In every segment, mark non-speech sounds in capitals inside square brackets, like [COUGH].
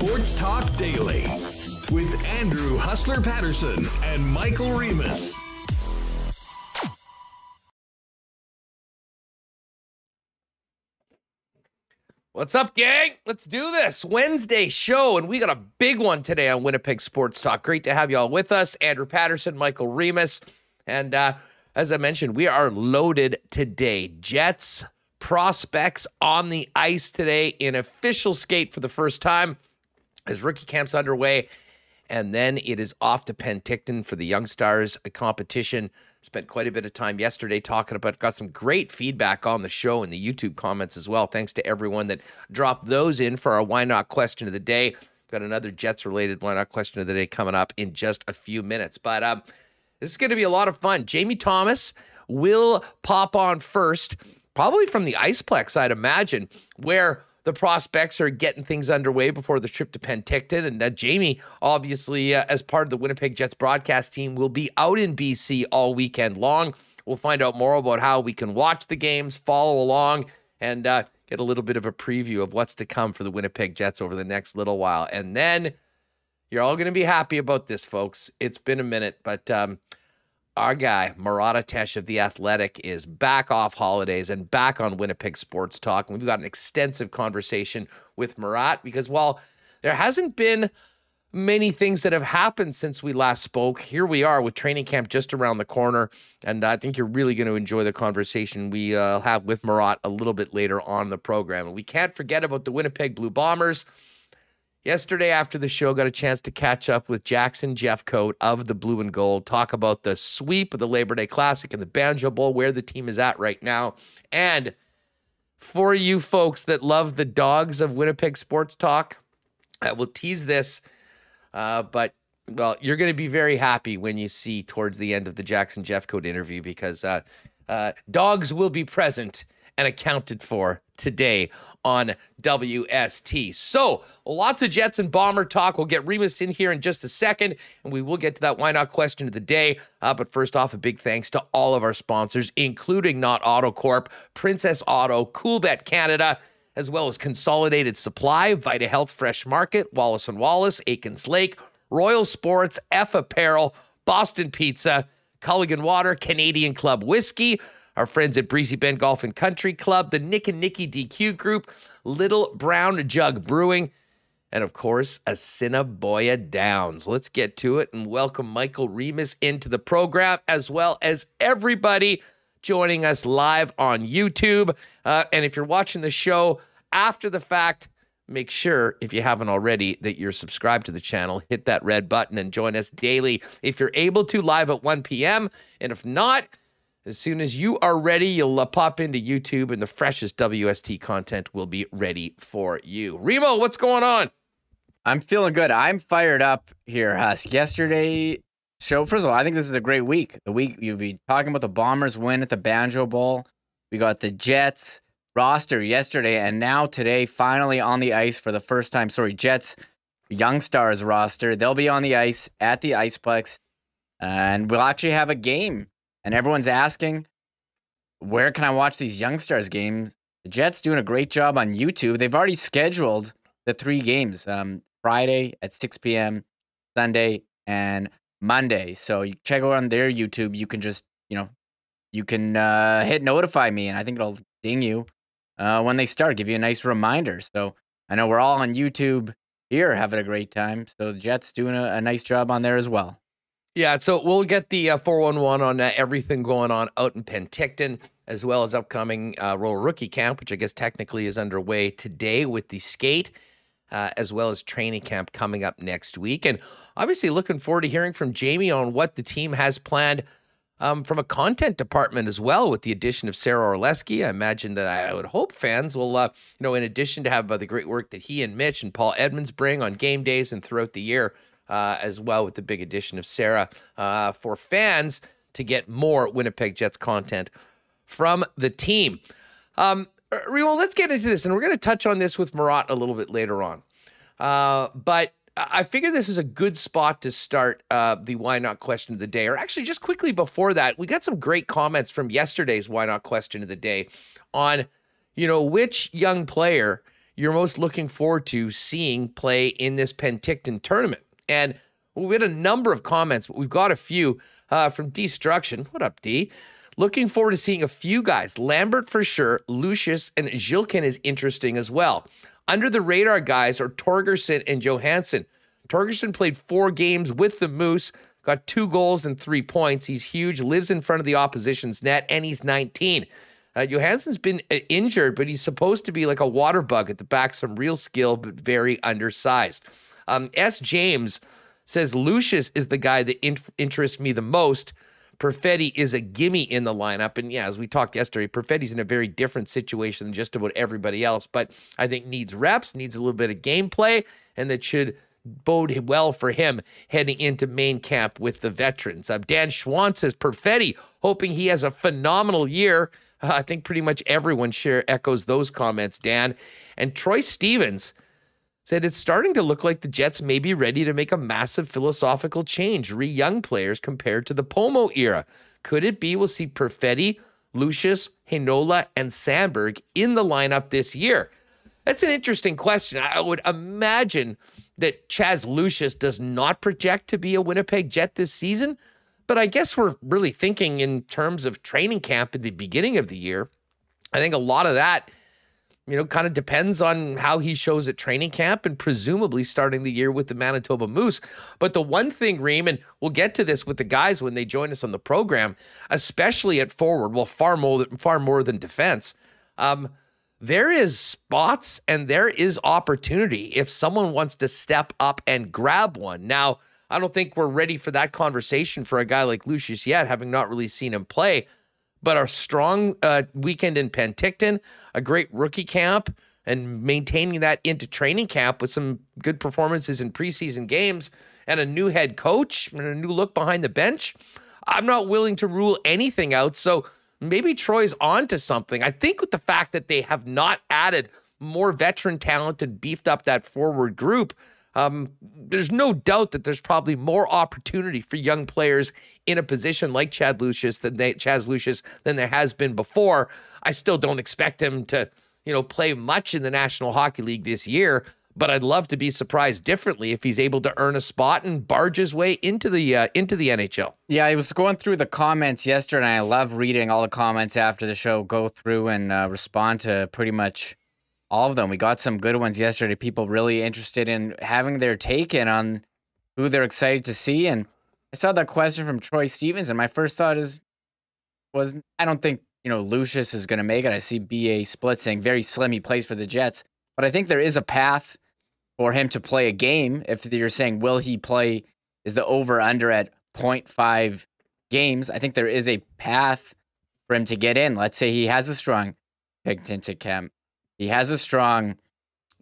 Sports Talk Daily with Andrew Hustler Paterson and Michael Remis. What's up, gang? Let's do this Wednesday show, and we got a big one today on Winnipeg Sports Talk. Great to have you all with us. Andrew Paterson, Michael Remis, and uh, as I mentioned, we are loaded today. Jets prospects on the ice today in official skate for the first time as rookie camp's underway. And then it is off to Penticton for the Young Stars competition. Spent quite a bit of time yesterday talking about, got some great feedback on the show and the YouTube comments as well. Thanks to everyone that dropped those in for our Why Not question of the day. Got another Jets related Why Not question of the day coming up in just a few minutes. But um, this is going to be a lot of fun. Jamie Thomas will pop on first, probably from the Iceplex, I'd imagine, where the prospects are getting things underway before the trip to Penticton. And uh, Jamie, obviously, uh, as part of the Winnipeg Jets broadcast team, will be out in BC all weekend long. We'll find out more about how we can watch the games, follow along, and uh, get a little bit of a preview of what's to come for the Winnipeg Jets over the next little while. And then you're all going to be happy about this, folks. It's been a minute, but um, our guy, Murat Ates of The Athletic, is back off holidays and back on Winnipeg Sports Talk. And we've got an extensive conversation with Murat because while there hasn't been many things that have happened since we last spoke, here we are with training camp just around the corner. And I think you're really going to enjoy the conversation we uh, have with Murat a little bit later on the program. And we can't forget about the Winnipeg Blue Bombers. Yesterday, after the show, got a chance to catch up with Jackson Jeffcoat of the Blue and Gold, talk about the sweep of the Labor Day Classic and the Banjo Bowl, where the team is at right now. And for you folks that love the dogs of Winnipeg Sports Talk, I will tease this, uh, but well, you're going to be very happy when you see towards the end of the Jackson Jeffcoat interview because uh, uh, dogs will be present and accounted for today on WST. So, lots of Jets and Bomber talk. We'll get Remis in here in just a second, and we will get to that why not question of the day. Uh, but first off, a big thanks to all of our sponsors, including Nott Autocorp, Princess Auto, Coolbet Canada, as well as Consolidated Supply, Vita Health Fresh Market, Wallace and Wallace, Aikens Lake, Royal Sports, F Apparel, Boston Pizza, Culligan Water, Canadian Club Whiskey, our friends at Breezy Bend Golf and Country Club, the Nick and Nicky DQ Group, Little Brown Jug Brewing, and of course, Assiniboia Downs. Let's get to it and welcome Michael Remis into the program, as well as everybody joining us live on YouTube. Uh, and if you're watching the show after the fact, make sure, if you haven't already, that you're subscribed to the channel. Hit that red button and join us daily if you're able to, live at 1 p.m. And if not, as soon as you are ready, you'll uh, pop into YouTube and the freshest WST content will be ready for you. Remo, what's going on? I'm feeling good. I'm fired up here, Husk. Yesterday show, first of all, I think this is a great week. The week you'll be talking about the Bombers win at the Banjo Bowl. We got the Jets roster yesterday and now today, finally on the ice for the first time. Sorry, Jets Young Stars roster. They'll be on the ice at the Iceplex. And we'll actually have a game and everyone's asking, where can I watch these Youngstars games? The Jets doing a great job on YouTube. They've already scheduled the three games um, Friday at 6 p.m., Sunday, and Monday. So you check out on their YouTube. You can just, you know, you can uh, hit notify me, and I think it'll ding you uh, when they start, give you a nice reminder. So I know we're all on YouTube here having a great time. So the Jets doing a, a nice job on there as well. Yeah, so we'll get the uh, 411 on uh, everything going on out in Penticton, as well as upcoming uh, Royal Rookie Camp, which I guess technically is underway today with the skate, uh, as well as training camp coming up next week. And obviously, looking forward to hearing from Jamie on what the team has planned um, from a content department as well, with the addition of Sarah Orlesky. I imagine that I would hope fans will, uh, you know, in addition to have uh, the great work that he and Mitch and Paul Edmonds bring on game days and throughout the year uh, as well with the big addition of Sarah uh, for fans to get more Winnipeg Jets content from the team. Um, Remo, let's get into this, and we're going to touch on this with Murat a little bit later on. Uh, but I figure this is a good spot to start uh, the why not question of the day. Or actually, just quickly before that, we got some great comments from yesterday's why not question of the day on, you know, which young player you're most looking forward to seeing play in this Penticton tournament. And we had a number of comments, but we've got a few uh, from Destruction. What up, D? Looking forward to seeing a few guys. Lambert for sure. Lucius and Zhilkin is interesting as well. Under the radar guys are Torgersson and Johansson. Torgersson played four games with the Moose, got two goals and three points. He's huge, lives in front of the opposition's net, and he's 19. Uh, Johansson's been uh, injured, but he's supposed to be like a water bug at the back, some real skill, but very undersized. Um, S. James says Lucius is the guy that in- interests me the most. Perfetti is a gimme in the lineup. And yeah, as we talked yesterday, Perfetti's in a very different situation than just about everybody else, but I think needs reps, needs a little bit of gameplay, and that should bode well for him heading into main camp with the veterans. Uh, Dan Schwann says Perfetti, hoping he has a phenomenal year. Uh, I think pretty much everyone share echoes those comments, Dan. And Troy Stevens said it's starting to look like the Jets may be ready to make a massive philosophical change, re young players compared to the Pomo era. Could it be we'll see Perfetti, Lucius, Heinola, and Samberg in the lineup this year? That's an interesting question. I would imagine that Chaz Lucius does not project to be a Winnipeg Jet this season, but I guess we're really thinking in terms of training camp at the beginning of the year. I think a lot of that you know, kind of depends on how he shows at training camp and presumably starting the year with the Manitoba Moose. But the one thing, Reem, and we'll get to this with the guys when they join us on the program, especially at forward, well, far more than far more than defense. Um, there is spots and there is opportunity if someone wants to step up and grab one. Now, I don't think we're ready for that conversation for a guy like Lucius yet, having not really seen him play but a strong uh, weekend in Penticton, a great rookie camp, and maintaining that into training camp with some good performances in preseason games and a new head coach and a new look behind the bench. I'm not willing to rule anything out. So maybe Troy's on to something. I think with the fact that they have not added more veteran talent and beefed up that forward group, um, there's no doubt that there's probably more opportunity for young players in a position like Chad Lucius than they, Chaz Lucius than there has been before. I still don't expect him to, you know, play much in the National Hockey League this year, but I'd love to be surprised differently if he's able to earn a spot and barge his way into the uh, into the NHL. Yeah, I was going through the comments yesterday, and I love reading all the comments after the show. Go through and uh, respond to pretty much all of them. We got some good ones yesterday. People really interested in having their take in on who they're excited to see. And I saw that question from Troy Stevens, and my first thought is was I don't think you know Lucius is going to make it. I see BA split saying very slim he plays for the Jets, but I think there is a path for him to play a game. If you're saying will he play, is the over under at 0.5 games? I think there is a path for him to get in. Let's say he has a strong pick to camp he has a strong,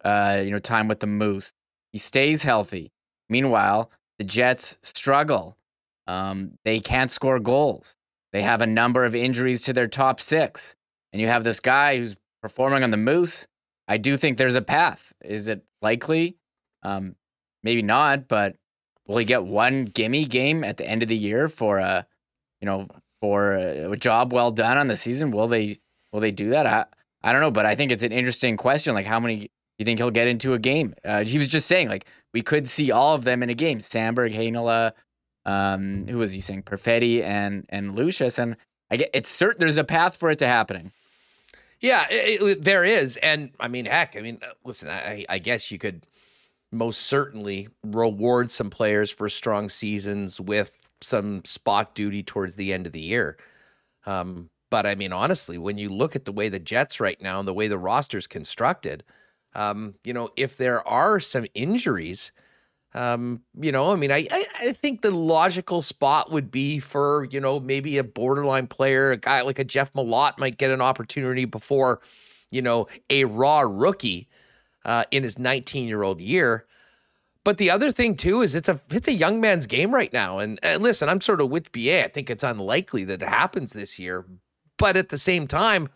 uh, you know, time with the Moose. He stays healthy. Meanwhile, the Jets struggle. Um, they can't score goals. They have a number of injuries to their top six, and you have this guy who's performing on the Moose. I do think there's a path. Is it likely? Um, maybe not, but will he get one gimme game at the end of the year for a, you know, for a job well done on the season? Will they? Will they do that? I, I don't know, but I think it's an interesting question. Like, how many do you think he'll get into a game? Uh, he was just saying, like, we could see all of them in a game. Samberg, Heinola, um, who was he saying? Perfetti and and Lucius. And I get it's certain there's a path for it to happening. Yeah, it, it, there is, and I mean, heck, I mean, uh, listen, I, I guess you could most certainly reward some players for strong seasons with some spot duty towards the end of the year. Um, but I mean, honestly, when you look at the way the Jets right now and the way the roster's constructed, um, you know, if there are some injuries, um, you know, I mean, I, I, I think the logical spot would be for you know maybe a borderline player, a guy like a Jeff Malott might get an opportunity before, you know, a raw rookie uh, in his 19 year old year. But the other thing too is it's a it's a young man's game right now. And, and listen, I'm sort of with BA. I think it's unlikely that it happens this year, but at the same time,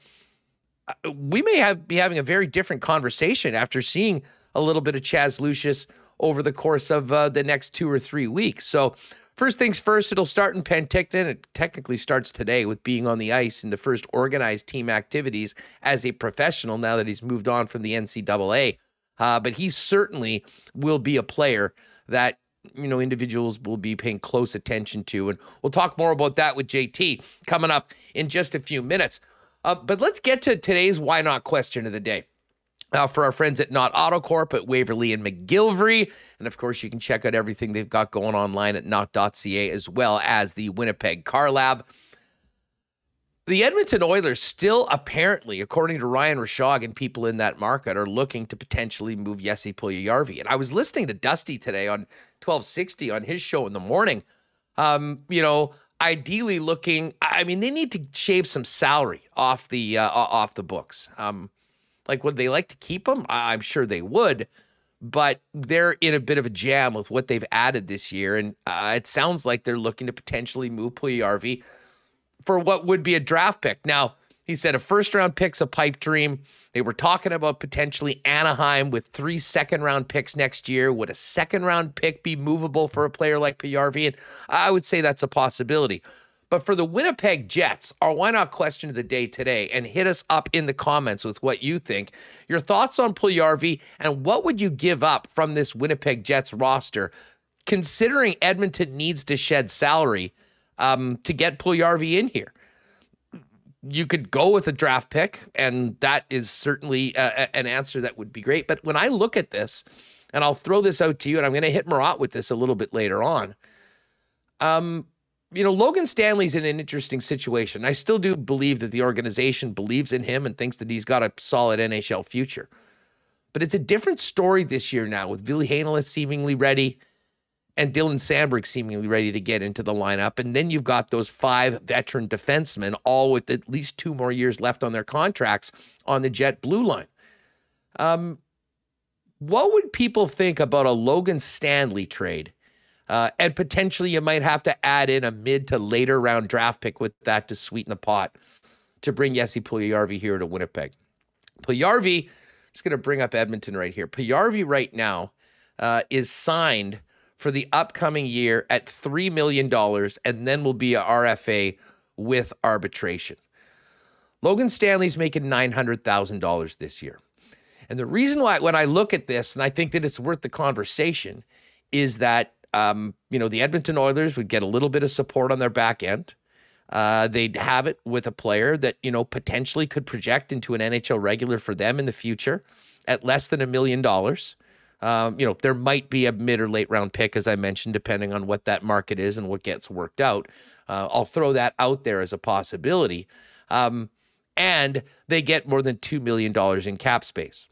uh, we may have be having a very different conversation after seeing a little bit of Chaz Lucius over the course of uh, the next two or three weeks. So first things first, it'll start in Penticton. It technically starts today with being on the ice in the first organized team activities as a professional now that he's moved on from the NCAA. Uh, but he certainly will be a player that you know individuals will be paying close attention to and we'll talk more about that with jt coming up in just a few minutes uh, but let's get to today's why not question of the day uh, for our friends at Nott Autocorp at Waverley and McGillivray. And of course, you can check out everything they've got going online at not.ca as well as the Winnipeg Car Lab. The Edmonton Oilers still apparently, according to Ryan Rishaug and people in that market, are looking to potentially move Jesse Puljujarvi. And I was listening to Dusty today on 1260 on his show in the morning. Um, you know, ideally looking, I mean, they need to shave some salary off the uh, off the books. Um, like, would they like to keep him? I'm sure they would, but they're in a bit of a jam with what they've added this year, and uh, it sounds like they're looking to potentially move Puljujarvi for what would be a draft pick. Now, he said a first round pick's a pipe dream. They were talking about potentially Anaheim with three second round picks next year. Would a second round pick be movable for a player like Puljujarvi? And I would say that's a possibility. But for the Winnipeg Jets, our why not question of the day today, and hit us up in the comments with what you think. Your thoughts on Puljujarvi and what would you give up from this Winnipeg Jets roster, considering Edmonton needs to shed salary um, to get Puljujarvi in here. You could go with a draft pick, and that is certainly a, a, an answer that would be great. But when I look at this, and I'll throw this out to you, and I'm going to hit Murat with this a little bit later on. Um, you know, Logan Stanley's in an interesting situation. I still do believe that the organization believes in him and thinks that he's got a solid NHL future. But it's a different story this year now with Ville Heinola seemingly ready and Dylan Samberg seemingly ready to get into the lineup. And then you've got those five veteran defensemen, all with at least two more years left on their contracts on the Jet Blue line. Um, what would people think about a Logan Stanley trade uh, and potentially you might have to add in a mid to later round draft pick with that to sweeten the pot to bring Jesse Puljujarvi here to Winnipeg. Puljujarvi, just going to bring up Edmonton right here. Puljujarvi right now uh, is signed for the upcoming year at $3 million and then will be a RFA with arbitration. Logan Stanley's making $900,000 this year. And the reason why, when I look at this and I think that it's worth the conversation, is that um, you know, the Edmonton Oilers would get a little bit of support on their back end. Uh, they'd have it with a player that, you know, potentially could project into an NHL regular for them in the future at less than a million dollars. Um, you know, there might be a mid or late round pick, as I mentioned, depending on what that market is and what gets worked out. Uh, I'll throw that out there as a possibility. Um, and they get more than $2 million in cap space.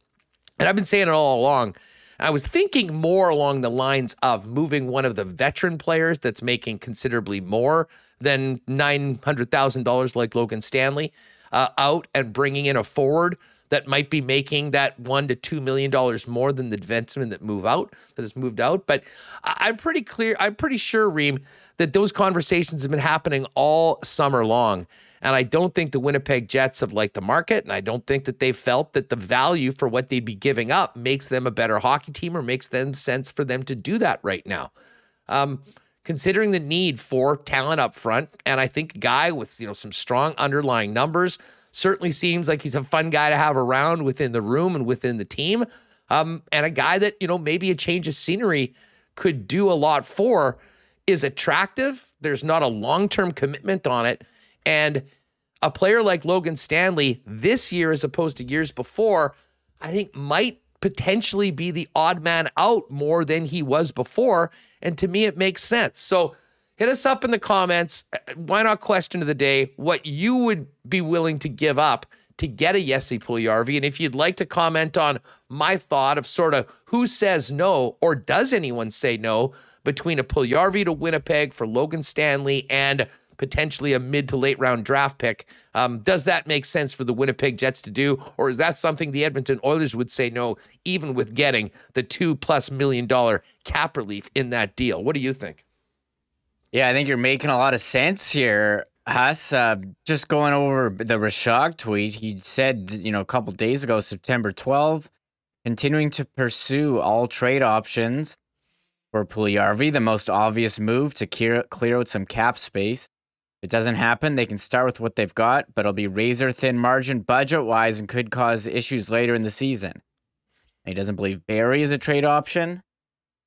And I've been saying it all along I was thinking more along the lines of moving one of the veteran players that's making considerably more than $900,000 like Logan Stanley uh, out and bringing in a forward that might be making that one to two million dollars more than the defenseman that move out that has moved out. But I'm pretty clear, I'm pretty sure, Reem, that those conversations have been happening all summer long. And I don't think the Winnipeg Jets have liked the market. And I don't think that they felt that the value for what they'd be giving up makes them a better hockey team or makes them sense for them to do that right now. Um, considering the need for talent up front, and I think guy with you know some strong underlying numbers certainly seems like he's a fun guy to have around within the room and within the team. Um, and a guy that, you know, maybe a change of scenery could do a lot for is attractive. There's not a long term commitment on it. And a player like Logan Stanley this year, as opposed to years before, I think might potentially be the odd man out more than he was before. And to me, it makes sense. So hit us up in the comments. Why not question of the day what you would be willing to give up to get a Jesse Puljujarvi? And if you'd like to comment on my thought of sort of who says no or does anyone say no between a Puljujarvi to Winnipeg for Logan Stanley and potentially a mid to late round draft pick. Um, does that make sense for the Winnipeg Jets to do? Or is that something the Edmonton Oilers would say no, even with getting the two plus million dollar cap relief in that deal? What do you think? Yeah, I think you're making a lot of sense here. Huss, uh, just going over the Rishaug tweet, he said, you know, a couple days ago, September 12th, continuing to pursue all trade options for Puljujarvi, the most obvious move to clear, clear out some cap space. If it doesn't happen, they can start with what they've got, but it'll be razor thin margin budget wise and could cause issues later in the season. He doesn't believe Barry is a trade option.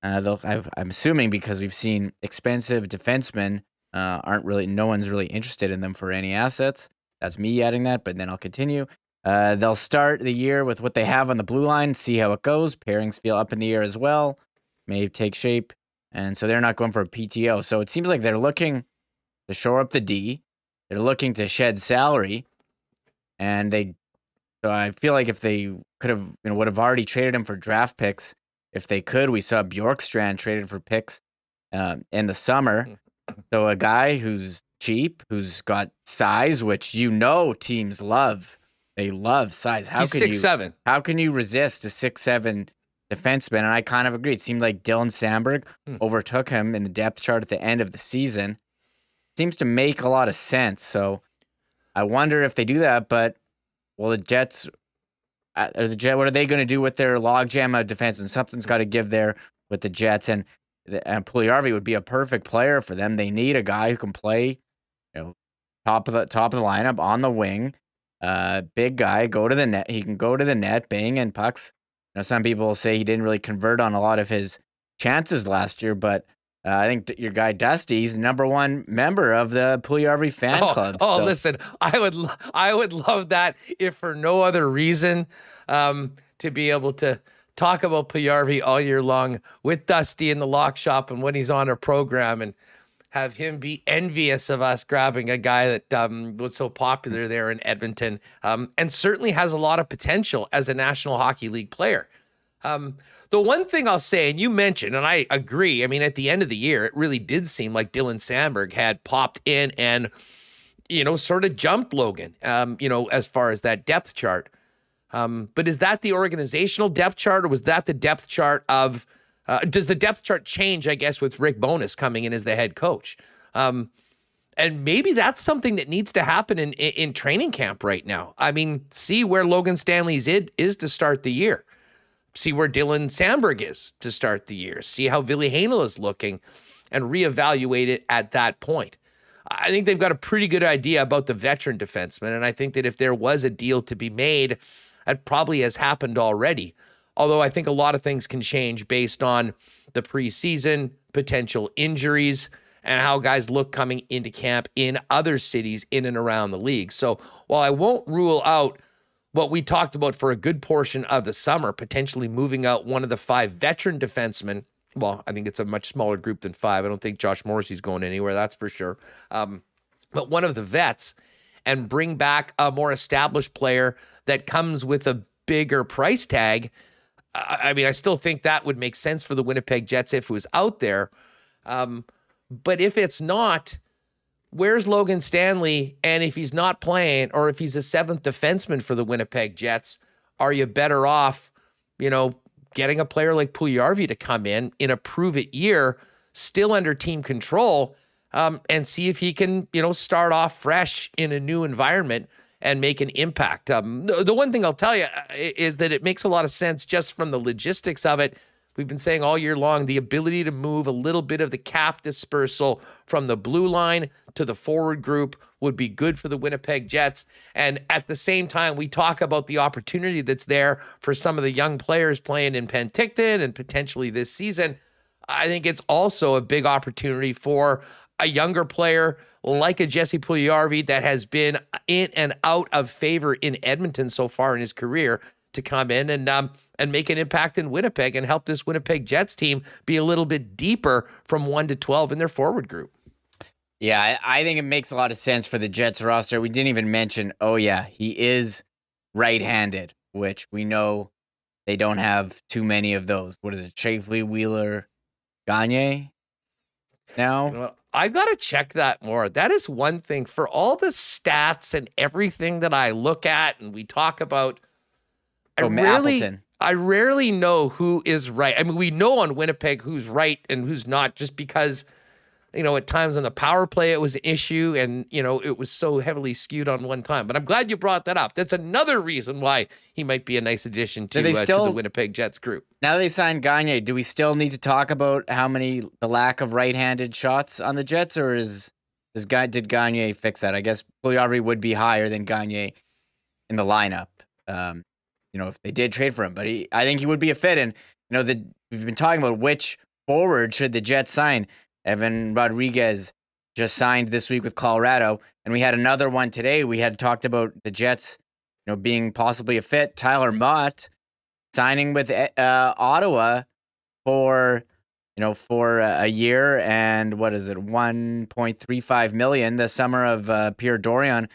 Uh, i am assuming because we've seen expensive defensemen uh, aren't really, no one's really interested in them for any assets. That's me adding that, but then I'll continue. Uh, they'll start the year with what they have on the blue line, see how it goes. Pairings feel up in the air as well, may take shape. And so they're not going for a PTO. So it seems like they're looking to shore up the D. They're looking to shed salary. And they, so I feel like if they could have, you know, would have already traded him for draft picks if they could. We saw Bjorkstrand traded for picks um, in the summer. Hmm. So a guy who's cheap, who's got size, which you know teams love. They love size. How He's can six you, seven. How can you resist a six seven defenseman? And I kind of agree. It seemed like Dylan Samberg hmm. overtook him in the depth chart at the end of the season. Seems to make a lot of sense. So I wonder if they do that. But well, the Jets are the Jet. What are they going to do with their logjam of defense? And something's got to give there with the Jets. And and Puljujarvi would be a perfect player for them. They need a guy who can play you know, top of the top of the lineup on the wing. Uh, big guy, go to the net. He can go to the net, bang and pucks. You know, some people say he didn't really convert on a lot of his chances last year, but uh, I think your guy Dusty's number one member of the Puljujarvi fan oh, club. Oh, so. listen, I would, I would love that if for no other reason, um, to be able to talk about Puljujarvi all year long with Dusty in the lock shop and when he's on a program and have him be envious of us grabbing a guy that um, was so popular there in Edmonton um, and certainly has a lot of potential as a National Hockey League player. Um, the one thing I'll say, and you mentioned, and I agree, I mean, at the end of the year, it really did seem like Dylan Samberg had popped in and, you know, sort of jumped Logan, um, you know, as far as that depth chart. Um, but is that the organizational depth chart or was that the depth chart of – uh, does the depth chart change, I guess, with Rick Bowness coming in as the head coach? Um, and maybe that's something that needs to happen in, in, in training camp right now. I mean, see where Logan Stanley's is, is to start the year. See where Dylan Samberg is to start the year. See how Ville Heinola is looking and reevaluate it at that point. I think they've got a pretty good idea about the veteran defenseman. And I think that if there was a deal to be made, that probably has happened already. Although I think a lot of things can change based on the preseason, potential injuries, and how guys look coming into camp in other cities in and around the league. So while I won't rule out what we talked about for a good portion of the summer, potentially moving out one of the five veteran defensemen. Well, I think it's a much smaller group than five. I don't think Josh Morrissey's going anywhere, that's for sure. Um, but one of the vets and bring back a more established player that comes with a bigger price tag I mean, I still think that would make sense for the Winnipeg Jets if it was out there. Um, but if it's not, where's Logan Stanley? And if he's not playing, or if he's a seventh defenseman for the Winnipeg Jets, are you better off, you know, getting a player like Puljujarvi to come in in a prove it year, still under team control, um, and see if he can, you know, start off fresh in a new environment and make an impact. Um, the, the one thing I'll tell you uh, is that it makes a lot of sense just from the logistics of it. We've been saying all year long the ability to move a little bit of the cap dispersal from the blue line to the forward group would be good for the Winnipeg Jets. And at the same time, we talk about the opportunity that's there for some of the young players playing in Penticton and potentially this season. I think it's also a big opportunity for a younger player like a Jesse Puljujarvi that has been in and out of favor in Edmonton so far in his career to come in and um, and make an impact in Winnipeg and help this Winnipeg Jets team be a little bit deeper from one to twelve in their forward group. Yeah, I, think it makes a lot of sense for the Jets roster. We didn't even mention. Oh yeah, he is right-handed, which we know they don't have too many of those. What is it? Scheifele, Wheeler, Gagne. Now, well, I got to check that more. That is one thing for all the stats and everything that I look at and we talk about. I oh, Appleton. I rarely know who is right. I mean, we know on Winnipeg who's right and who's not, just because you know, at times on the power play, it was an issue and, you know, it was so heavily skewed on one time. But I'm glad you brought that up. That's another reason why he might be a nice addition to, uh, still, to the Winnipeg Jets group. Now they signed Gagne. Do we still need to talk about how many, the lack of right handed shots on the Jets, or is, is guy did Gagne fix that? I guess Puljujarvi would be higher than Gagne in the lineup. Um, you know, if they did trade for him, but he, I think he would be a fit. And, you know, the, we've been talking about which forward should the Jets sign. Evan Rodrigues just signed this week with Colorado, and we had another one today. We had talked about the Jets, you know, being possibly a fit. Tyler Motte signing with uh, Ottawa for you know for a year and what is it 1.35 million the summer of uh, Pierre Dorion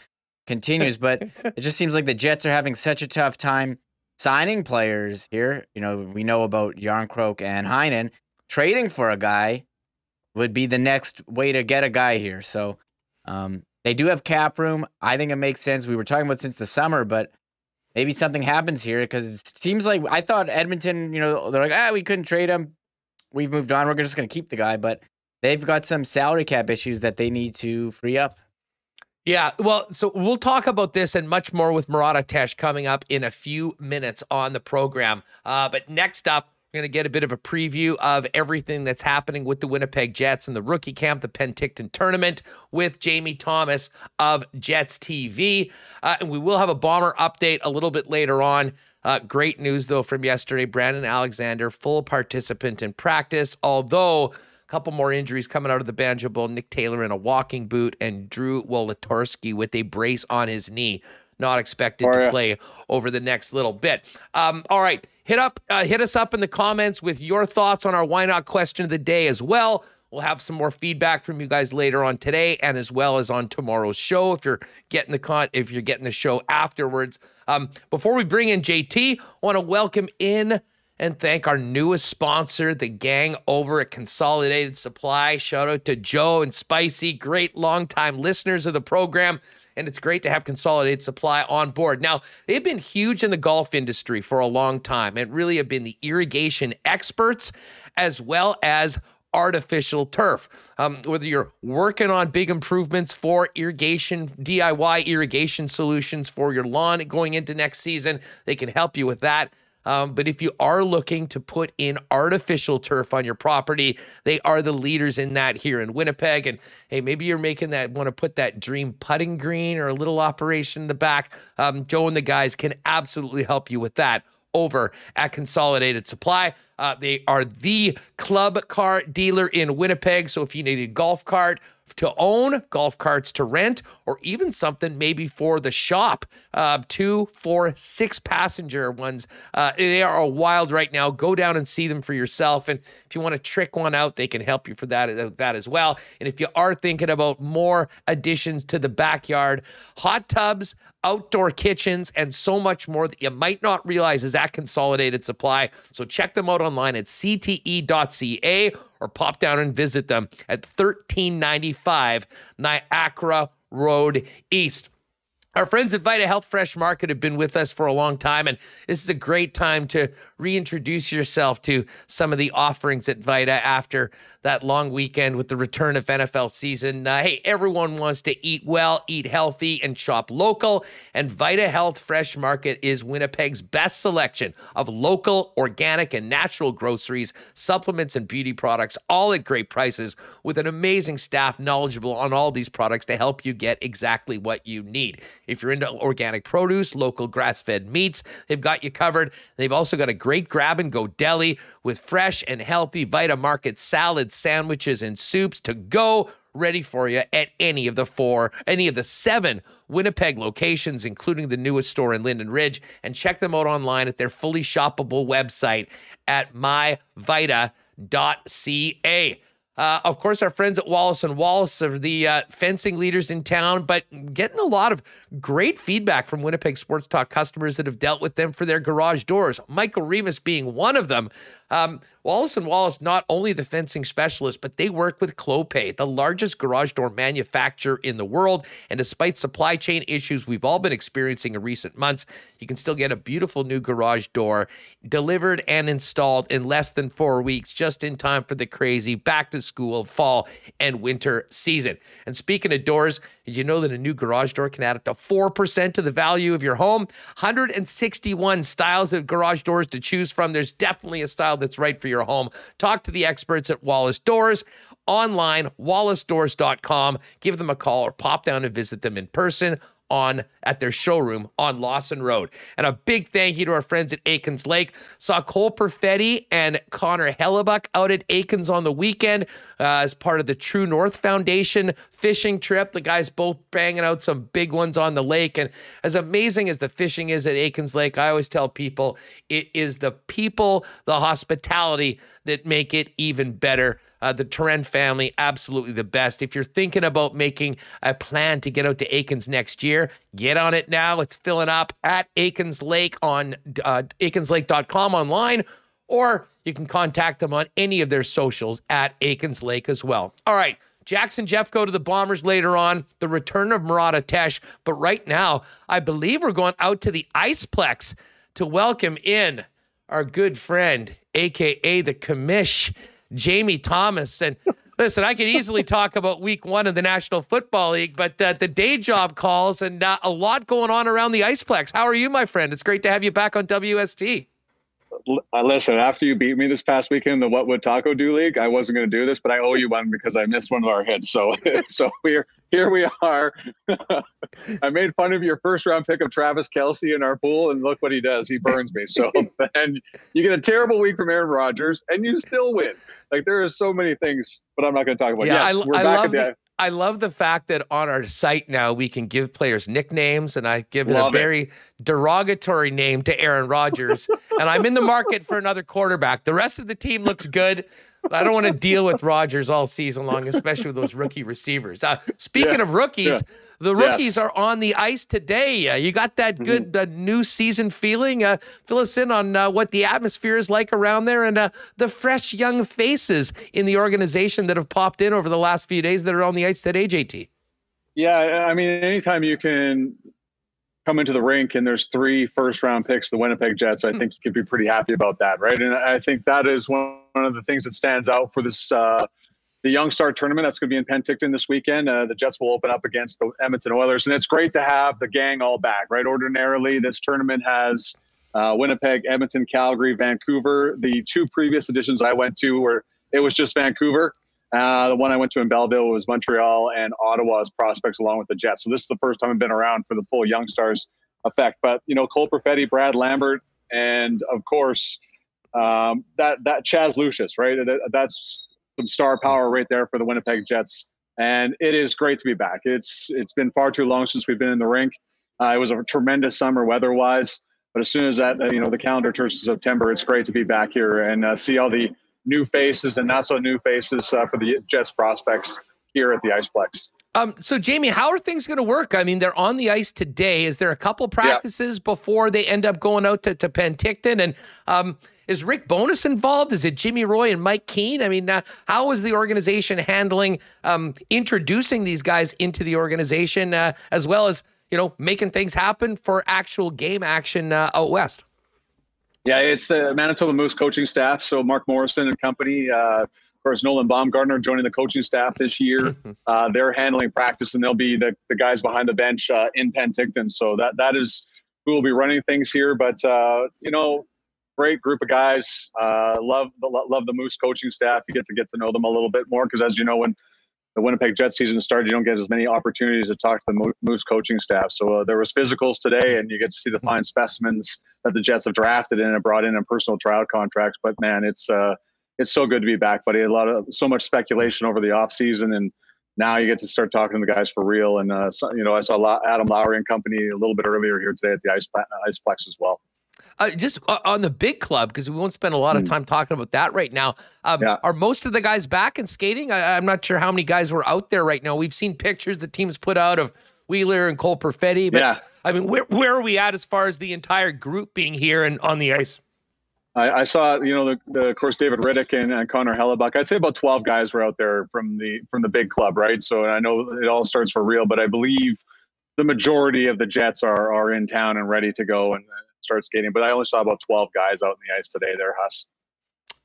continues but it just seems like the Jets are having such a tough time signing players here you know we know about Jarnkrok and Heinen trading for a guy would be the next way to get a guy here. So um, they do have cap room. I think it makes sense. We were talking about since the summer, but maybe something happens here because it seems like I thought Edmonton, you know, they're like, ah, we couldn't trade him. We've moved on. We're just going to keep the guy, but they've got some salary cap issues that they need to free up. Yeah, well, so we'll talk about this and much more with Murat Ates coming up in a few minutes on the program. Uh, but next up, we're going to get a bit of a preview of everything that's happening with the Winnipeg Jets and the rookie camp, the Penticton tournament with Jamie Thomas of Jets TV. Uh, and we will have a bomber update a little bit later on. Uh, great news, though, from yesterday. Brandon Alexander, full participant in practice, although a couple more injuries coming out of the Banjo Bowl. Nick Taylor in a walking boot and Drew Wolitarsky with a brace on his knee not expected to play over the next little bit. Um, all right, hit up, uh, hit us up in the comments with your thoughts on our why not question of the day as well. We'll have some more feedback from you guys later on today, and as well as on tomorrow's show. If you're getting the con, if you're getting the show afterwards. Um, before we bring in JT, I want to welcome in and thank our newest sponsor, the gang over at Consolidated Supply. Shout out to Joe and Spicy, great longtime listeners of the program and it's great to have Consolidated Supply on board. Now, they've been huge in the golf industry for a long time and really have been the irrigation experts as well as artificial turf. Um, whether you're working on big improvements for irrigation, DIY irrigation solutions for your lawn going into next season, they can help you with that. Um, but if you are looking to put in artificial turf on your property, they are the leaders in that here in Winnipeg. And hey, maybe you're making that want to put that dream putting green or a little operation in the back. Um, Joe and the guys can absolutely help you with that over at Consolidated Supply. Uh, they are the club car dealer in Winnipeg. So if you need a golf cart, to own, golf carts to rent, or even something maybe for the shop. Uh, two, four, six passenger ones. Uh, they are wild right now. Go down and see them for yourself. And if you want to trick one out, they can help you for that, that as well. And if you are thinking about more additions to the backyard, hot tubs, outdoor kitchens, and so much more that you might not realize is at Consolidated Supply. So check them out online at cte.ca or pop down and visit them at 1395 Niagara Road East. Our friends at Vita Health Fresh Market have been with us for a long time, and this is a great time to reintroduce yourself to some of the offerings at Vita after that long weekend with the return of NFL season. Uh, hey, everyone wants to eat well, eat healthy, and shop local. And Vita Health Fresh Market is Winnipeg's best selection of local, organic, and natural groceries, supplements, and beauty products, all at great prices with an amazing staff knowledgeable on all these products to help you get exactly what you need. If you're into organic produce, local grass fed meats, they've got you covered. They've also got a great grab and go deli with fresh and healthy Vita Market salads sandwiches and soups to go ready for you at any of the four, any of the seven Winnipeg locations, including the newest store in Linden Ridge. And check them out online at their fully shoppable website at myvita.ca. Uh, of course, our friends at Wallace and Wallace are the uh, fencing leaders in town, but getting a lot of great feedback from Winnipeg Sports Talk customers that have dealt with them for their garage doors. Michael Remis being one of them. Um, Wallace and Wallace, not only the fencing specialist, but they work with Clopay, the largest garage door manufacturer in the world. And despite supply chain issues we've all been experiencing in recent months, you can still get a beautiful new garage door delivered and installed in less than four weeks, just in time for the crazy back to school fall and winter season. And speaking of doors, did you know that a new garage door can add up to 4% to the value of your home? 161 styles of garage doors to choose from. There's definitely a style that's right for your home. Talk to the experts at Wallace Doors online, wallacedoors.com. Give them a call or pop down and visit them in person on at their showroom on Lawson Road. And a big thank you to our friends at Aikens Lake. Saw Cole Perfetti and Connor Hellebuyck out at Aikens on the weekend uh, as part of the True North Foundation fishing trip. The guys both banging out some big ones on the lake. And as amazing as the fishing is at Aikens Lake, I always tell people it is the people, the hospitality that make it even better. Uh, the Turen family, absolutely the best. If you're thinking about making a plan to get out to Aikens next year, get on it now. It's filling up at Aikens Lake on uh, aikenslake.com online, or you can contact them on any of their socials at Aikens Lake as well. All right. Jackson Jeffcoat to the Bombers later on, the return of Murat Ates. But right now, I believe we're going out to the Iceplex to welcome in our good friend, AKA the commish, Jamie Thomas. And listen, I could easily talk about week one of the National Football League, but uh, the day job calls and uh, a lot going on around the Iceplex. How are you, my friend? It's great to have you back on WST uh, listen, after you beat me this past weekend in the What Would Taco Do League, I wasn't going to do this, but I owe you one because I missed one of our hits. So, [LAUGHS] so we're here. We are. [LAUGHS] I made fun of your first round pick of Travis Kelce in our pool, and look what he does. He burns me. So [LAUGHS] then you get a terrible week from Aaron Rodgers, and you still win. Like there are so many things, but I'm not going to talk about. Yeah, yes, I, we're I back at the. I love the fact that on our site now we can give players nicknames, and I give love a very it. derogatory name to Aaron Rodgers. and I'm in the market for another quarterback. The rest of the team looks good. I don't want to deal with Rodgers all season long, especially with those rookie receivers. Uh, speaking yeah, of rookies, yeah. The rookies yes. are on the ice today. Uh, you got that mm-hmm. good uh, new season feeling. Uh, fill us in on uh, what the atmosphere is like around there and uh, the fresh young faces in the organization that have popped in over the last few days that are on the ice today, JT. Yeah, I mean, anytime you can come into the rink and there's three first round picks, the Winnipeg Jets, I hmm. think you could be pretty happy about that, right? And I think that is one of the things that stands out for this uh, the Young Star tournament that's going to be in Penticton this weekend. Uh, the Jets will open up against the Edmonton Oilers, and it's great to have the gang all back, right? Ordinarily, this tournament has uh, Winnipeg, Edmonton, Calgary, Vancouver. The two previous editions I went to were it was just Vancouver. Uh, the one I went to in Belleville was Montreal and Ottawa's prospects along with the Jets. So this is the first time I've been around for the full Young Stars effect. But you know, Cole Perfetti, Brad Lambert, and of course um, that that Chaz Lucius, right? That's some star power right there for the Winnipeg Jets. And it is great to be back. It's it's been far too long since we've been in the rink. Uh, it was a tremendous summer weather-wise, but as soon as that you know the calendar turns to September, it's great to be back here and uh, see all the new faces and not so new faces uh, for the Jets prospects here at the Iceplex. Um, so Jamie, how are things going to work? I mean, they're on the ice today. Is there a couple practices yeah. before they end up going out to, to Penticton? And um, is Rick Bowness involved? Is it Jimmy Roy and Mike Keane? I mean, uh, how is the organization handling um, introducing these guys into the organization uh, as well as you know making things happen for actual game action uh, out west? Yeah, it's the Manitoba Moose coaching staff. So Mark Morrison and company, uh, course, Nolan Baumgartner joining the coaching staff this year. [LAUGHS] Uh, they're handling practice, and they'll be the, the guys behind the bench uh, in Penticton. So that that is who will be running things here. But uh, you know, great group of guys. Uh, love the love the Moose coaching staff. You get to get to know them a little bit more because, as you know, when the Winnipeg Jets season started, you don't get as many opportunities to talk to the Moose coaching staff. So uh, there was physicals today, and you get to see the fine specimens that the Jets have drafted in and brought in in personal trial contracts. But man, it's uh, it's so good to be back, buddy. A lot of so much speculation over the off season, and now you get to start talking to the guys for real. And uh, so, you know, I saw Adam Lowry and company a little bit earlier here today at the Ice Iceplex as well. Uh, just uh, on the big club, because we won't spend a lot of hmm. time talking about that right now. Um, yeah. Are most of the guys back and skating? I, am not sure how many guys were out there right now. We've seen pictures the teams put out of Wheeler and Cole Perfetti. But yeah. I mean, where, where are we at as far as the entire group being here and on the ice? I, I saw, you know, the, the, of course David Rittich and, and Connor Hellebuyck. I'd say about 12 guys were out there from the from the big club, right? So I know it all starts for real, but I believe the majority of the Jets are are in town and ready to go and start skating. But I only saw about 12 guys out in the ice today there, Huss.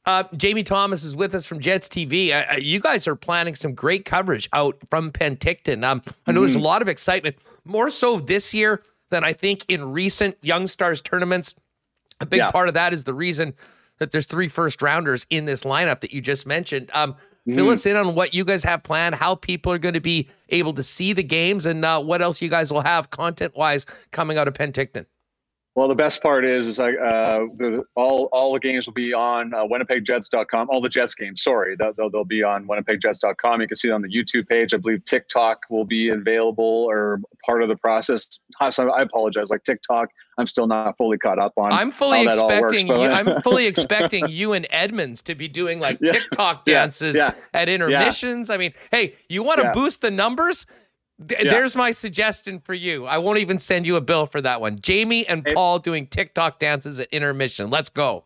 Uh, Jamie Thomas is with us from Jets TV. Uh, uh, you guys are planning some great coverage out from Penticton. Um, I know mm-hmm. there's a mm-hmm. lot of excitement, more so this year than I think in recent Young Stars tournaments. A big yeah. part of that is the reason that there's three first rounders in this lineup that you just mentioned. Um, mm-hmm. Fill us in on what you guys have planned, how people are going to be able to see the games, and uh, what else you guys will have content wise coming out of Penticton. Well, the best part is, is like uh, the, all all the games will be on uh, WinnipegJets.com. All the Jets games, sorry, they'll, they'll, they'll be on WinnipegJets.com. You can see it on the YouTube page. I believe TikTok will be available or part of the process. I apologize. Like TikTok, I'm still not fully caught up on. I'm fully expecting works, you. I'm [LAUGHS] fully expecting you and Edmonds to be doing like yeah, TikTok dances yeah, yeah, at intermissions. I mean, hey, you want to boost the numbers? Yeah. There's my suggestion for you. I won't even send you a bill for that one. Jamie and Paul doing TikTok dances at intermission. Let's go.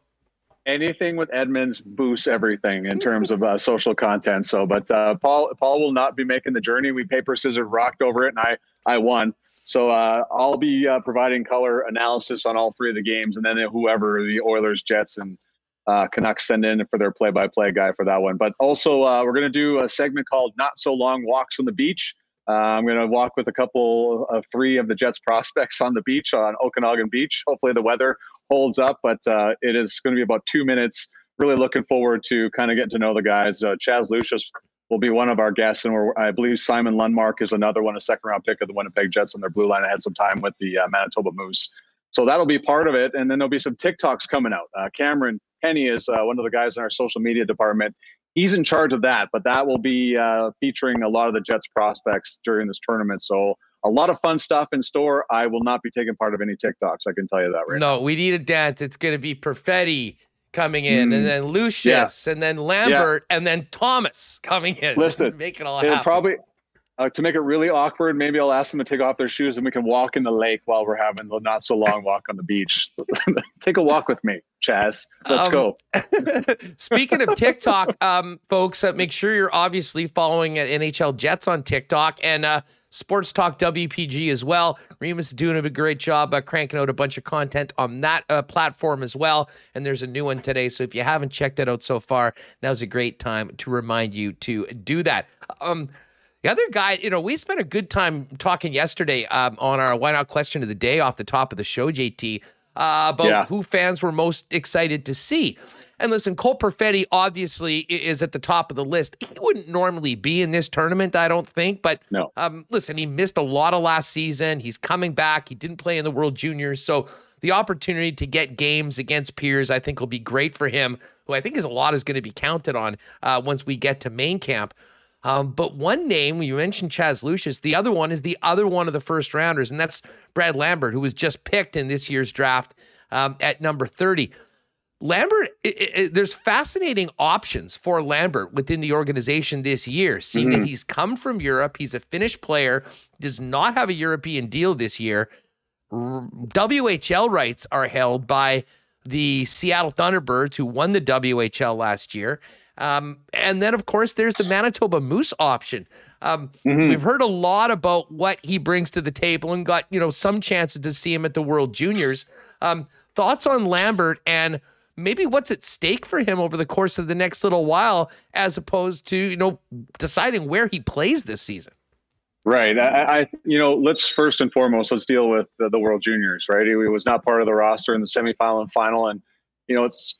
Anything with Edmonds boosts everything in terms of uh, social content. So, but uh, Paul Paul will not be making the journey. We paper scissors rocked over it, and I I won. So uh, I'll be uh, providing color analysis on all three of the games, and then whoever the Oilers, Jets, and uh, Canucks send in for their play-by-play guy for that one. But also, uh, we're going to do a segment called "Not So Long Walks on the Beach." Uh, I'm going to walk with a couple of three of the Jets prospects on the beach on Okanagan Beach. Hopefully the weather holds up, but uh, it is going to be about two minutes. Really looking forward to kind of getting to know the guys. Uh, Chaz Lucius will be one of our guests, and I believe Simon Lundmark is another one, a second round pick of the Winnipeg Jets on their blue line. I had some time with the uh, Manitoba Moose. So that'll be part of it. And then there'll be some TikToks coming out. Uh, Cameron Penny is uh, one of the guys in our social media department he's in charge of that, but that will be uh, featuring a lot of the Jets prospects during this tournament. So a lot of fun stuff in store. I will not be taking part of any TikToks. I can tell you that right no, now. we need a dance. It's going to be Perfetti coming in, mm. and then Lucius, yeah. and then Lambert, yeah. and then Thomas coming in. Listen, [LAUGHS] make it all happen. Probably uh, to make it really awkward, maybe I'll ask them to take off their shoes and we can walk in the lake while we're having the not so long walk on the beach. [LAUGHS] take a walk with me, Chaz. Let's um, go. [LAUGHS] speaking of TikTok, um, folks, uh, make sure you're obviously following at NHL Jets on TikTok and uh, Sports Talk WPG as well. Remis is doing a great job uh, cranking out a bunch of content on that uh, platform as well. And there's a new one today. So if you haven't checked it out so far, now's a great time to remind you to do that. Um, the other guy, you know, we spent a good time talking yesterday um, on our Why Not question of the day off the top of the show, JT, uh, about yeah. who fans were most excited to see. And listen, Cole Perfetti obviously is at the top of the list. He wouldn't normally be in this tournament, I don't think. But no. um, listen, he missed a lot of last season. He's coming back. He didn't play in the World Juniors. So the opportunity to get games against peers, I think, will be great for him, who I think is a lot is going to be counted on uh, once we get to main camp. Um, but one name, you mentioned Chaz Lucius, the other one is the other one of the first rounders, and that's Brad Lambert, who was just picked in this year's draft um, at number 30. Lambert, it, it, there's fascinating options for Lambert within the organization this year, seeing mm-hmm. that he's come from Europe. He's a Finnish player, does not have a European deal this year. WHL rights are held by the Seattle Thunderbirds, who won the WHL last year. Um, and then, of course, there's the Manitoba Moose option. Um, mm-hmm. We've heard a lot about what he brings to the table and got, you know, some chances to see him at the World Juniors. Um, thoughts on Lambert and maybe what's at stake for him over the course of the next little while, as opposed to, you know, deciding where he plays this season? Right. I, I, you know, let's first and foremost, let's deal with the, the World Juniors, right? He was not part of the roster in the semifinal and final. And, you know, it's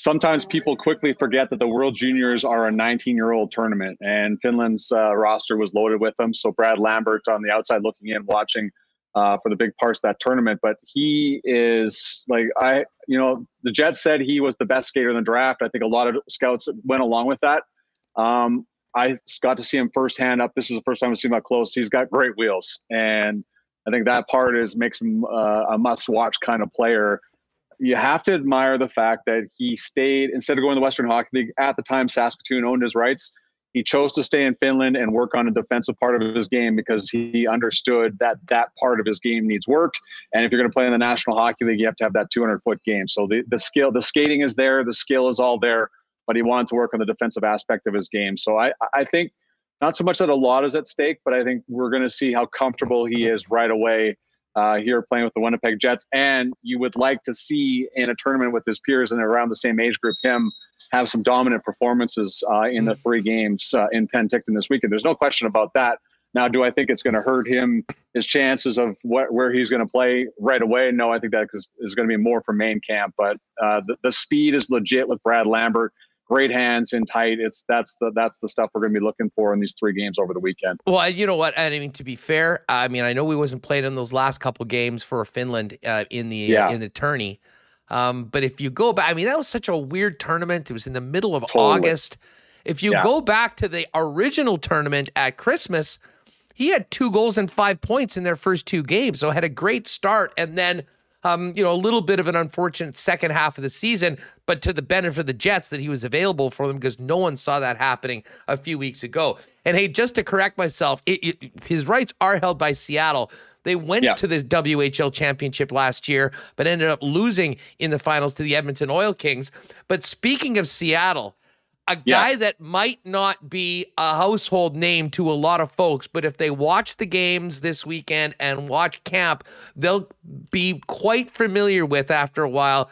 sometimes people quickly forget that the World Juniors are a 19 year old tournament, and Finland's uh, roster was loaded with them. So Brad Lambert on the outside looking in, watching uh, for the big parts of that tournament. But he is like I, you know, the Jets said he was the best skater in the draft. I think a lot of scouts went along with that. Um, I got to see him firsthand up. This is the first time I've seen him up close. He's got great wheels, and I think that part is makes him uh, a must-watch kind of player you have to admire the fact that he stayed instead of going to the Western Hockey League at the time. Saskatoon owned his rights. He chose to stay in Finland and work on a defensive part of his game because he understood that that part of his game needs work. And if you're going to play in the National Hockey League, you have to have that 200 foot game. So the the skill, the skating is there, the skill is all there, but he wanted to work on the defensive aspect of his game. So I I think not so much that a lot is at stake, but I think we're going to see how comfortable he is right away uh, here playing with the Winnipeg Jets. And you would like to see in a tournament with his peers and around the same age group him have some dominant performances uh, in the three games uh, in Penticton this weekend. There's no question about that. Now, do I think it's going to hurt him his chances of what, where he's going to play right away? No, I think that is, is going to be more for main camp. But uh, the, the speed is legit with Brad Lambert great hands in tight. It's that's the that's the stuff we're going to be looking for in these three games over the weekend. Well, you know what? I mean, to be fair, I mean, I know we wasn't played in those last couple games for Finland uh, in the yeah. in the tourney. Um, but if you go back, I mean, that was such a weird tournament. It was in the middle of totally. August. If you yeah. go back to the original tournament at Christmas, he had two goals and five points in their first two games. So had a great start and then um, you know, a little bit of an unfortunate second half of the season, but to the benefit of the Jets that he was available for them because no one saw that happening a few weeks ago. And hey, just to correct myself, it, it, his rights are held by Seattle. They went yeah. to the WHL championship last year, but ended up losing in the finals to the Edmonton Oil Kings. But speaking of Seattle, a guy yeah. that might not be a household name to a lot of folks, but if they watch the games this weekend and watch camp, they'll be quite familiar with after a while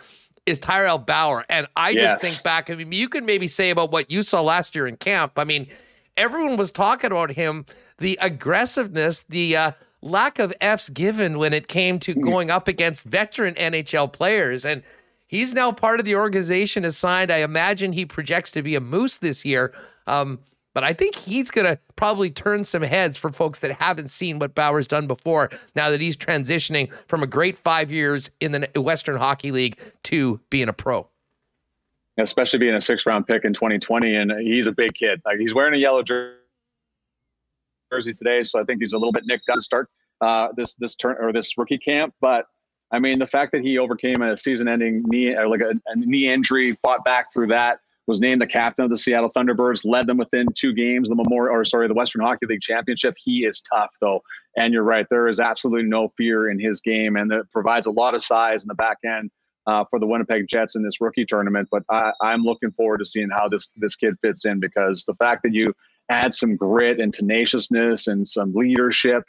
is Tyrel Bauer. And I yes. just think back, I mean, you can maybe say about what you saw last year in camp. I mean, everyone was talking about him, the aggressiveness, the uh, lack of F's given when it came to mm. going up against veteran NHL players. And He's now part of the organization assigned. I imagine he projects to be a Moose this year. Um, but I think he's going to probably turn some heads for folks that haven't seen what Bauer's done before now that he's transitioning from a great five years in the Western Hockey League to being a pro. Especially being a six round pick in 2020. And he's a big kid. Like he's wearing a yellow jersey today. So I think he's a little bit nicked up to start uh, this, this turn or this rookie camp. But I mean, the fact that he overcame a season-ending knee, or like a, a, knee injury, fought back through that, was named the captain of the Seattle Thunderbirds, led them within two games, the Memorial, or sorry, the Western Hockey League championship. He is tough, though, and you're right. There is absolutely no fear in his game, and it provides a lot of size in the back end uh, for the Winnipeg Jets in this rookie tournament. But I, I'm looking forward to seeing how this this kid fits in because the fact that you add some grit and tenaciousness and some leadership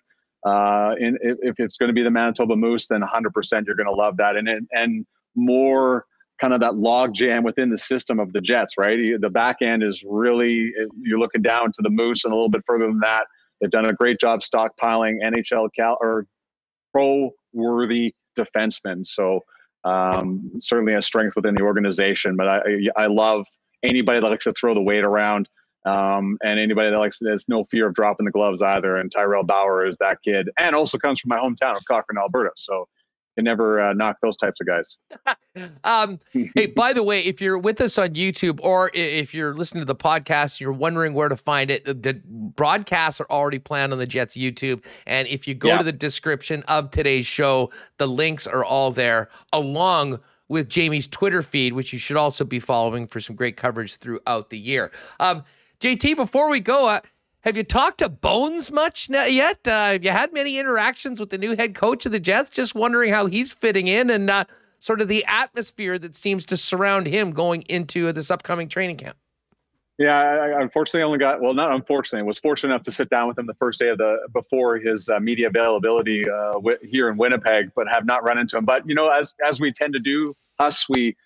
uh, and if, if it's going to be the Manitoba Moose, then 100% you're going to love that. And, and, and more kind of that log jam within the system of the Jets, right? The back end is really, you're looking down to the Moose and a little bit further than that. They've done a great job stockpiling NHL cal or pro worthy defensemen. So um, certainly a strength within the organization. But I, I love anybody that likes to throw the weight around. Um, and anybody that likes there's no fear of dropping the gloves either. And Tyrel Bauer is that kid, and also comes from my hometown of Cochrane, Alberta. So can never uh, knock those types of guys. [LAUGHS] um, hey, [LAUGHS] by the way, if you're with us on YouTube or if you're listening to the podcast, you're wondering where to find it. The broadcasts are already planned on the Jets YouTube, and if you go yeah. to the description of today's show, the links are all there, along with Jamie's Twitter feed, which you should also be following for some great coverage throughout the year. Um, JT, before we go, uh, have you talked to Bones much yet? Uh, have you had many interactions with the new head coach of the Jets? Just wondering how he's fitting in and uh, sort of the atmosphere that seems to surround him going into this upcoming training camp. Yeah, I unfortunately only got well, not unfortunately, was fortunate enough to sit down with him the first day of the before his uh, media availability uh, here in Winnipeg, but have not run into him. But you know, as as we tend to do, us we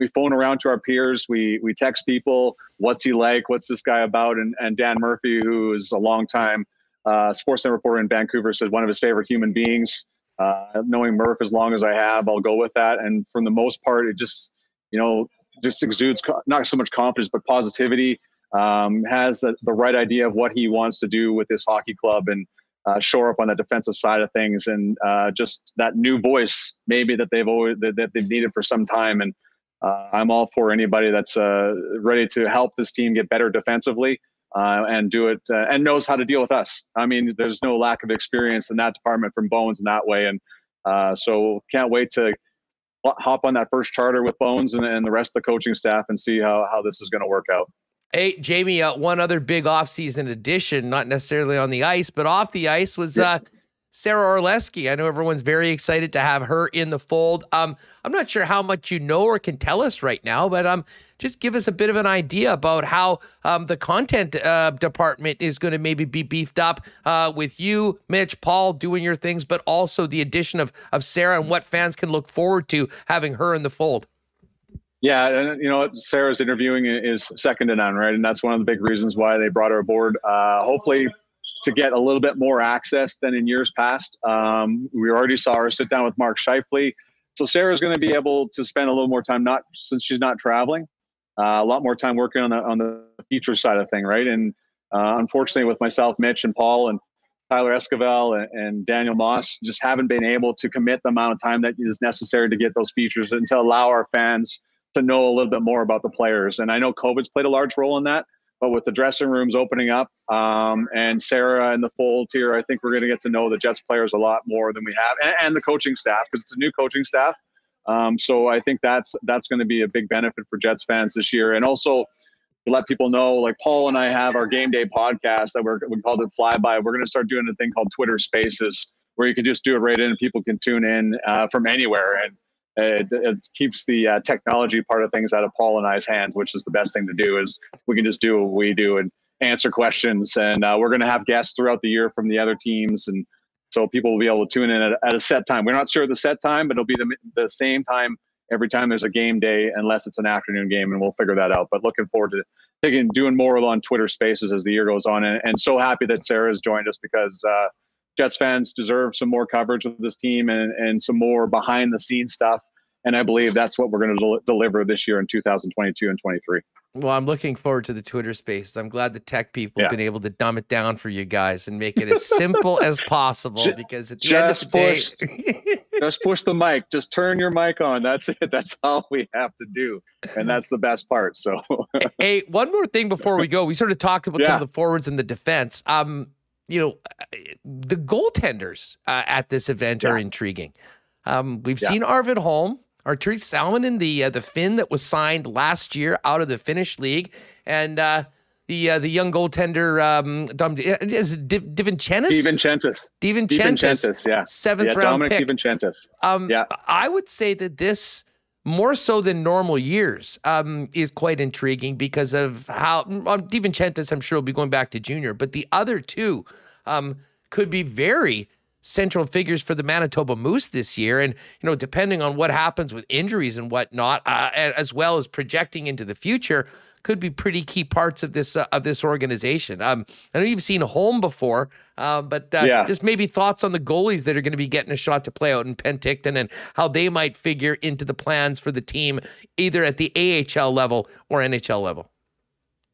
we phone around to our peers. We we text people, what's he like? What's this guy about? And and Dan Murphy, who is a long time uh, Sportsnet reporter in Vancouver, said one of his favorite human beings. Uh, knowing Murph as long as I have, I'll go with that. And for the most part, it just you know just exudes co- not so much confidence but positivity. Um, has the, the right idea of what he wants to do with this hockey club and uh, shore up on the defensive side of things and uh, just that new voice maybe that they've always that, that, they've needed for some time and uh, I'm all for anybody that's uh, ready to help this team get better defensively uh, and do it uh, and knows how to deal with us. I mean, there's no lack of experience in that department from Bones in that way, and uh, so can't wait to hop on that first charter with Bones and, and the rest of the coaching staff and see how how this is going to work out. Hey, Jamie, uh, one other big offseason addition, not necessarily on the ice, but off the ice was Sarah Orlesky. I know everyone's very excited to have her in the fold. Um, I'm not sure how much you know or can tell us right now, but um, just give us a bit of an idea about how um, the content uh, department is going to maybe be beefed up uh, with you, Mitch, Paul doing your things, but also the addition of of Sarah and what fans can look forward to having her in the fold. Yeah, and you know Sarah's interviewing is second to none, right? And that's one of the big reasons why they brought her aboard. Uh, hopefully, to get a little bit more access than in years past. Um, we already saw her sit down with Mark Scheifele. So Sarah's going to be able to spend a little more time, not since she's not traveling, uh, a lot more time working on the on the feature side of thing, right? And uh, unfortunately, with myself, Mitch, and Paul, and Tyler Esquivel and, and, Daniel Moss, just haven't been able to commit the amount of time that is necessary to get those features and to allow our fans to know a little bit more about the players. And I know COVID's played a large role in that. But with the dressing rooms opening up um, and Sarah and the fold here, I think we're going to get to know the Jets players a lot more than we have, and, and the coaching staff because it's a new coaching staff. Um, so I think that's that's going to be a big benefit for Jets fans this year, and also to let people know, like Paul and I have our game day podcast that we're we called it Flyby. We're going to start doing a thing called Twitter Spaces, where you can just do it right in, and people can tune in uh, from anywhere, and it, it keeps the uh, technology part of things out of Paul and I's hands, which is the best thing to do. Is we can just do what we do and answer questions, and uh, we're going to have guests throughout the year from the other teams, and so people will be able to tune in at, at a set time. We're not sure the set time, but it'll be the the same time every time there's a game day, unless it's an afternoon game, and we'll figure that out. But looking forward to taking doing more on Twitter Spaces as the year goes on, and, and so happy that Sarah has joined us because. Uh, Jets fans deserve some more coverage of this team and, and some more behind the scenes stuff and I believe that's what we're going to del- deliver this year in 2022 and 23. Well, I'm looking forward to the Twitter space. I'm glad the tech people yeah. have been able to dumb it down for you guys and make it as simple as [LAUGHS] possible because at the just end of the push, day, just push the mic, just turn your mic on. That's it. [LAUGHS] That's all we have to do. And that's the best part. So, hey, one more thing before we go. We sort of talked about yeah. some of the forwards and the defense. Um, you know, the goaltenders uh, at this event yeah. are intriguing. Um, we've seen Arvid Holm Artturi Salminen, the uh, the Finn that was signed last year out of the Finnish league, and uh, the uh, the young goaltender um, Dom is Div- DiVincentis. DiVincentis. DiVincentis. Yeah. Seventh yeah, round Dominic pick. DiVincentis. Um, yeah. I would say that this more so than normal years um, is quite intriguing because of how um, DiVincentis. I'm sure will be going back to junior, but the other two um, could be very central figures for the Manitoba Moose this year. And, you know, depending on what happens with injuries and whatnot, uh, as well as projecting into the future, could be pretty key parts of this uh, of this organization. Um, I know you've seen Holm before, uh, but uh, yeah. just maybe thoughts on the goalies that are going to be getting a shot to play out in Penticton and how they might figure into the plans for the team, either at the AHL level or NHL level.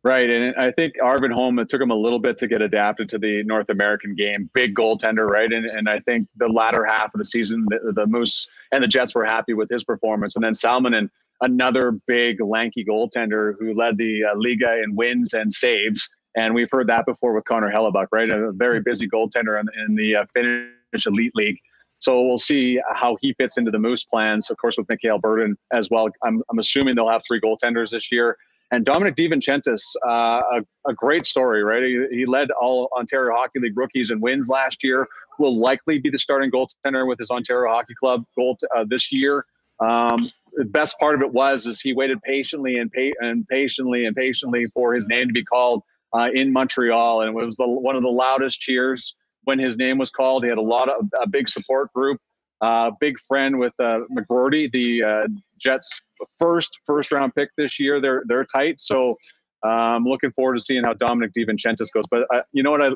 Right, and I think Arvid Holm. It took him a little bit to get adapted to the North American game. Big goaltender, right? And and I think the latter half of the season, the, the Moose and the Jets were happy with his performance. And then Salminen, another big lanky goaltender who led the uh, Liiga in wins and saves. And we've heard that before with Connor Hellebuyck, right? A very busy goaltender in, in the uh, Finnish Elite League. So we'll see how he fits into the Moose plans. Of course, with Mikhail Berdin as well. I'm, I'm assuming they'll have three goaltenders this year. And Dominic DiVincentis, uh, a, a, great story, right? He, he, led all Ontario Hockey League rookies in wins last year. Will likely be the starting goaltender with his Ontario Hockey Club goal uh, this year. Um, the best part of it was is he waited patiently and, pa- and patiently and patiently for his name to be called uh, in Montreal, and it was the, one of the loudest cheers when his name was called. He had a lot of a big support group. Uh, big friend with uh, McGroarty, the uh, Jets' first first round pick this year. They're they're tight, so I'm um, looking forward to seeing how Dominic DiVincentis goes. But uh, you know what? I,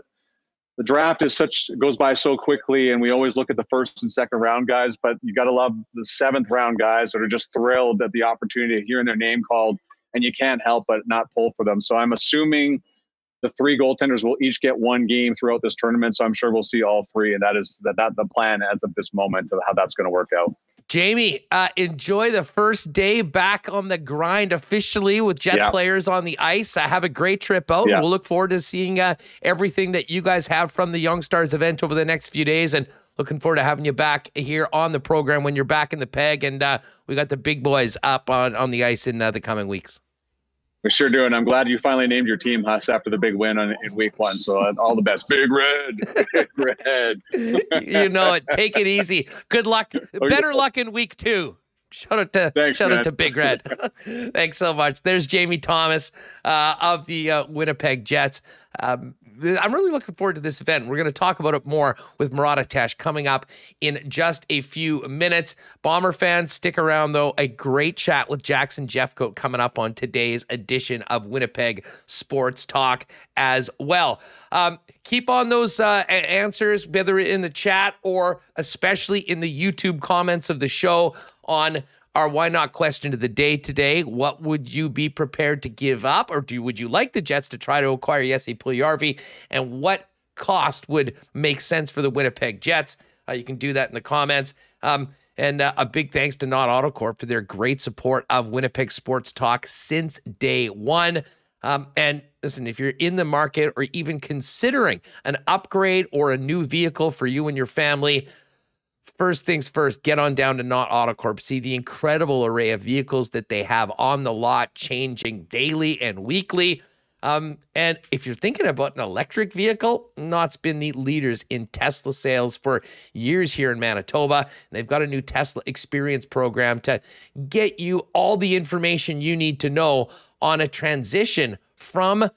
the draft is such goes by so quickly, and we always look at the first and second round guys. But you got to love the seventh round guys that are just thrilled at the opportunity of hearing their name called, and you can't help but not pull for them. So I'm assuming the three goaltenders will each get one game throughout this tournament. So I'm sure we'll see all three, and that is that that the plan as of this moment of how that's going to work out. Jamie, uh, enjoy the first day back on the grind officially with Jet yeah. players on the ice. Uh, have a great trip out. Yeah. We'll look forward to seeing uh, everything that you guys have from the Young Stars event over the next few days. And looking forward to having you back here on the program when you're back in the peg. And uh, we got the big boys up on, on the ice in uh, the coming weeks. We sure do, and I'm glad you finally named your team Huss after the big win on, in week one. So uh, all the best, Big Red, Big Red. [LAUGHS] you know it. Take it easy. Good luck. [LAUGHS] Oh, Better luck in week two. Shout out to Thanks, shout man. out to Big Red. [LAUGHS] Thanks so much. There's Jamie Thomas uh, of the uh, Winnipeg Jets. Um, I'm really looking forward to this event. We're going to talk about it more with Murat Ates coming up in just a few minutes. Bomber fans, stick around though. A great chat with Jackson Jeffcoat coming up on today's edition of Winnipeg Sports Talk as well. Um, keep on those uh, answers, whether in the chat or especially in the YouTube comments of the show on our why not question of the day today. What would you be prepared to give up, or do would you like the Jets to try to acquire Jesse Puljujarvi, and what cost would make sense for the Winnipeg Jets? Uh, you can do that in the comments. Um, and uh, a big thanks to Nott Autocorp for their great support of Winnipeg Sports Talk since day one. Um, and listen, if you're in the market or even considering an upgrade or a new vehicle for you and your family, first things first, get on down to Nott Autocorp. See the incredible array of vehicles that they have on the lot, changing daily and weekly. Um, and if you're thinking about an electric vehicle, Nott's been the leaders in Tesla sales for years here in Manitoba. They've got a new Tesla experience program to get you all the information you need to know on a transition from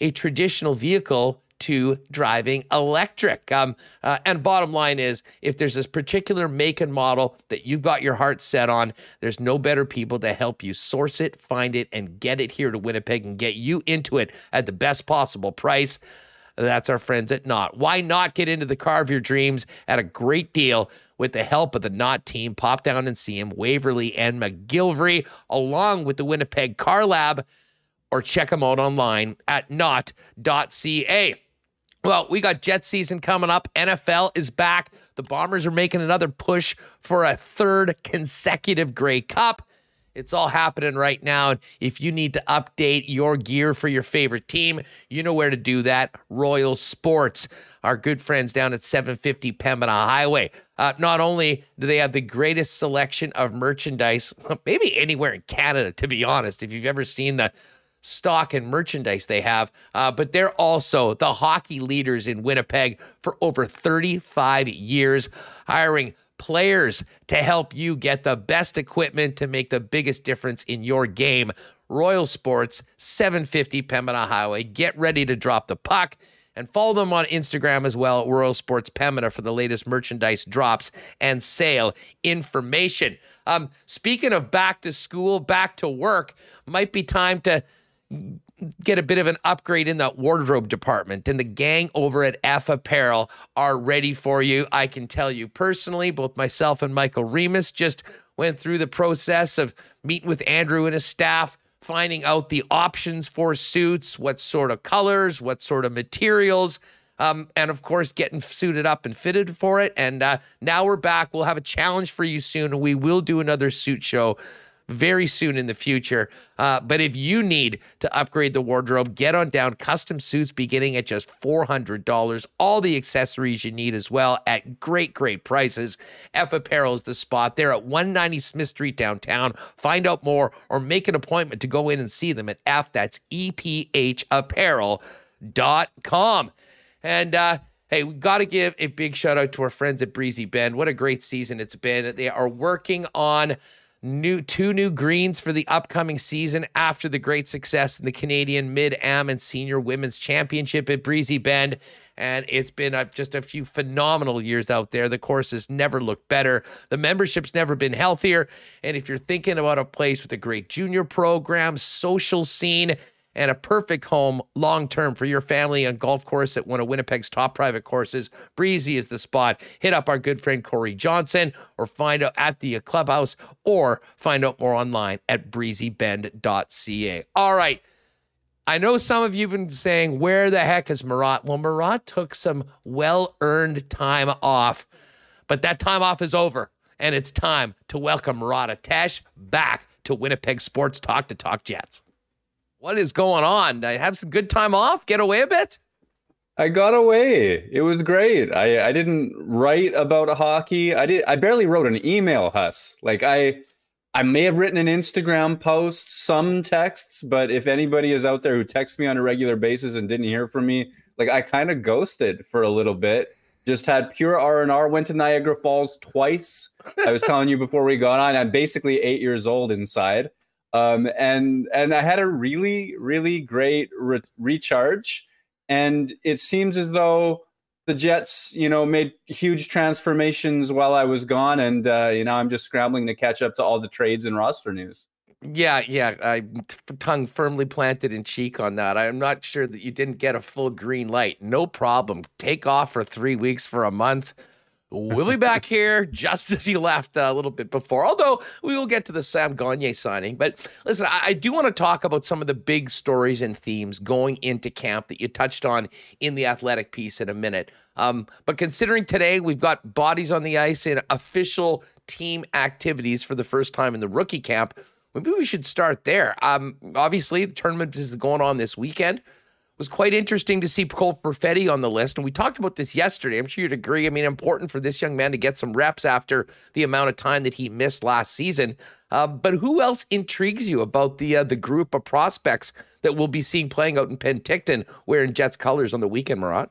a traditional vehicle to driving electric. Um, uh, and bottom line is, if there's this particular make and model that you've got your heart set on, there's no better people to help you source it, find it, and get it here to Winnipeg and get you into it at the best possible price. That's our friends at Nott. Why not get into the car of your dreams at a great deal with the help of the Nott team? Pop down and see them, Waverley and McGillivray, along with the Winnipeg Car Lab, or check them out online at nott.ca. Well, we got jet season coming up. NFL is back. The Bombers are making another push for a third consecutive Grey Cup. It's all happening right now. And if you need to update your gear for your favorite team, you know where to do that. Royal Sports, our good friends down at 750 Pembina Highway. Uh, not only do they have the greatest selection of merchandise, [LAUGHS] maybe anywhere in Canada, to be honest. If you've ever seen the stock and merchandise they have, uh, but they're also the hockey leaders in Winnipeg for over 35 years, hiring players to help you get the best equipment to make the biggest difference in your game. Royal Sports, 750 Pembina Highway. Get ready to drop the puck. And follow them on Instagram as well at Royal Sports Pembina for the latest merchandise drops and sale information. Um, speaking of back to school, back to work, might be time to get a bit of an upgrade in that wardrobe department. And the gang over at EPH Apparel are ready for you. I can tell you personally, both myself and Michael Remis just went through the process of meeting with Andrew and his staff, finding out the options for suits, what sort of colors, what sort of materials. Um, and of course, getting suited up and fitted for it. And uh, now we're back. We'll have a challenge for you soon. We will do another suit show very soon in the future. Uh, but if you need to upgrade the wardrobe, get on down. Custom suits beginning at just $400. All the accessories you need as well at great, great prices. EPH Apparel is the spot. They're at 190 Smith Street downtown. Find out more or make an appointment to go in and see them at F. That's EPHapparel.com. And, uh, Hey, we got to give a big shout out to our friends at Breezy Bend. What a great season it's been. They are working on new two new greens for the upcoming season after the great success in the Canadian Mid Am and Senior Women's Championship at Breezy Bend. And it's been a, just a few phenomenal years out there. The course has never looked better. The membership's never been healthier. And if you're thinking about a place with a great junior program, social scene, and a perfect home long term for your family on golf course at one of Winnipeg's top private courses. Breezy is the spot. Hit up our good friend Corey Johnson or find out at the clubhouse or find out more online at breezybend.ca. All right. I know some of you have been saying, where the heck is Murat? Well, Murat took some well earned time off, but that time off is over, and it's time to welcome Murat Ates back to Winnipeg Sports Talk to talk Jets. What is going on? I have some good time off? Get away a bit? I got away. It was great. I, I didn't write about hockey. I did I barely wrote an email, Huss. Like I I may have written an Instagram post, some texts, but if anybody is out there who texts me on a regular basis and didn't hear from me, like I kind of ghosted for a little bit. Just had pure R and R. Went to Niagara Falls twice. I was telling you before we got on. I'm basically eight years old inside um, and and I had a really really great re- recharge, And it seems as though the Jets, you know, made huge transformations while I was gone, and uh, you know, I'm just scrambling to catch up to all the trades and roster news. Yeah, yeah, I tongue firmly planted in cheek on that. I'm not sure that you didn't get a full green light. No problem. Take off for three weeks for a month. We'll be back here just as he left a little bit before, although we will get to the Sam Gagner signing. But listen, I, I, do want to talk about some of the big stories and themes going into camp that you touched on in the athletic piece in a minute. Um, but considering today we've got bodies on the ice in official team activities for the first time in the rookie camp, maybe we should start there. Um, obviously, the tournament is going on this weekend was quite interesting to see Cole Perfetti on the list. And we talked about this yesterday. I'm sure you'd agree. I mean, important for this young man to get some reps after the amount of time that he missed last season. Uh, but who else intrigues you about the uh, the group of prospects that we'll be seeing playing out in Penticton wearing Jets colors on the weekend, Murat?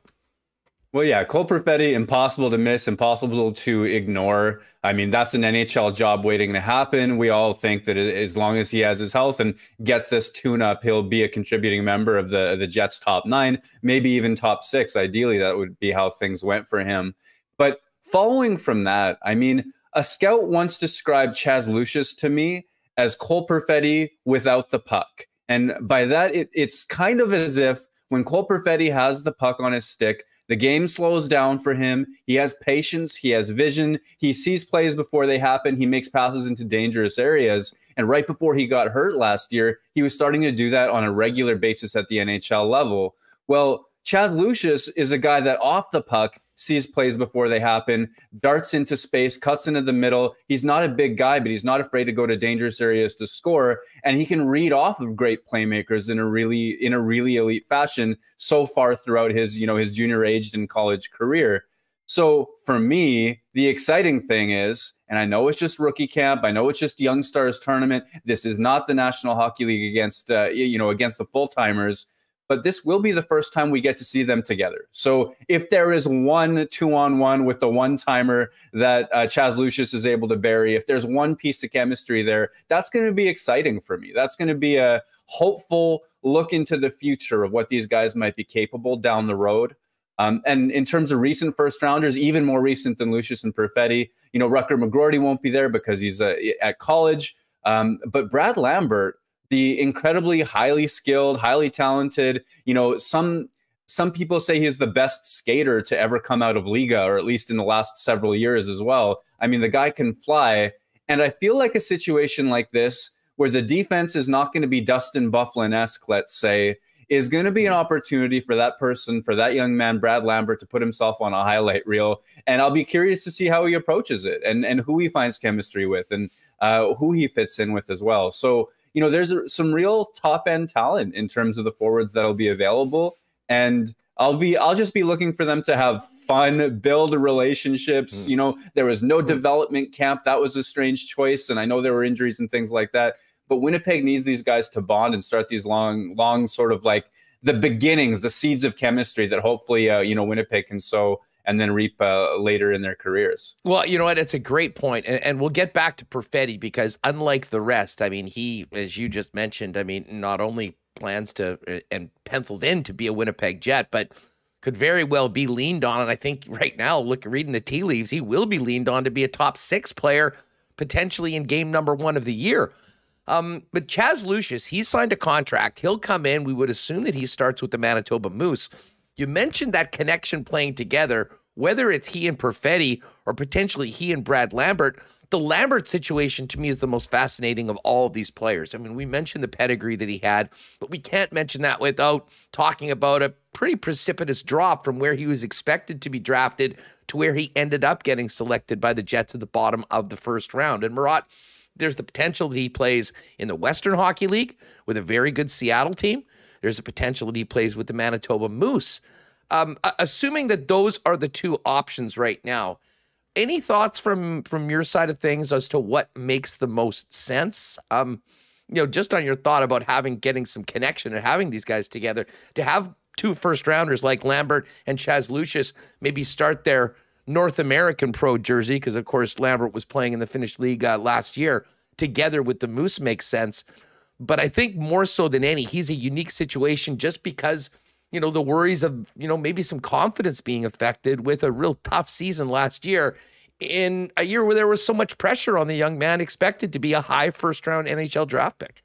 Well, yeah, Cole Perfetti, impossible to miss, impossible to ignore. I mean, that's an NHL job waiting to happen. We all think that as long as he has his health and gets this tune up, he'll be a contributing member of the the Jets top nine, maybe even top six. Ideally, that would be how things went for him. But following from that, I mean, a scout once described Chaz Lucius to me as Cole Perfetti without the puck. And by that, it, it's kind of as if when Cole Perfetti has the puck on his stick, the game slows down for him. He has patience, he has vision, he sees plays before they happen, he makes passes into dangerous areas. And right before he got hurt last year, he was starting to do that on a regular basis at the NHL level. Well, Chaz Lucius is a guy that off the puck sees plays before they happen, darts into space, cuts into the middle. He's not a big guy, but he's not afraid to go to dangerous areas to score, and he can read off of great playmakers in a really in a really elite fashion so far throughout his, you know, his junior aged and college career. So for me, the exciting thing is, and I know it's just rookie camp, I know it's just Young Stars tournament. This is not the National Hockey League against, uh, you know, against the full timers but this will be the first time we get to see them together. So if there is one two on one with the one timer that uh, Chaz Lucius is able to bury, if there's one piece of chemistry there, that's going to be exciting for me. That's going to be a hopeful look into the future of what these guys might be capable down the road. Um, and in terms of recent first rounders, even more recent than Lucius and Perfetti, you know, Rutger McGroarty won't be there because he's uh, at college. Um, but Brad Lambert, the incredibly highly skilled, highly talented, you know, some some people say he's the best skater to ever come out of Liiga, or at least in the last several years as well. I mean, the guy can fly. And I feel like a situation like this, where the defense is not going to be Dustin Byfuglien esque, let's say, is going to be an opportunity for that person, for that young man, Brad Lambert, to put himself on a highlight reel. And I'll be curious to see how he approaches it and, and who he finds chemistry with and uh, who he fits in with as well. So you know, there's some real top end talent in terms of the forwards that'll be available. And I'll be, I'll just be looking for them to have fun, build relationships. Mm. You know, there was no mm. development camp. That was a strange choice. And I know there were injuries and things like that. But Winnipeg needs these guys to bond and start these long, long sort of like the beginnings, the seeds of chemistry that hopefully, uh, you know, Winnipeg can sow and then reap uh, later in their careers. Well, you know what? It's a great point. And, and we'll get back to Perfetti because unlike the rest, I mean, he, as you just mentioned, I mean, not only plans to uh, and pencils in to be a Winnipeg Jet, but could very well be leaned on. And I think right now, look, reading the tea leaves, he will be leaned on to be a top six player potentially in game number one of the year. Um, but Chaz Lucius, he signed a contract. He'll come in. We would assume that he starts with the Manitoba Moose. You mentioned that connection playing together whether it's he and Perfetti or potentially he and Brad Lambert, the Lambert situation to me is the most fascinating of all of these players. I mean, we mentioned the pedigree that he had, but we can't mention that without talking about a pretty precipitous drop from where he was expected to be drafted to where he ended up getting selected by the Jets at the bottom of the first round. And Murat, there's the potential that he plays in the Western Hockey League with a very good Seattle team. There's a potential that he plays with the Manitoba Moose. Um, assuming that those are the two options right now, any thoughts from from your side of things as to what makes the most sense? Um, you know, just on your thought about having getting some connection and having these guys together to have two first rounders like Lambert and Chaz Lucius maybe start their North American pro jersey because of course Lambert was playing in the Finnish league uh, last year together with the Moose makes sense. But I think more so than any, he's a unique situation just because you know, the worries of, you know, maybe some confidence being affected with a real tough season last year in a year where there was so much pressure on the young man expected to be a high first round NHL draft pick.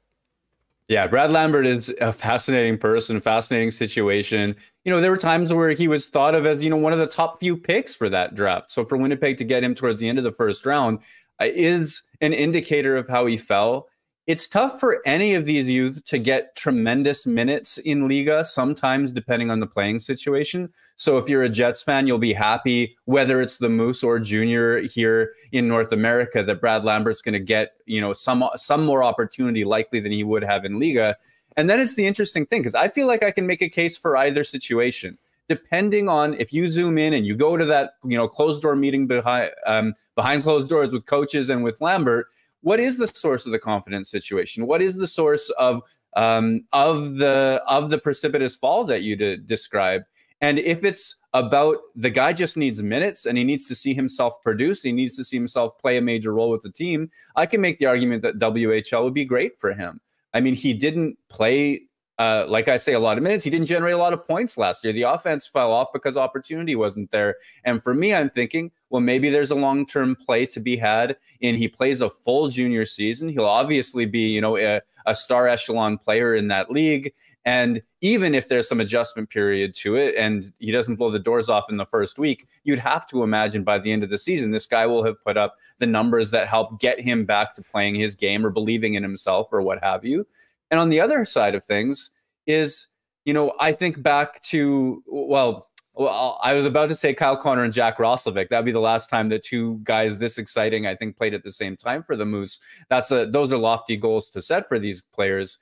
Yeah, Brad Lambert is a fascinating person, fascinating situation. You know, there were times where he was thought of as, you know, one of the top few picks for that draft. So for Winnipeg to get him towards the end of the first round uh, is an indicator of how he fell it's tough for any of these youth to get tremendous minutes in Liiga, sometimes depending on the playing situation. So if you're a Jets fan, you'll be happy whether it's the Moose or Junior here in North America that Brad Lambert's going to get, you know, some some more opportunity likely than he would have in Liiga. And then it's the interesting thing because I feel like I can make a case for either situation depending on if you zoom in and you go to that you know closed door meeting behind um, behind closed doors with coaches and with Lambert, what is the source of the confidence situation? What is the source of um, of the of the precipitous fall that you de- describe? And if it's about the guy just needs minutes and he needs to see himself produce, he needs to see himself play a major role with the team, I can make the argument that WHL would be great for him. I mean, he didn't play uh, like I say, a lot of minutes. He didn't generate a lot of points last year. The offense fell off because opportunity wasn't there. And for me, I'm thinking, well, maybe there's a long term play to be had. And he plays a full junior season. He'll obviously be, you know, a, a star echelon player in that league. And even if there's some adjustment period to it and he doesn't blow the doors off in the first week, you'd have to imagine by the end of the season, this guy will have put up the numbers that help get him back to playing his game or believing in himself or what have you. And on the other side of things is, you know, I think back to, well, well, I was about to say Kyle Connor and Jack Roslovic. That'd be the last time the two guys this exciting, I think, played at the same time for the Moose. That's a those are lofty goals to set for these players.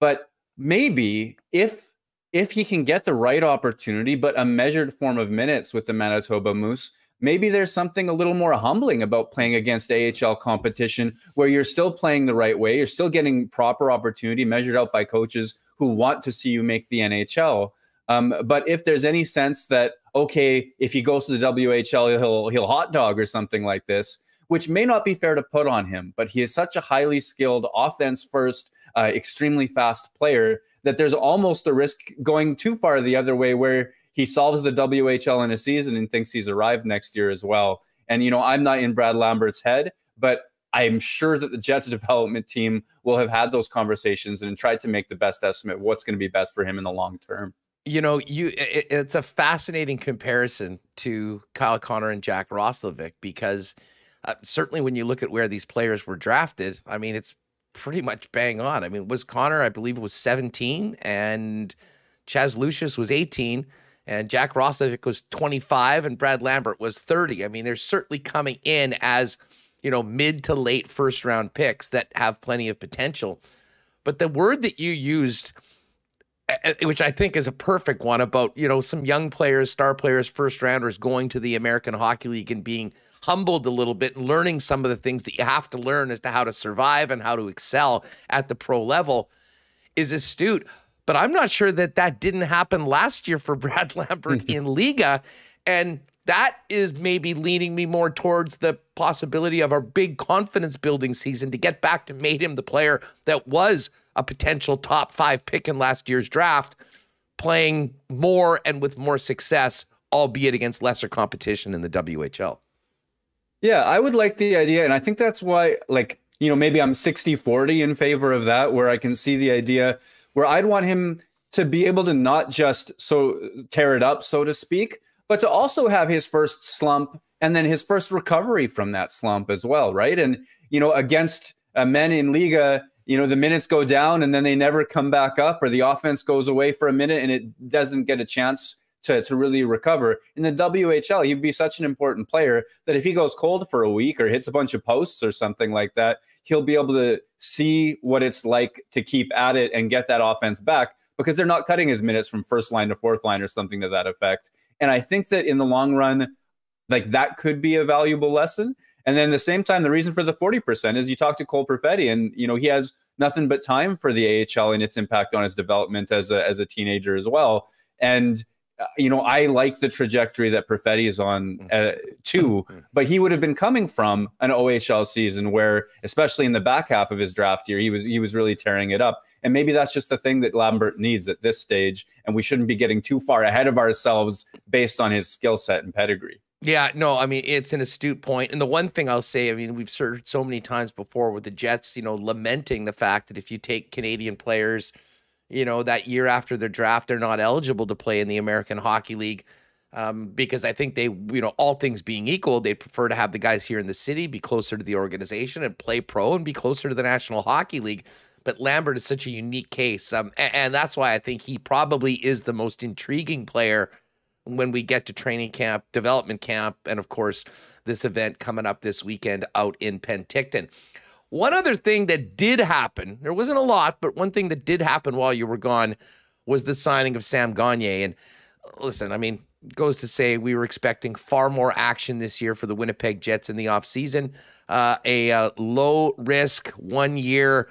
But maybe if if he can get the right opportunity, but a measured form of minutes with the Manitoba Moose, maybe there's something a little more humbling about playing against AHL competition where you're still playing the right way, you're still getting proper opportunity measured out by coaches who want to see you make the NHL. Um, but if there's any sense that okay, if he goes to the WHL, he'll he'll hot dog or something like this, which may not be fair to put on him, but he is such a highly skilled offense first, uh, extremely fast player that there's almost a risk going too far the other way where he solves the WHL in a season and thinks he's arrived next year as well. And, you know, I'm not in Brad Lambert's head, but I'm sure that the Jets [LAUGHS] development team will have had those conversations and tried to make the best estimate what's going to be best for him in the long term. You know, you it, it's a fascinating comparison to Kyle Connor and Jack Roslovic because uh, certainly when you look at where these players were drafted, I mean, it's pretty much bang on. I mean, was Connor, I believe, was 17 and Chaz Lucius was 18 and Jack Roslovic was 25 and Brad Lambert was 30. I mean, they're certainly coming in as, you know, mid to late first round picks that have plenty of potential. But the word that you used, which I think is a perfect one about, you know, some young players, star players, first rounders going to the American Hockey League and being humbled a little bit and learning some of the things that you have to learn as to how to survive and how to excel at the pro level is astute. But I'm not sure that that didn't happen last year for [LAUGHS] Brad Lambert [LAUGHS] in Liiga. And that is maybe leaning me more towards the possibility of a big confidence building season to get back to made him the player that was a potential top five pick in last year's draft, playing more and with more success, albeit against lesser competition in the WHL. Yeah, I would like the idea. And I think that's why, like, you know, maybe I'm 60 40 in favor of that, where I can see the idea where I'd want him to be able to not just so tear it up, so to speak, but to also have his first slump and then his first recovery from that slump as well, right? And you know, against uh, men in Liiga, you know, the minutes go down and then they never come back up, or the offense goes away for a minute and it doesn't get a chance to, to really recover. In the WHL, he'd be such an important player that if he goes cold for a week or hits a bunch of posts or something like that, he'll be able to see what it's like to keep at it and get that offense back because they're not cutting his minutes from first line to fourth line or something to that effect. And I think that in the long run, like that could be a valuable lesson. And then the same time, the reason for the 40% is you talk to Cole Perfetti and, you know, he has nothing but time for the AHL and its impact on his development as a, as a teenager as well. And you know, I like the trajectory that Perfetti is on Mm-hmm. uh, too, [LAUGHS] but he would have been coming from an OHL season where, especially in the back half of his draft year, he was he was really tearing it up. And maybe that's just the thing that Lambert needs at this stage, and we shouldn't be getting too far ahead of ourselves based on his skill set and pedigree. Yeah, no, I mean it's an astute point. And the one thing I'll say, I mean, we've heard so many times before with the Jets, you know, lamenting the fact that if you take Canadian players, you know, that year after their draft, they're not eligible to play in the American Hockey League. Um, because I think they, you know, all things being equal, they'd prefer to have the guys here in the city be closer to the organization and play pro and be closer to the National Hockey League. But Lambert is such a unique case. Um, a- and that's why I think he probably is the most intriguing player when we get to training camp, development camp, and of course, this event coming up this weekend out in Penticton. One other thing that did happen, there wasn't a lot, but one thing that did happen while you were gone was the signing of Sam Gagner. And uh, listen, I mean, goes to say we were expecting far more action this year for the Winnipeg Jets in the offseason. Uh, a uh, low risk, one year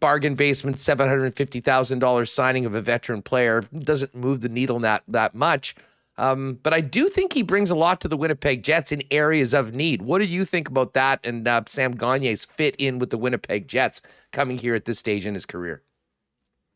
bargain basement $750,000 signing of a veteran player doesn't move the needle that that much. Um, but I do think he brings a lot to the Winnipeg Jets in areas of need. What do you think about that and uh, Sam Gagner's fit in with the Winnipeg Jets coming here at this stage in his career?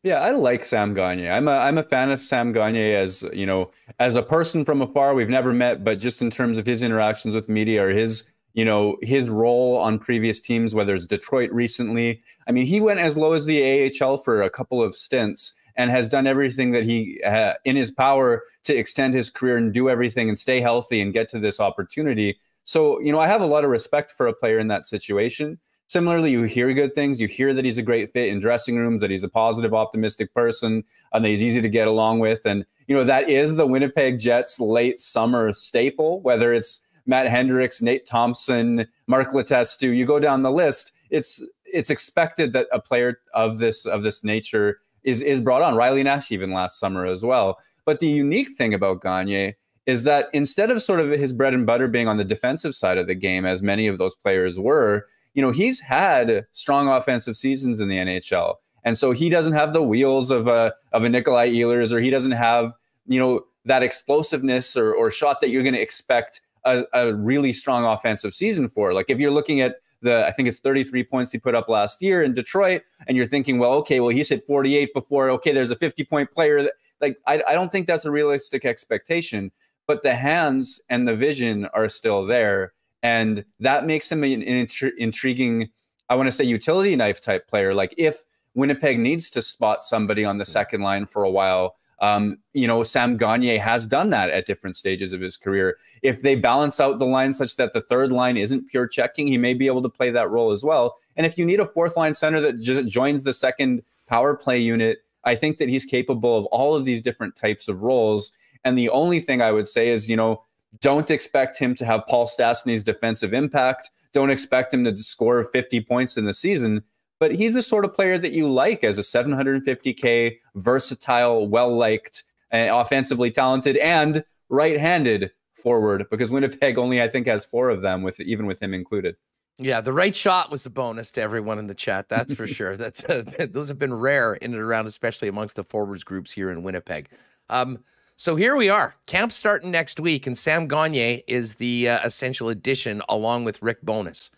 Yeah, I like Sam Gagner. I'm a I'm a fan of Sam Gagner as you know as a person from afar. We've never met, but just in terms of his interactions with media or his you know his role on previous teams, whether it's Detroit recently. I mean, he went as low as the AHL for a couple of stints and has done everything that he uh, in his power to extend his career and do everything and stay healthy and get to this opportunity. So you know, I have a lot of respect for a player in that situation. Similarly, you hear good things. You hear that he's a great fit in dressing rooms, that he's a positive, optimistic person, and that he's easy to get along with. And, you know, that is the Winnipeg Jets late summer staple, whether it's Matt Hendricks, Nate Thompson, Mark Letestu, you go down the list. It's it's expected that a player of this of this nature is is brought on. Riley Nash even last summer as well. But the unique thing about Gagner is that instead of sort of his bread and butter being on the defensive side of the game, as many of those players were, you know, he's had strong offensive seasons in the NHL. And so he doesn't have the wheels of a of a Nikolai Ehlers, or he doesn't have, you know, that explosiveness or, or shot that you're going to expect a, a really strong offensive season for. Like if you're looking at the, I think it's 33 points he put up last year in Detroit, and you're thinking, well, okay, well, he's hit 48 before. Okay, there's a 50 point player. That, like, I, I don't think that's a realistic expectation, but the hands and the vision are still there and that makes him an, an intri- intriguing i want to say utility knife type player like if winnipeg needs to spot somebody on the second line for a while um, you know sam gagner has done that at different stages of his career if they balance out the line such that the third line isn't pure checking he may be able to play that role as well and if you need a fourth line center that just joins the second power play unit i think that he's capable of all of these different types of roles and the only thing i would say is you know don't expect him to have Paul Stastny's defensive impact. Don't expect him to score 50 points in the season. But he's the sort of player that you like as a 750K, versatile, well liked, offensively talented, and right handed forward because Winnipeg only, I think, has four of them, with even with him included. Yeah, the right shot was a bonus to everyone in the chat. That's for [LAUGHS] sure. That's uh, [LAUGHS] those have been rare in and around, especially amongst the forwards groups here in Winnipeg. Um, so here we are. Camp starting next week, and Sam Gagner is the uh, essential addition along with Rick Bowness.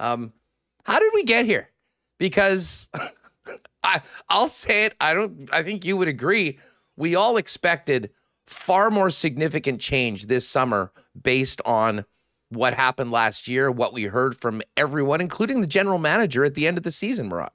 Um, how did we get here? Because [LAUGHS] I, I'll say it. I don't. I think you would agree. We all expected far more significant change this summer based on what happened last year, what we heard from everyone, including the general manager at the end of the season, Murat.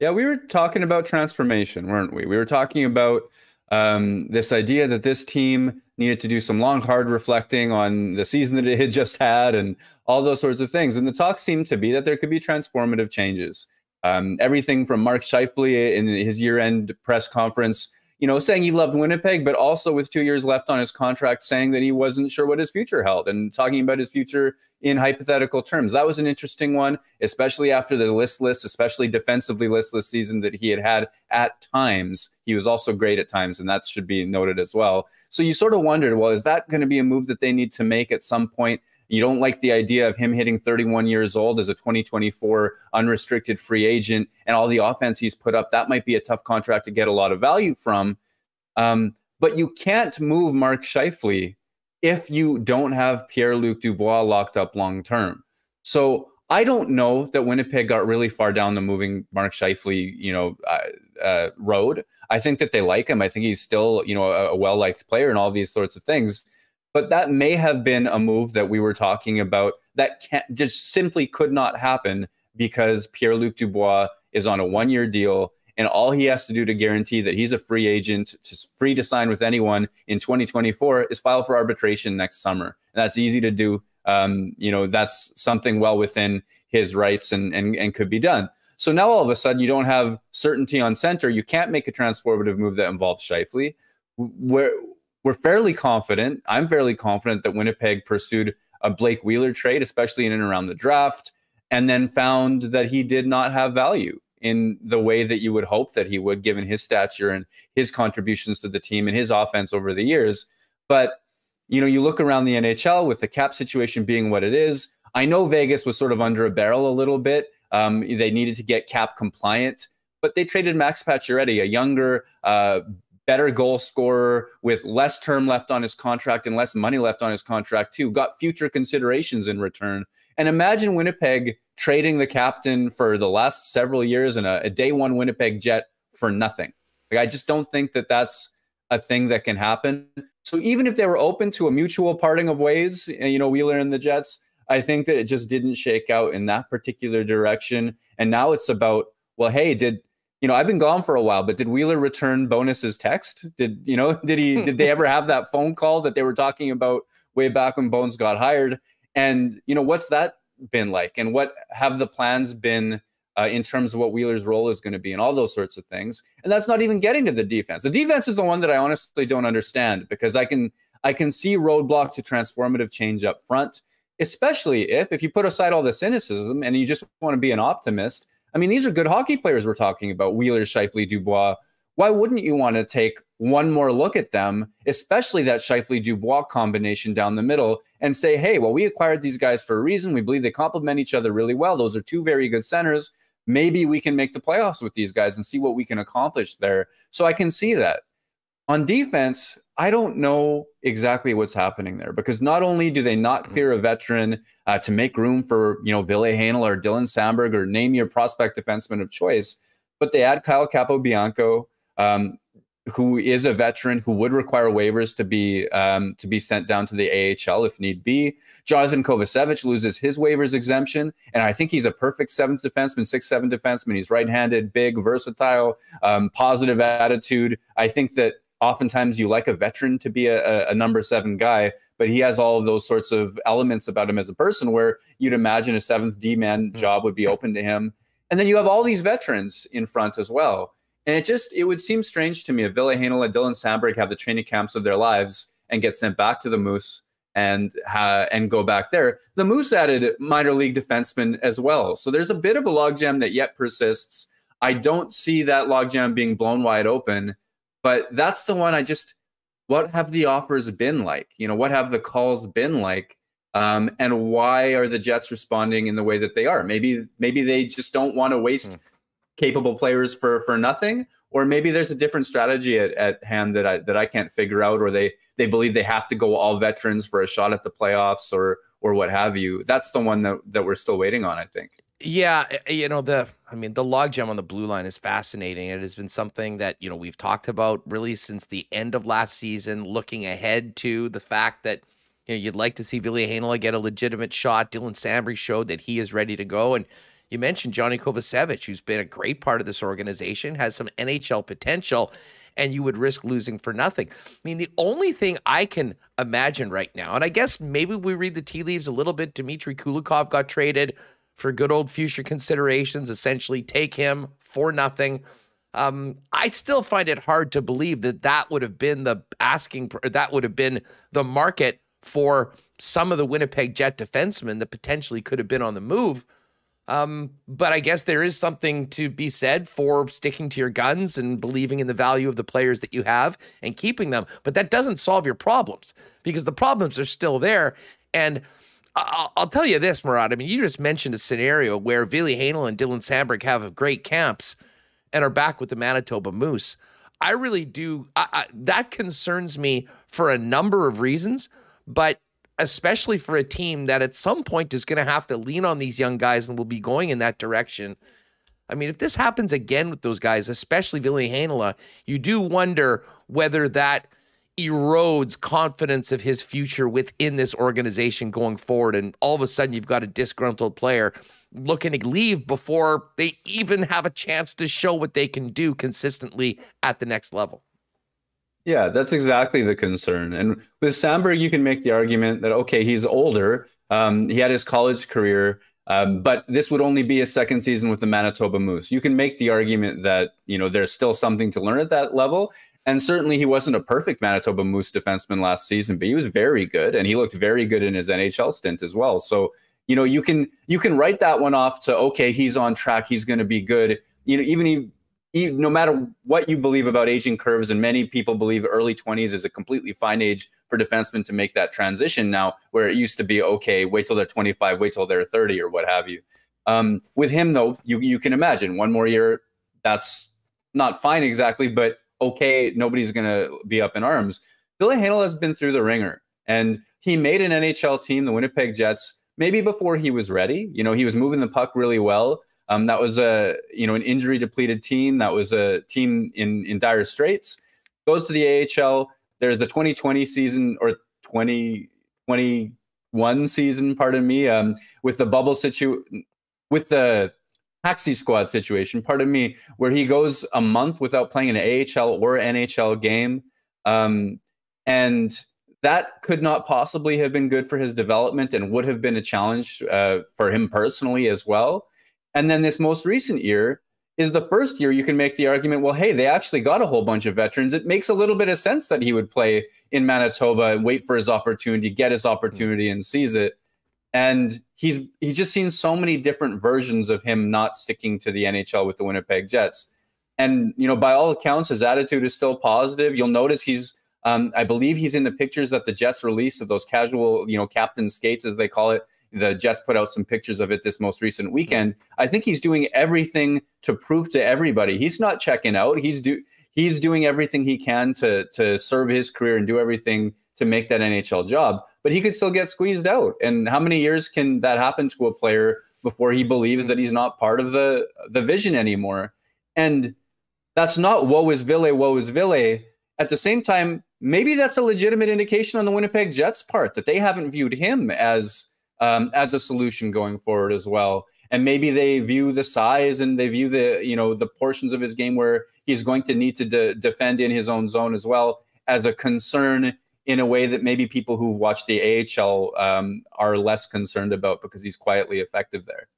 Yeah, we were talking about transformation, weren't we? We were talking about um, this idea that this team needed to do some long, hard reflecting on the season that it had just had and all those sorts of things. And the talk seemed to be that there could be transformative changes. Um, everything from Mark Scheifele in his year end press conference, you know, saying he loved Winnipeg, but also with two years left on his contract, saying that he wasn't sure what his future held and talking about his future in hypothetical terms. That was an interesting one, especially after the listless, especially defensively listless season that he had had at times. He was also great at times, and that should be noted as well. So you sort of wondered, well, is that going to be a move that they need to make at some point? You don't like the idea of him hitting 31 years old as a 2024 unrestricted free agent and all the offense he's put up. That might be a tough contract to get a lot of value from. Um, but you can't move Mark Scheifele if you don't have Pierre Luc Dubois locked up long term. So I don't know that Winnipeg got really far down the moving Mark Scheifele, you know, uh, uh, road. I think that they like him. I think he's still, you know, a, a well liked player and all these sorts of things. But that may have been a move that we were talking about that can't, just simply could not happen because Pierre Luc Dubois is on a one year deal. And all he has to do to guarantee that he's a free agent, to, free to sign with anyone in 2024, is file for arbitration next summer. And that's easy to do. Um, you know, that's something well within his rights and, and, and could be done. So now all of a sudden you don't have certainty on center. You can't make a transformative move that involves Scheifele. We're, we're fairly confident. I'm fairly confident that Winnipeg pursued a Blake Wheeler trade, especially in and around the draft and then found that he did not have value in the way that you would hope that he would, given his stature and his contributions to the team and his offense over the years. But you know, you look around the NHL with the cap situation being what it is. I know Vegas was sort of under a barrel a little bit. Um, they needed to get cap compliant, but they traded Max Pacioretty, a younger, uh, better goal scorer with less term left on his contract and less money left on his contract too. Got future considerations in return. And imagine Winnipeg trading the captain for the last several years and a, a day one Winnipeg Jet for nothing. Like, I just don't think that that's a thing that can happen. So even if they were open to a mutual parting of ways, eh, you know, Wheeler and the Jets, I think that it just didn't shake out in that particular direction. And now it's about, well, hey, did you know, I've been gone for a while, but did Wheeler return Bowness's text? Did you know, [LAUGHS] did he did they ever have that phone call that they were talking about way back when Bones got hired? And you know, what's that been like? And what have the plans been uh, in terms of what Wheeler's role is going to be and all those sorts of things? And that's not even getting to the defense. The defense is the one that I honestly don't understand because I can I can see roadblock to transformative change up front, especially if if you put aside all the cynicism and you just want to be an optimist. I mean, these are good hockey players we're talking about: Wheeler, Scheifele, Dubois why wouldn't you want to take one more look at them, especially that Scheifele Dubois combination down the middle, and say, hey, well, we acquired these guys for a reason. We believe they complement each other really well. Those are two very good centers. Maybe we can make the playoffs with these guys and see what we can accomplish there. So I can see that. On defense, I don't know exactly what's happening there because not only do they not clear a veteran uh, to make room for, you know, Ville Heinola or Dylan Samberg or name your prospect defenseman of choice, but they add Kyle Capobianco um, who is a veteran who would require waivers to be um, to be sent down to the AHL if need be. Jonathan Kovacevic loses his waivers exemption, and I think he's a perfect seventh defenseman, six seven defenseman. He's right-handed, big, versatile, um, positive attitude. I think that oftentimes you like a veteran to be a, a, number seven guy, but he has all of those sorts of elements about him as a person where you'd imagine a seventh D man hmm. job would be open to him. And then you have all these veterans in front as well. And it just it would seem strange to me if Ville Heinola and Dylan Samberg have the training camps of their lives and get sent back to the Moose and uh, and go back there. The Moose added minor league defensemen as well, so there's a bit of a logjam that yet persists. I don't see that logjam being blown wide open, but that's the one I just. What have the offers been like? You know, what have the calls been like? Um, and why are the Jets responding in the way that they are? Maybe maybe they just don't want to waste. Mm capable players for for nothing or maybe there's a different strategy at, at hand that I that I can't figure out or they they believe they have to go all veterans for a shot at the playoffs or or what have you that's the one that that we're still waiting on I think yeah eh, eh, you know the I mean the logjam on the blue line is fascinating it has been something that you know we've talked about really since the end of last season looking ahead to the fact that you know you'd like to see Ville Heinola get a legitimate shot Dylan Samberg showed that he is ready to go and you mentioned Johnny Kovacevic, who's been a great part of this organization, has some NHL potential, and you would risk losing for nothing. I mean, the only thing I can imagine right now, and I guess maybe we read the tea leaves a little bit. Dmitry Kulikov got traded for good old future considerations, essentially take him for nothing. Um, I still find it hard to believe that that would have been the asking, that would have been the market for some of the Winnipeg Jet defensemen that potentially could have been on the move. Um, but I guess there is something to be said for sticking to your guns and believing in the value of the players that you have and keeping them. But that doesn't solve your problems because the problems are still there. And I'll, I'll tell you this, Murat. I mean, you just mentioned a scenario where Ville Heinola and Dylan Samberg have great camps and are back with the Manitoba Moose. I really do. I, I, that concerns me for a number of reasons, but especially for a team that at some point is going to have to lean on these young guys and will be going in that direction. I mean, if this happens again with those guys, especially Ville Heinola, you do wonder whether that erodes confidence of his future within this organization going forward. And all of a sudden, you've got a disgruntled player looking to leave before they even have a chance to show what they can do consistently at the next level. Yeah, that's exactly the concern. And with Samberg, you can make the argument that, okay, he's older. Um, he had his college career. Um, but this would only be a second season with the Manitoba Moose. You can make the argument that you know there's still something to learn at that level, and certainly he wasn't a perfect Manitoba Moose defenseman last season, but he was very good, and he looked very good in his NHL stint as well. So you know you can you can write that one off to okay, he's on track, he's going to be good. You know, even he no matter what you believe about aging curves, and many people believe early 20s is a completely fine age for defensemen to make that transition now, where it used to be, okay, wait till they're 25, wait till they're 30 or what have you. Um, with him, though, you, you can imagine one more year, that's not fine exactly, but okay, nobody's going to be up in arms. Ville Heinola has been through the ringer, and he made an NHL team, the Winnipeg Jets, maybe before he was ready. You know, he was moving the puck really well um, that was a you know an injury depleted team. That was a team in in dire straits. Goes to the AHL. There's the 2020 season or 2021 season. Pardon me. Um, with the bubble situ, with the taxi squad situation. Pardon me. Where he goes a month without playing an AHL or NHL game. Um, and that could not possibly have been good for his development and would have been a challenge uh, for him personally as well. And then this most recent year is the first year you can make the argument, well, hey, they actually got a whole bunch of veterans. It makes a little bit of sense that he would play in Manitoba and wait for his opportunity, get his opportunity, and seize it. And he's he's just seen so many different versions of him not sticking to the NHL with the Winnipeg Jets. And you know, by all accounts, his attitude is still positive. You'll notice he's um, I believe he's in the pictures that the Jets released of those casual, you know, captain skates as they call it the Jets put out some pictures of it this most recent weekend. I think he's doing everything to prove to everybody he's not checking out. He's do he's doing everything he can to to serve his career and do everything to make that NHL job. But he could still get squeezed out. And how many years can that happen to a player before he believes that he's not part of the the vision anymore? And that's not woe is Ville, woe is Ville. At the same time, maybe that's a legitimate indication on the Winnipeg Jets part that they haven't viewed him as um, as a solution going forward as well. And maybe they view the size and they view the you know the portions of his game where he's going to need to de- defend in his own zone as well as a concern in a way that maybe people who've watched the AHL um, are less concerned about because he's quietly effective there.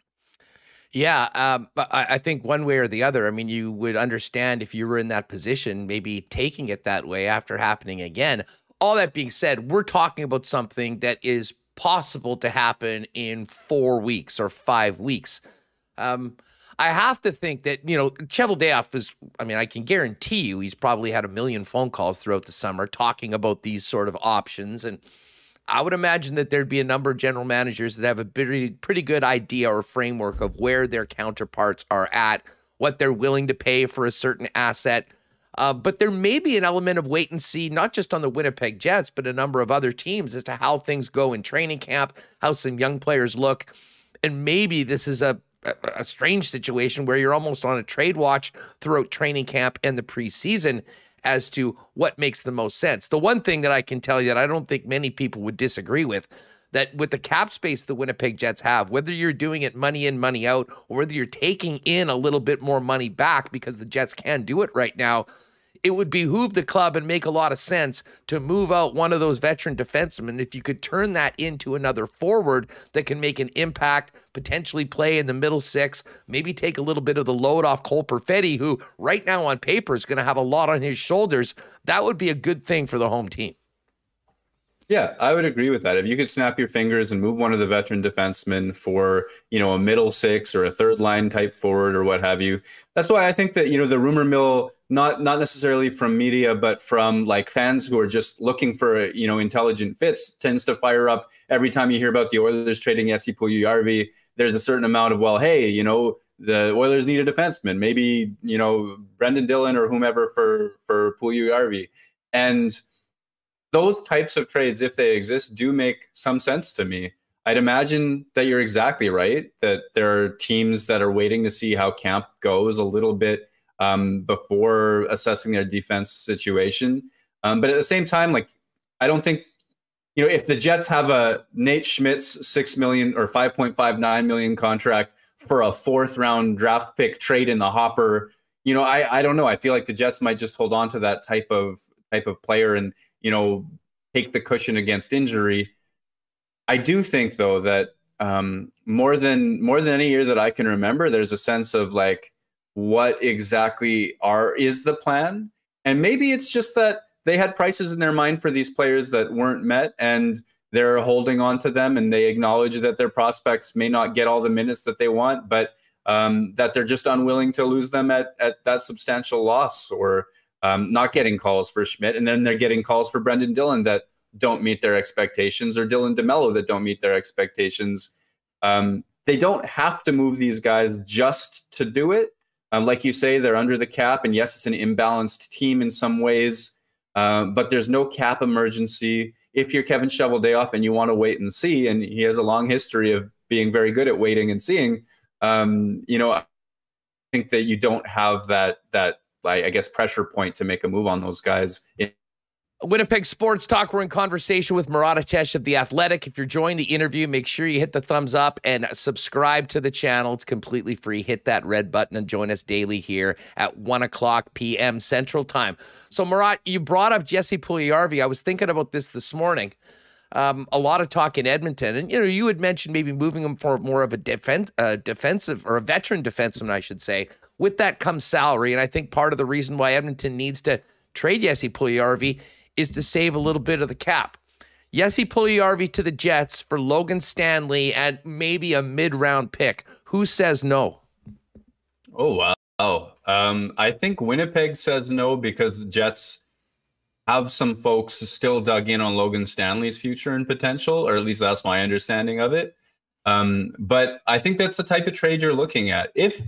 Yeah, um, but I, I, think one way or the other. I mean, you would understand if you were in that position, maybe taking it that way after happening again. All that being said, we're talking about something that is possible to happen in four weeks or five weeks. Um, I have to think that, you know, Cheveldayoff is, I mean, I can guarantee you he's probably had a million phone calls throughout the summer talking about these sort of options. And I would imagine that there'd be a number of general managers that have a pretty, pretty good idea or framework of where their counterparts are at, what they're willing to pay for a certain asset, uh, but there may be an element of wait and see, not just on the Winnipeg Jets, but a number of other teams as to how things go in training camp, how some young players look. And maybe this is a, a, strange situation where you're almost on a trade watch throughout training camp and the preseason as to what makes the most sense. The one thing that I can tell you that I don't think many people would disagree with that with the cap space the Winnipeg Jets have, whether you're doing it money in, money out, or whether you're taking in a little bit more money back because the Jets can do it right now, it would behoove the club and make a lot of sense to move out one of those veteran defensemen. If you could turn that into another forward that can make an impact, potentially play in the middle six, maybe take a little bit of the load off Cole Perfetti, who right now on paper is going to have a lot on his shoulders, that would be a good thing for the home team. Yeah, I would agree with that. If you could snap your fingers and move one of the veteran defensemen for, you know, a middle six or a third line type forward or what have you. That's why I think that, you know, the rumor mill not not necessarily from media but from like fans who are just looking for, you know, intelligent fits tends to fire up every time you hear about the Oilers trading Jesse Puljujarvi. There's a certain amount of, well, hey, you know, the Oilers need a defenseman, maybe you know Brendan Dillon or whomever for for Puljujarvi, and those types of trades, if they exist, do make some sense to me. I'd imagine that you're exactly right. That there are teams that are waiting to see how camp goes a little bit um, before assessing their defense situation. Um, but at the same time, like I don't think you know if the Jets have a Nate Schmidt's six million or five point five nine million contract for a fourth round draft pick trade in the hopper, you know I I don't know. I feel like the Jets might just hold on to that type of type of player and you know take the cushion against injury. I do think though that um, more than more than any year that I can remember, there's a sense of like what exactly are is the plan, and maybe it's just that they had prices in their mind for these players that weren't met, and they're holding on to them, and they acknowledge that their prospects may not get all the minutes that they want, but um, that they're just unwilling to lose them at at that substantial loss or um, not getting calls for Schmidt, and then they're getting calls for Brendan Dillon that don't meet their expectations or Dylan DeMello that don't meet their expectations. Um, they don't have to move these guys just to do it. Um, like you say, they're under the cap, and yes, it's an imbalanced team in some ways, um, but there's no cap emergency. If you're Kevin Cheveldayoff and you want to wait and see, and he has a long history of being very good at waiting and seeing, um, you know, I think that you don't have that that I guess pressure point to make a move on those guys Winnipeg Sports Talk. We're in conversation with Murat Ates of The Athletic. If you're enjoying the interview, make sure you hit the thumbs up and subscribe to the channel. It's completely free. Hit that red button and join us daily here at 1 o'clock p.m. Central Time. So, Murat, you brought up Jesse Puljujarvi. I was thinking about this this morning. Um, a lot of talk in Edmonton, and you know, you had mentioned maybe moving him for more of a defense, defensive or a veteran defenseman, I should say. With that comes salary, and I think part of the reason why Edmonton needs to trade Jesse Puljujarvi is to save a little bit of the cap. Yes, he Puljujarvi to the Jets for Logan Stanley and maybe a mid-round pick. Who says no? Oh wow. Um, I think Winnipeg says no because the Jets have some folks still dug in on Logan Stanley's future and potential, or at least that's my understanding of it. Um, but I think that's the type of trade you're looking at. If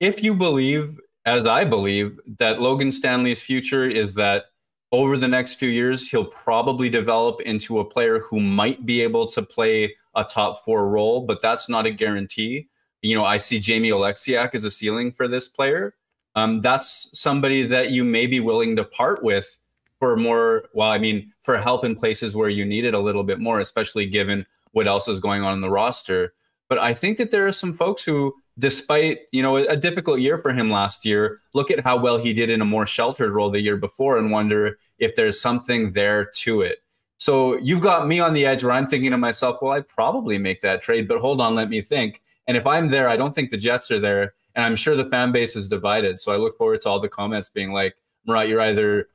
if you believe, as I believe, that Logan Stanley's future is that over the next few years, he'll probably develop into a player who might be able to play a top four role, but that's not a guarantee. You know, I see Jamie Oleksiak as a ceiling for this player. Um, that's somebody that you may be willing to part with for more. Well, I mean, for help in places where you need it a little bit more, especially given what else is going on in the roster. But I think that there are some folks who despite you know a difficult year for him last year look at how well he did in a more sheltered role the year before and wonder if there's something there to it. So you've got me on the edge where i'm thinking to myself well i'd probably make that trade but hold on let me think. And if i'm there i don't think the jets are there and i'm sure the fan base is divided. So i look forward to all the comments being like Murat, you're either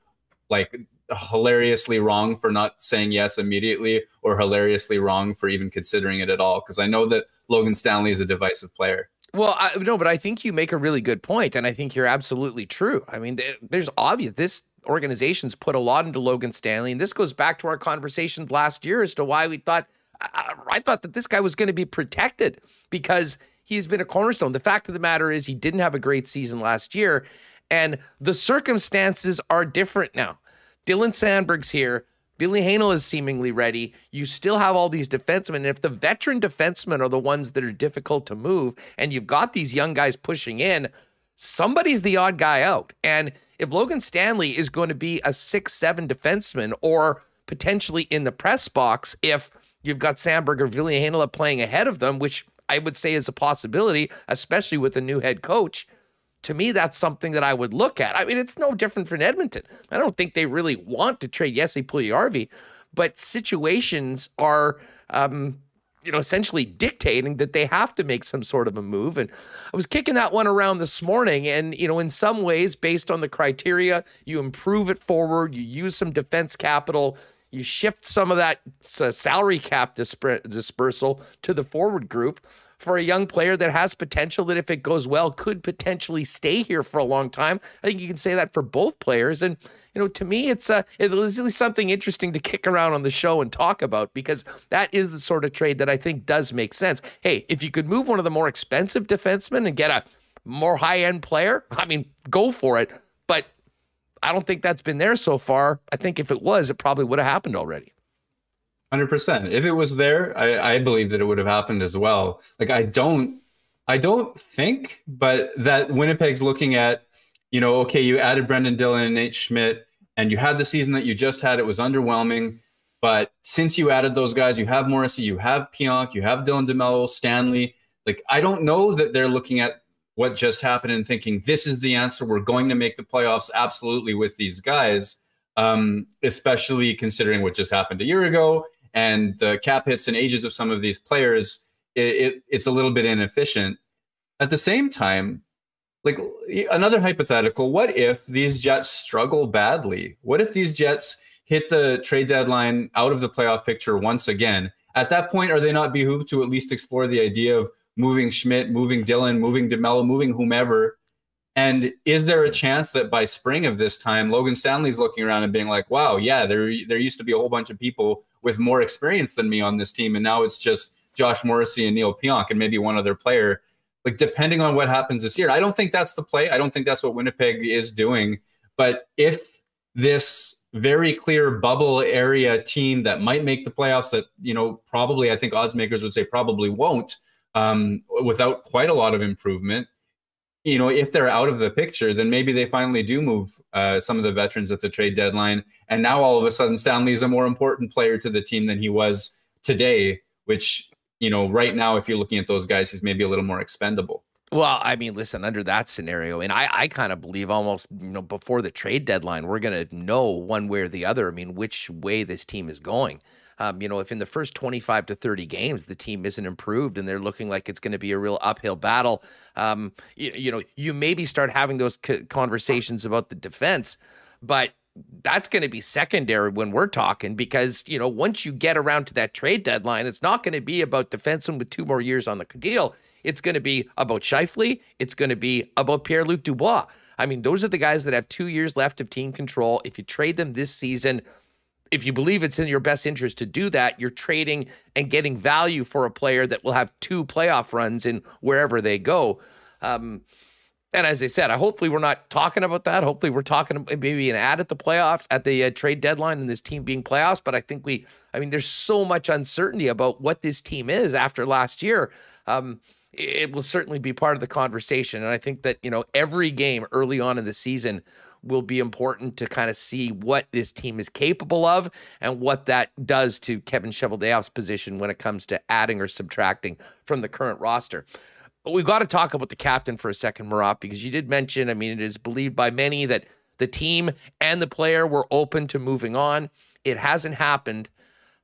like hilariously wrong for not saying yes immediately or hilariously wrong for even considering it at all. Because i know that logan stanley is a divisive player well, I, no, but I think you make a really good point, and I think you're absolutely true. I mean, there's obvious this organization's put a lot into Logan Stanley, and this goes back to our conversations last year as to why we thought I, I thought that this guy was going to be protected because he's been a cornerstone. The fact of the matter is, he didn't have a great season last year, and the circumstances are different now. Dylan Samberg's here. Ville Heinola is seemingly ready. You still have all these defensemen. And if the veteran defensemen are the ones that are difficult to move, and you've got these young guys pushing in, somebody's the odd guy out. And if Logan Stanley is going to be a six, seven defenseman or potentially in the press box, if you've got Samberg or Ville Heinola playing ahead of them, which I would say is a possibility, especially with the new head coach – to me, that's something that I would look at. I mean, it's no different from Edmonton. I don't think they really want to trade Jesse Puljujarvi, but situations are, um, you know, essentially dictating that they have to make some sort of a move. And I was kicking that one around this morning. And, you know, in some ways, based on the criteria, you improve it forward, you use some defense capital, you shift some of that uh, salary cap disper- dispersal to the forward group for a young player that has potential that if it goes well could potentially stay here for a long time. I think you can say that for both players and you know to me it's a it is something interesting to kick around on the show and talk about because that is the sort of trade that I think does make sense. Hey, if you could move one of the more expensive defensemen and get a more high-end player, I mean, go for it. But I don't think that's been there so far. I think if it was, it probably would have happened already. Hundred percent. If it was there, I, I believe that it would have happened as well. Like I don't, I don't think, but that Winnipeg's looking at, you know, okay, you added Brendan Dillon and Nate Schmidt, and you had the season that you just had. It was underwhelming, but since you added those guys, you have Morrissey, you have Pionk, you have Dylan DeMello, Stanley. Like I don't know that they're looking at what just happened and thinking this is the answer. We're going to make the playoffs absolutely with these guys, um, especially considering what just happened a year ago and the cap hits and ages of some of these players. It, it, it's a little bit inefficient. At the same time, like another hypothetical, what if these Jets struggle badly? What if these Jets hit the trade deadline out of the playoff picture once again? At that point, are they not behooved to at least explore the idea of moving Schmidt, moving Dillon, moving DeMello, moving whomever. And is there a chance that by spring of this time, Logan Stanley's looking around and being like, "Wow, yeah, there there used to be a whole bunch of people with more experience than me on this team, and now it's just Josh Morrissey and Neal Pionk and maybe one other player." Like depending on what happens this year, I don't think that's the play. I don't think that's what Winnipeg is doing. But if this very clear bubble area team that might make the playoffs, that you know probably I think odds makers would say probably won't um, without quite a lot of improvement. You know, if they're out of the picture, then maybe they finally do move uh, some of the veterans at the trade deadline. And now all of a sudden, Stanley's a more important player to the team than he was today, which, you know, right now, if you're looking at those guys, he's maybe a little more expendable. Well, I mean, listen, under that scenario, and I, I kind of believe almost, you know, before the trade deadline, we're going to know one way or the other. I mean, which way this team is going. Um, you know, if in the first 25 to 30 games the team isn't improved and they're looking like it's going to be a real uphill battle, um, you, you know, you maybe start having those conversations about the defense, but that's going to be secondary when we're talking because you know once you get around to that trade deadline, it's not going to be about defenseman with two more years on the deal. It's going to be about Scheifele. It's going to be about Pierre Luc Dubois. I mean, those are the guys that have two years left of team control. If you trade them this season, if you believe it's in your best interest to do that, you're trading and getting value for a player that will have two playoff runs in wherever they go. Um, and as I said, I hopefully we're not talking about that. Hopefully we're talking maybe an ad at the playoffs at the uh, trade deadline and this team being playoffs. But I think we, I mean, there's so much uncertainty about what this team is after last year. Um, it will certainly be part of the conversation. And I think that, you know, every game early on in the season will be important to kind of see what this team is capable of and what that does to Kevin Cheveldayoff's position when it comes to adding or subtracting from the current roster. But we've got to talk about the captain for a second, Murat, because you did mention, I mean, it is believed by many that the team and the player were open to moving on. It hasn't happened.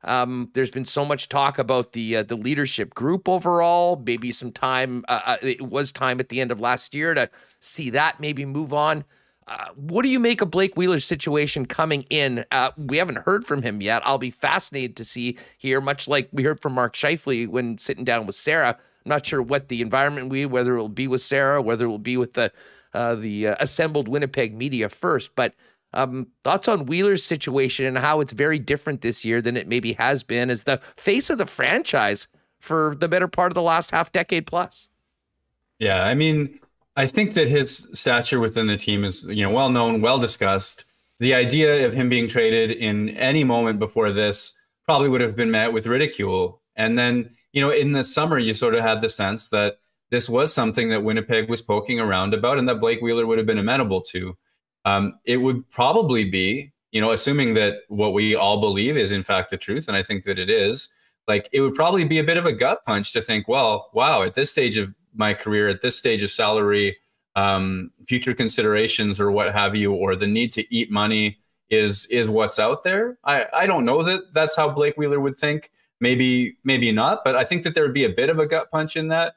Um, there's been so much talk about the uh, the leadership group overall. Maybe some time. Uh, uh it was time at the end of last year to see that maybe move on. Uh, what do you make of Blake Wheeler's situation coming in? Uh, we haven't heard from him yet. I'll be fascinated to see here, much like we heard from Mark Scheifele when sitting down with Sarah. I'm not sure what the environment will be, whether it will be with Sarah, whether it will be with the uh, the uh, assembled Winnipeg media first. But um, thoughts on Wheeler's situation and how it's very different this year than it maybe has been as the face of the franchise for the better part of the last half decade plus. Yeah, I mean, I think that his stature within the team is, you know, well known, well discussed. The idea of him being traded in any moment before this probably would have been met with ridicule. And then, you know, in the summer, you sort of had the sense that this was something that Winnipeg was poking around about and that Blake Wheeler would have been amenable to. Um, it would probably be, you know, assuming that what we all believe is in fact the truth, and I think that it is, like it would probably be a bit of a gut punch to think, well, wow, at this stage of my career at this stage of salary, um, future considerations or what have you, or the need to eat money is is what's out there. I I don't know that that's how Blake Wheeler would think. Maybe maybe not, but I think that there would be a bit of a gut punch in that.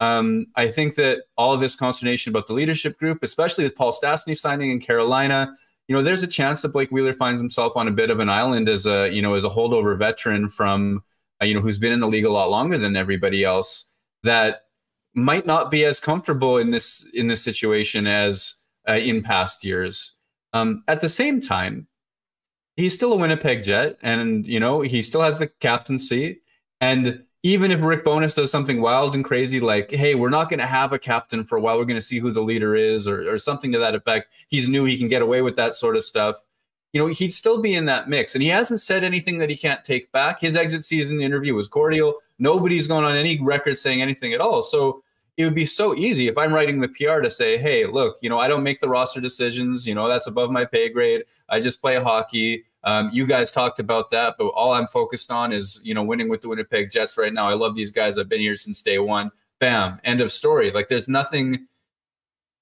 Um, I think that all of this consternation about the leadership group, especially with Paul Stastny signing in Carolina, you know, there's a chance that Blake Wheeler finds himself on a bit of an island as a, you know, as a holdover veteran from, uh, you know, who's been in the league a lot longer than everybody else that might not be as comfortable in this in this situation as uh, in past years. Um, at the same time, he's still a Winnipeg Jet, and you know he still has the captaincy. And even if Rick Bowness does something wild and crazy, like, hey, we're not going to have a captain for a while, we're going to see who the leader is, or, or something to that effect. He's new, he can get away with that sort of stuff. You know, he'd still be in that mix. And he hasn't said anything that he can't take back. His exit season interview was cordial. Nobody's gone on any record saying anything at all. So it would be so easy if I'm writing the PR to say, hey, look, you know, I don't make the roster decisions. You know, that's above my pay grade. I just play hockey. Um, you guys talked about that, but all I'm focused on is, you know, winning with the Winnipeg Jets right now. I love these guys. I've been here since day one. Bam, end of story. Like there's nothing,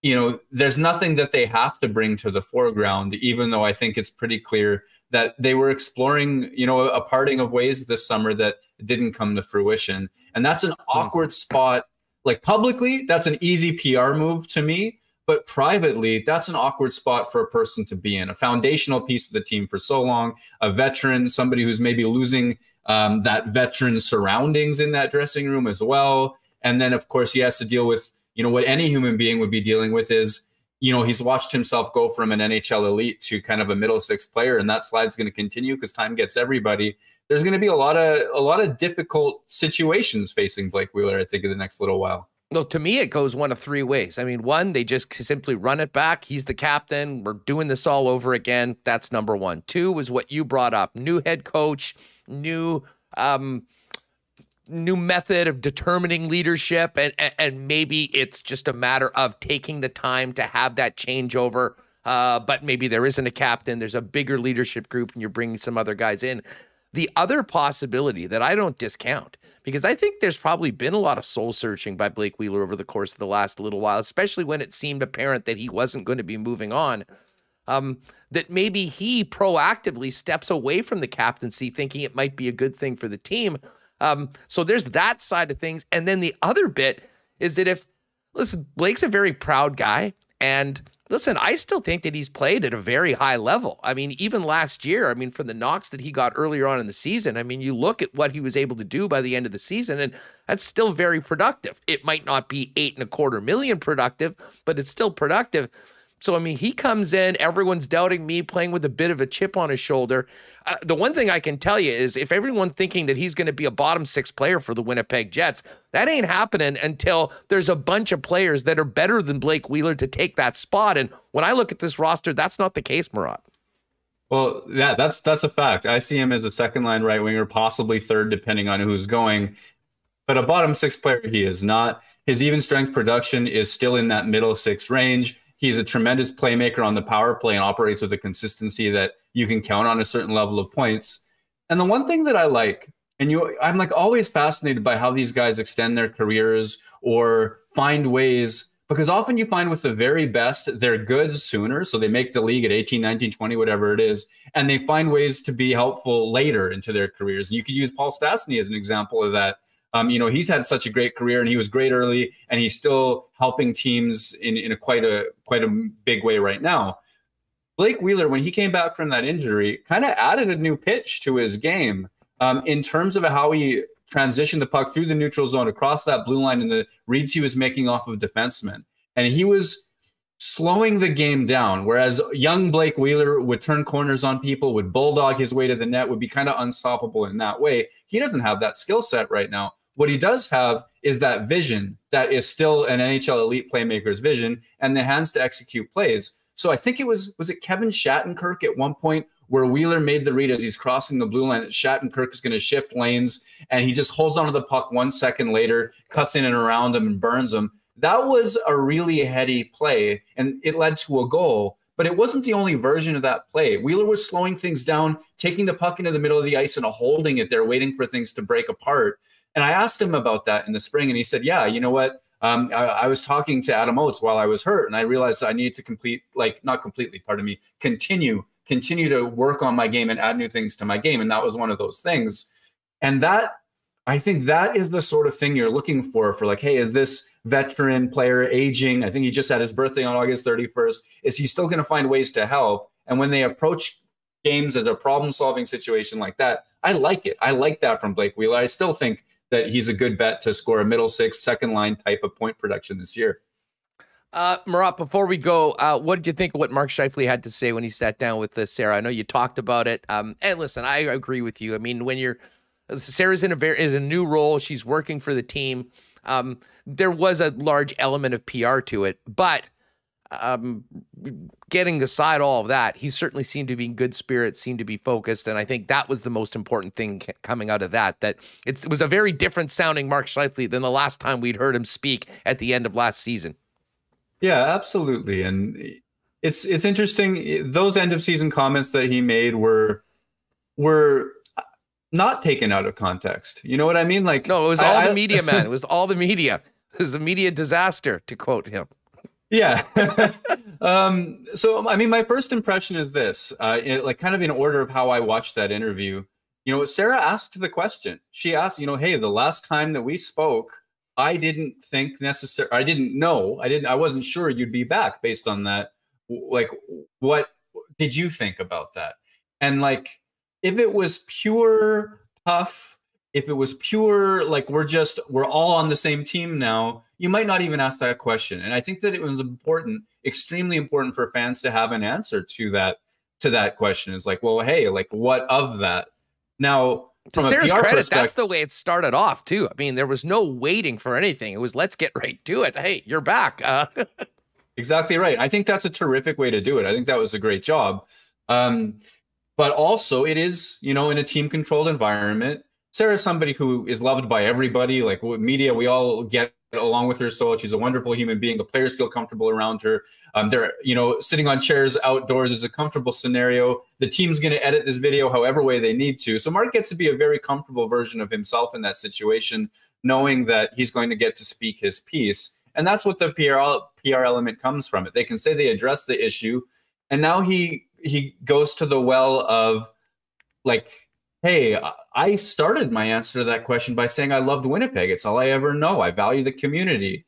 you know, there's nothing that they have to bring to the foreground, even though I think it's pretty clear that they were exploring, you know, a parting of ways this summer that didn't come to fruition. And that's an hmm. awkward spot like publicly, that's an easy PR move to me. But privately, that's an awkward spot for a person to be in. A foundational piece of the team for so long, a veteran, somebody who's maybe losing um, that veteran surroundings in that dressing room as well. And then, of course, he has to deal with, you know, what any human being would be dealing with is, you know, he's watched himself go from an NHL elite to kind of a middle six player, and that slide's going to continue because time gets everybody there's going to be a lot of a lot of difficult situations facing Blake Wheeler. I think in the next little while. No, to me, it goes one of three ways. I mean, one, they just simply run it back. He's the captain. We're doing this all over again. That's number one. Two was what you brought up: new head coach, new um, new method of determining leadership, and and maybe it's just a matter of taking the time to have that changeover. Uh, but maybe there isn't a captain. There's a bigger leadership group, and you're bringing some other guys in. The other possibility that I don't discount, because I think there's probably been a lot of soul searching by Blake Wheeler over the course of the last little while, especially when it seemed apparent that he wasn't going to be moving on. Um, that maybe he proactively steps away from the captaincy, thinking it might be a good thing for the team. Um, so there's that side of things. And then the other bit is that if, listen, Blake's a very proud guy. And listen, I still think that he's played at a very high level. I mean, even last year, I mean, from the knocks that he got earlier on in the season, I mean, you look at what he was able to do by the end of the season, and that's still very productive. It might not be eight and a quarter million productive, but it's still productive. So, I mean, he comes in, everyone's doubting me, playing with a bit of a chip on his shoulder. Uh, the one thing I can tell you is if everyone thinking that he's going to be a bottom six player for the Winnipeg Jets, that ain't happening until there's a bunch of players that are better than Blake Wheeler to take that spot. And when I look at this roster, that's not the case, Murat. Well, yeah, that's that's a fact. I see him as a second line right winger, possibly third, depending on who's going. But a bottom six player, he is not. His even strength production is still in that middle six range. He's a tremendous playmaker on the power play and operates with a consistency that you can count on a certain level of points. And the one thing that I like, and you, I'm like always fascinated by how these guys extend their careers or find ways because often you find with the very best they're good sooner so they make the league at 18 19 20 whatever it is and they find ways to be helpful later into their careers and you could use paul stastny as an example of that um, you know, he's had such a great career and he was great early, and he's still helping teams in, in a quite a quite a big way right now. Blake Wheeler, when he came back from that injury, kind of added a new pitch to his game um, in terms of how he transitioned the puck through the neutral zone across that blue line and the reads he was making off of defensemen. And he was slowing the game down. Whereas young Blake Wheeler would turn corners on people, would bulldog his way to the net, would be kind of unstoppable in that way. He doesn't have that skill set right now. What he does have is that vision that is still an NHL elite playmaker's vision and the hands to execute plays. So I think it was was it Kevin Shattenkirk at one point where Wheeler made the read as he's crossing the blue line that Shattenkirk is going to shift lanes and he just holds onto the puck one second later, cuts in and around him and burns him. That was a really heady play and it led to a goal. But it wasn't the only version of that play. Wheeler was slowing things down, taking the puck into the middle of the ice and holding it there, waiting for things to break apart. And I asked him about that in the spring, and he said, "Yeah, you know what? Um, I, I, was talking to Adam Oates while I was hurt, and I realized I needed to complete, like, not completely, pardon me, continue, continue to work on my game and add new things to my game, and that was one of those things. And that, I think, that is the sort of thing you're looking for. For like, hey, is this veteran player aging? I think he just had his birthday on August 31st. Is he still going to find ways to help? And when they approach games as a problem solving situation like that, I like it. I like that from Blake Wheeler. I still think that he's a good bet to score a middle six, second line type of point production this year. Uh, Murat, before we go, uh, what did you think of what Mark Scheifele had to say when he sat down with uh, Sarah? I know you talked about it. Um, and listen, I agree with you. I mean, when you're Sarah's in a very is a new role, she's working for the team. Um, there was a large element of PR to it, but um, getting aside all of that, he certainly seemed to be in good spirits, seemed to be focused, and I think that was the most important thing coming out of that. That it was a very different sounding Mark Scheifele than the last time we'd heard him speak at the end of last season. Yeah, absolutely. And it's it's interesting. Those end of season comments that he made were were not taken out of context. You know what I mean? Like no, it was all I, the media, man. [LAUGHS] It was all the media. It was a media disaster, to quote him. Yeah. [LAUGHS] um, so I mean, my first impression is this, uh, it, like kind of in order of how I watched that interview. You know, Sarah asked the question. She asked, you know, hey, the last time that we spoke, I didn't think necessary. I didn't know. I didn't. I wasn't sure you'd be back based on that. Like, what did you think about that? And like, if it was pure puff, if it was pure like we're just we're all on the same team now, you might not even ask that question. And I think that it was important, extremely important for fans to have an answer to that to that question. Is like, well, hey, like, what of that? Now, to Sarah's credit, that's the way it started off too. I mean, there was no waiting for anything. It was let's get right to it. Hey, you're back. Uh, [LAUGHS] exactly right. I think that's a terrific way to do it. I think that was a great job. Um, but also, it is you know in a team controlled environment. Sarah's somebody who is loved by everybody. Like media, we all get along with her so she's a wonderful human being. The players feel comfortable around her. Um, they're you know sitting on chairs outdoors is a comfortable scenario. The team's going to edit this video however way they need to. So mark gets to be a very comfortable version of himself in that situation knowing that he's going to get to speak his piece. And that's what the pr pr element comes from it. They can say they address the issue and now he he goes to the well of like hey, I started my answer to that question by saying I loved Winnipeg. It's all I ever know. I value the community.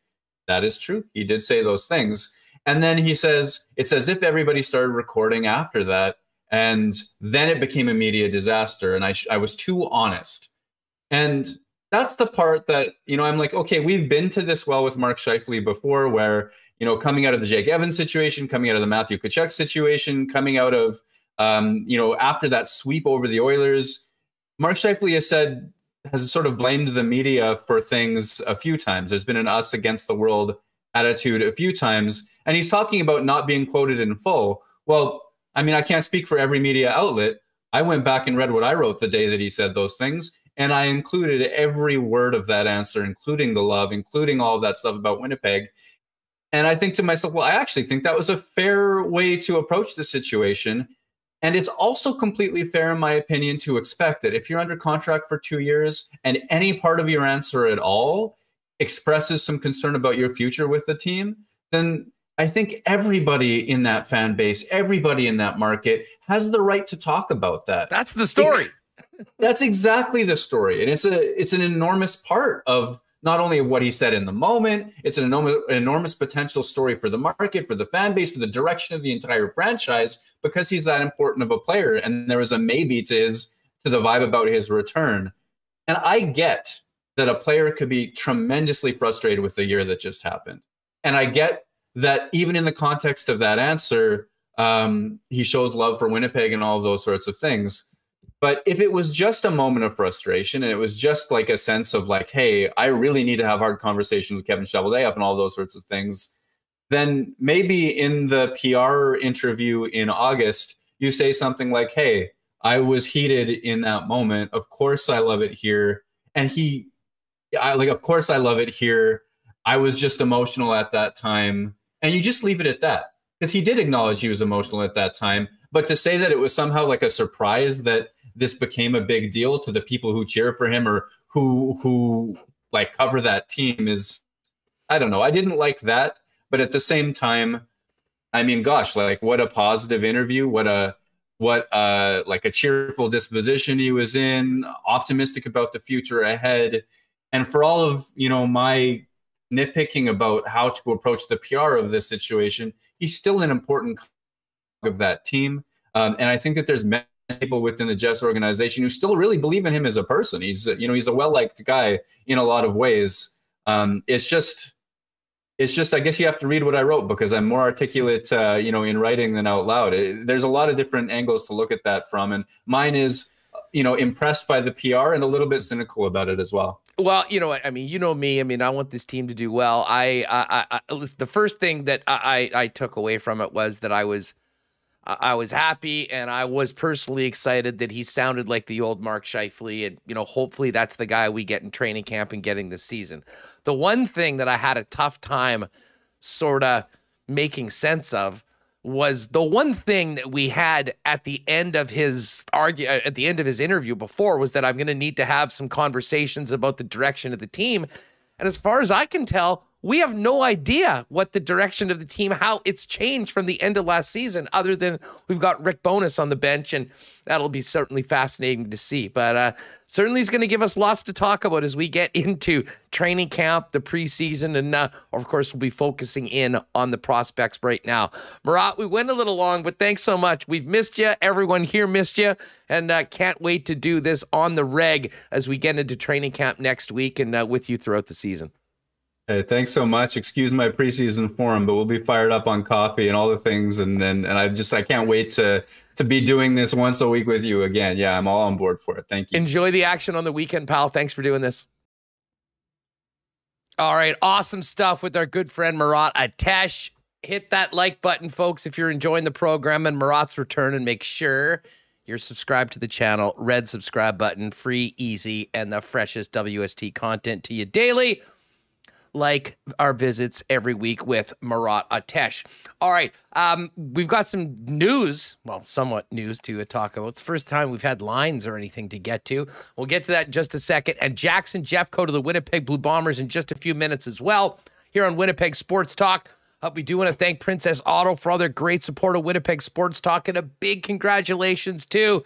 That is true. He did say those things. And then he says, it's as if everybody started recording after that. And then it became a media disaster. And I, I was too honest. And that's the part that, you know, I'm like, okay, we've been to this well with Mark Scheifele before, where, you know, coming out of the Jake Evans situation, coming out of the Matthew Tkachuk situation, coming out of um, you know, after that sweep over the Oilers, Mark Scheifele has said has sort of blamed the media for things a few times. There's been an us against the world attitude a few times, and he's talking about not being quoted in full. Well, I mean, I can't speak for every media outlet. I went back and read what I wrote the day that he said those things, and I included every word of that answer, including the love, including all that stuff about Winnipeg. And I think to myself, well, I actually think that was a fair way to approach the situation. And it's also completely fair, in my opinion, to expect that if you're under contract for two years and any part of your answer at all expresses some concern about your future with the team, then I think everybody in that fan base, everybody in that market has the right to talk about that. That's the story. That's exactly the story. And it's a it's an enormous part of not only of what he said in the moment, it's an enormous, enormous potential story for the market, for the fan base, for the direction of the entire franchise, because he's that important of a player. And there was a maybe to his to the vibe about his return. And I get that a player could be tremendously frustrated with the year that just happened. And I get that even in the context of that answer, um, he shows love for Winnipeg and all those sorts of things. But if it was just a moment of frustration and it was just like a sense of like, hey, I really need to have hard conversations with Kevin Cheveldayoff and all those sorts of things, then maybe in the PR interview in August, you say something like, hey, I was heated in that moment. Of course, I love it here. And he, I like, of course, I love it here. I was just emotional at that time. And you just leave it at that because he did acknowledge he was emotional at that time. But to say that it was somehow like a surprise that this became a big deal to the people who cheer for him or who who like cover that team is I don't know. I didn't like that, but at the same time, I mean, gosh, like what a positive interview, what a what uh like a cheerful disposition he was in, optimistic about the future ahead. And for all of, you know, my nitpicking about how to approach the PR of this situation, he's still an important of that team. Um, and I think that there's many people within the Jets organization who still really believe in him as a person. He's you know he's a well liked guy in a lot of ways. Um, it's just it's just I guess you have to read what I wrote because I'm more articulate, uh, you know, in writing than out loud. It, there's a lot of different angles to look at that from, and mine is, you know, impressed by the PR and a little bit cynical about it as well. Well, you know I mean. You know me. I mean, I want this team to do well. I, I, I, I the first thing that I, I took away from it was that I was I was happy and I was personally excited that he sounded like the old Mark Scheifele. And, you know, hopefully that's the guy we get in training camp and getting this season. The one thing that I had a tough time sort of making sense of was the one thing that we had at the end of his argue uh, at the end of his interview before was that I'm going to need to have some conversations about the direction of the team. And as far as I can tell, we have no idea what the direction of the team, how it's changed from the end of last season, other than we've got Rick Bowness on the bench, and that'll be certainly fascinating to see. But uh, certainly he's going to give us lots to talk about as we get [LAUGHS] into training camp, the preseason, and uh, of course, we'll be focusing in on the prospects right now. Murat, we went a little long, but thanks so much. We've missed you. Everyone here missed you, and uh, can't wait to do this on the reg as we get into training camp next week and uh, with you throughout the season. Hey, thanks so much. Excuse my preseason form, but we'll be fired up on coffee and all the things. And then, and I just, I can't wait to to be doing this once a week with you again. Yeah, I'm all on board for it. Thank you. Enjoy the action on the weekend, pal. Thanks for doing this. All right, awesome stuff with our good friend Murat Ates. Hit that like button, folks, if you're enjoying the program and Murat's return, and make sure you're subscribed to the channel. Red subscribe button, free, easy, and the freshest WST content to you daily like our visits every week with Murat Ates. All right, um, we've got some news, well, somewhat news to talk about. It's the first time we've had lines or anything to get to. We'll get to that in just a second. And Jackson Jeffcoat to the Winnipeg Blue Bombers in just a few minutes as well here on Winnipeg Sports Talk. Uh, we do want to thank Princess Auto for all their great support of Winnipeg Sports Talk and a big congratulations to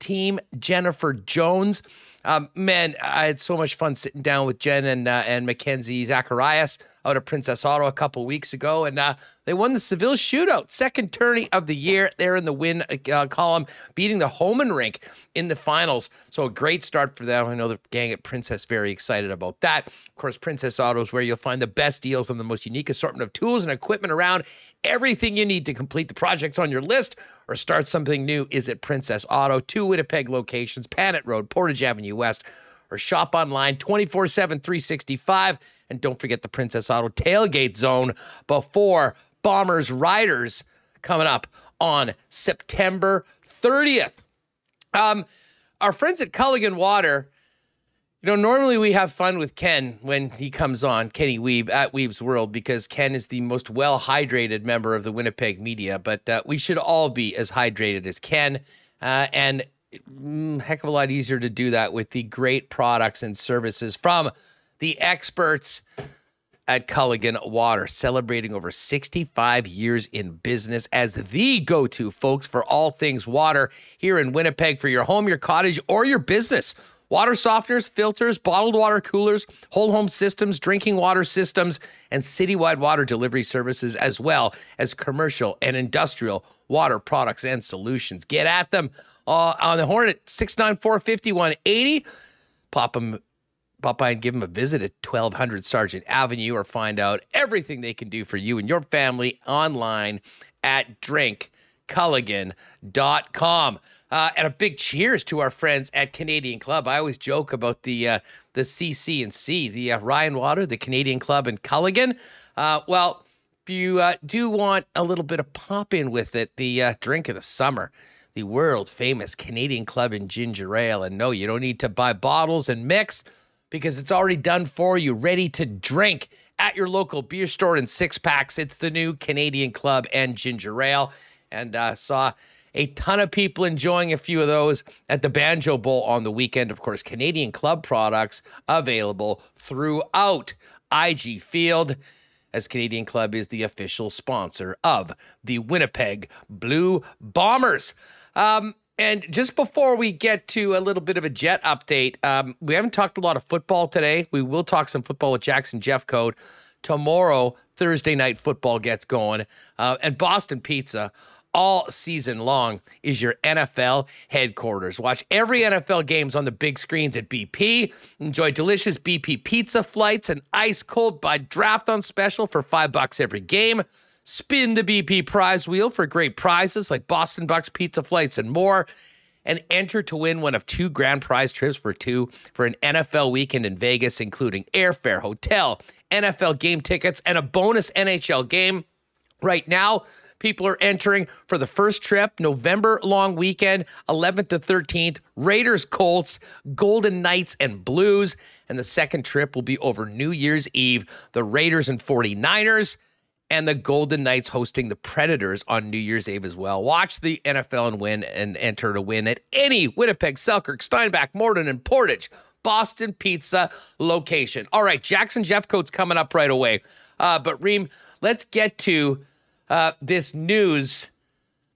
Team Jennifer Jones. Um, man, I had so much fun sitting down with Jen and uh, and Mackenzie Zacharias out of Princess Auto a couple weeks ago, and uh, they won the Saville Shootout, second tourney of the year. They're in the win uh, column, beating the Homan Rink in the finals. So a great start for them. I know the gang at Princess very excited about that. Of course, Princess Auto is where you'll find the best deals on the most unique assortment of tools and equipment around. Everything you need to complete the projects on your list or start something new is at Princess Auto, two Winnipeg locations, Panet Road, Portage Avenue West, or shop online 24 7, 365. And don't forget the Princess Auto tailgate zone before Bombers Riders coming up on September 30th. Um, our friends at Culligan Water you know, normally we have fun with Ken when he comes on, Kenny Wiebe at Wiebe's World, because Ken is the most well hydrated member of the Winnipeg media. But uh, we should all be as hydrated as Ken. Uh, and mm, heck of a lot easier to do that with the great products and services from the experts at Culligan Water, celebrating over 65 years in business as the go to folks for all things water here in Winnipeg for your home, your cottage, or your business. Water softeners, filters, bottled water coolers, whole home systems, drinking water systems, and citywide water delivery services, as well as commercial and industrial water products and solutions. Get at them uh, on the horn at 694 5180. Pop them. Pop by and give them a visit at 1200 Sargent Avenue or find out everything they can do for you and your family online at drinkculligan.com. Uh, and a big cheers to our friends at Canadian Club. I always joke about the uh, the CC and C, the uh, Ryan Water, the Canadian Club in Culligan. Uh, well, if you uh, do want a little bit of pop in with it, the uh, drink of the summer, the world famous Canadian Club and Ginger Ale. And no, you don't need to buy bottles and mix because it's already done for you, ready to drink at your local beer store in six packs. It's the new Canadian Club and Ginger Ale. And saw a ton of people enjoying a few of those at the Banjo Bowl on the weekend. Of course, Canadian Club products available throughout IG Field, as Canadian Club is the official sponsor of the Winnipeg Blue Bombers. Um, and just before we get to a little bit of a jet update, um, we haven't talked a lot of football today. We will talk some football with Jackson Jeffcoat. Tomorrow, Thursday night football gets going. Uh, and Boston Pizza all season long is your NFL headquarters. Watch every NFL games on the big screens at BP. Enjoy delicious BP pizza flights and ice cold by draft on special for five bucks every game. Spin the BP prize wheel for great prizes like Boston Bucks pizza flights and more and enter to win one of two grand prize trips for two for an NFL weekend in Vegas, including airfare, hotel, NFL game tickets, and a bonus NHL game. Right now, people are entering for the first trip, November long weekend, 11th to 13th, Raiders, Colts, Golden Knights, and Blues. And the second trip will be over New Year's Eve, the Raiders and 49ers and the Golden Knights hosting the Predators on New Year's Eve as well. Watch the NFL and win and enter to win at any Winnipeg, Selkirk, Steinbach, Morden, and Portage Boston Pizza location. All right, Jackson Jeffcoat's coming up right away. Uh, but Reem, let's get to uh, this news.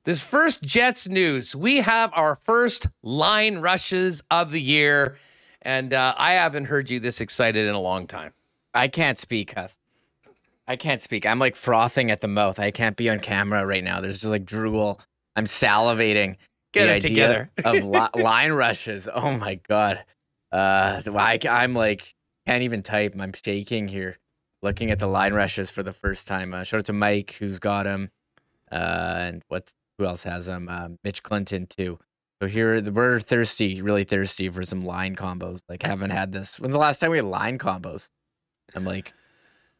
This first Jets news. We have our first line rushes of the year, and uh, I haven't heard you this excited in a long time. I can't speak, Huss. I can't speak. I'm like frothing at the mouth. I can't be on camera right now. There's just like drool. I'm salivating. Get the it idea together. [LAUGHS] of li- line rushes. Oh my god. Uh, I, I'm like can't even type. I'm shaking here, looking at the line rushes for the first time. Uh, shout out to Mike who's got them, uh, and what's who else has them? Uh, Mitch Clinton too. So here we're thirsty, really thirsty for some line combos. Like haven't had this. When the last time we had line combos? I'm like,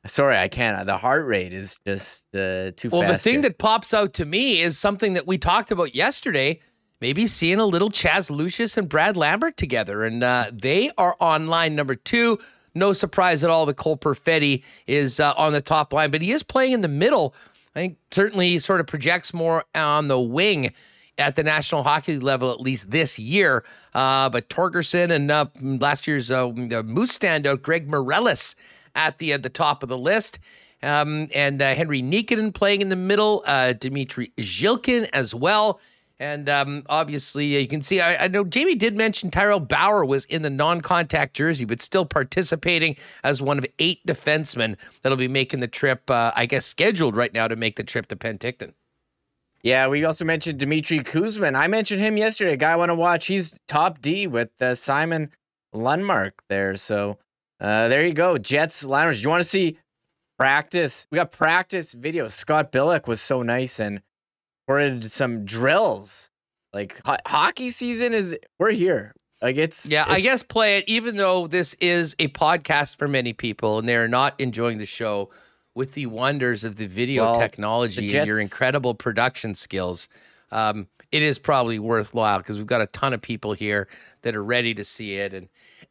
sorry, I can't. The heart rate is just uh, too Well, the thing here. that pops out to me is something that we talked about yesterday. Maybe seeing a little Chaz Lucius and Brad Lambert together, and uh, they are on line number two. No surprise at all. The Cole Perfetti is uh, on the top line, but he is playing in the middle. I think certainly he sort of projects more on the wing at the National Hockey League level, at least this year. Uh, but Torgersson and uh, last year's uh, Moose standout, Greg Meireles, at the at the top of the list. Um, and uh, Henri Nikkanen playing in the middle, uh, Dmitry Zhilkin as well. And um, obviously, uh, you can see, I, I know Jamie did mention Tyrel Bauer was in the non contact jersey, but still participating as one of eight defensemen that'll be making the trip, uh, I guess, scheduled right now to make the trip to Penticton. Yeah, we also mentioned Dmitry Kuzmin. I mentioned him yesterday. A guy I want to watch. He's top D with uh, Simon Lundmark there. So uh, there you go. Jets liners. Do you want to see practice? We got practice videos. Scott Billeck was so nice and recorded some drills. Like ho- hockey season is we're here. Like it's Yeah, I guess play it, even though this is a podcast for many people and they're not enjoying the show with the wonders of the video Well, technology and your incredible production skills. Um, it is probably worthwhile because we've got a ton of people here that are ready to see it. And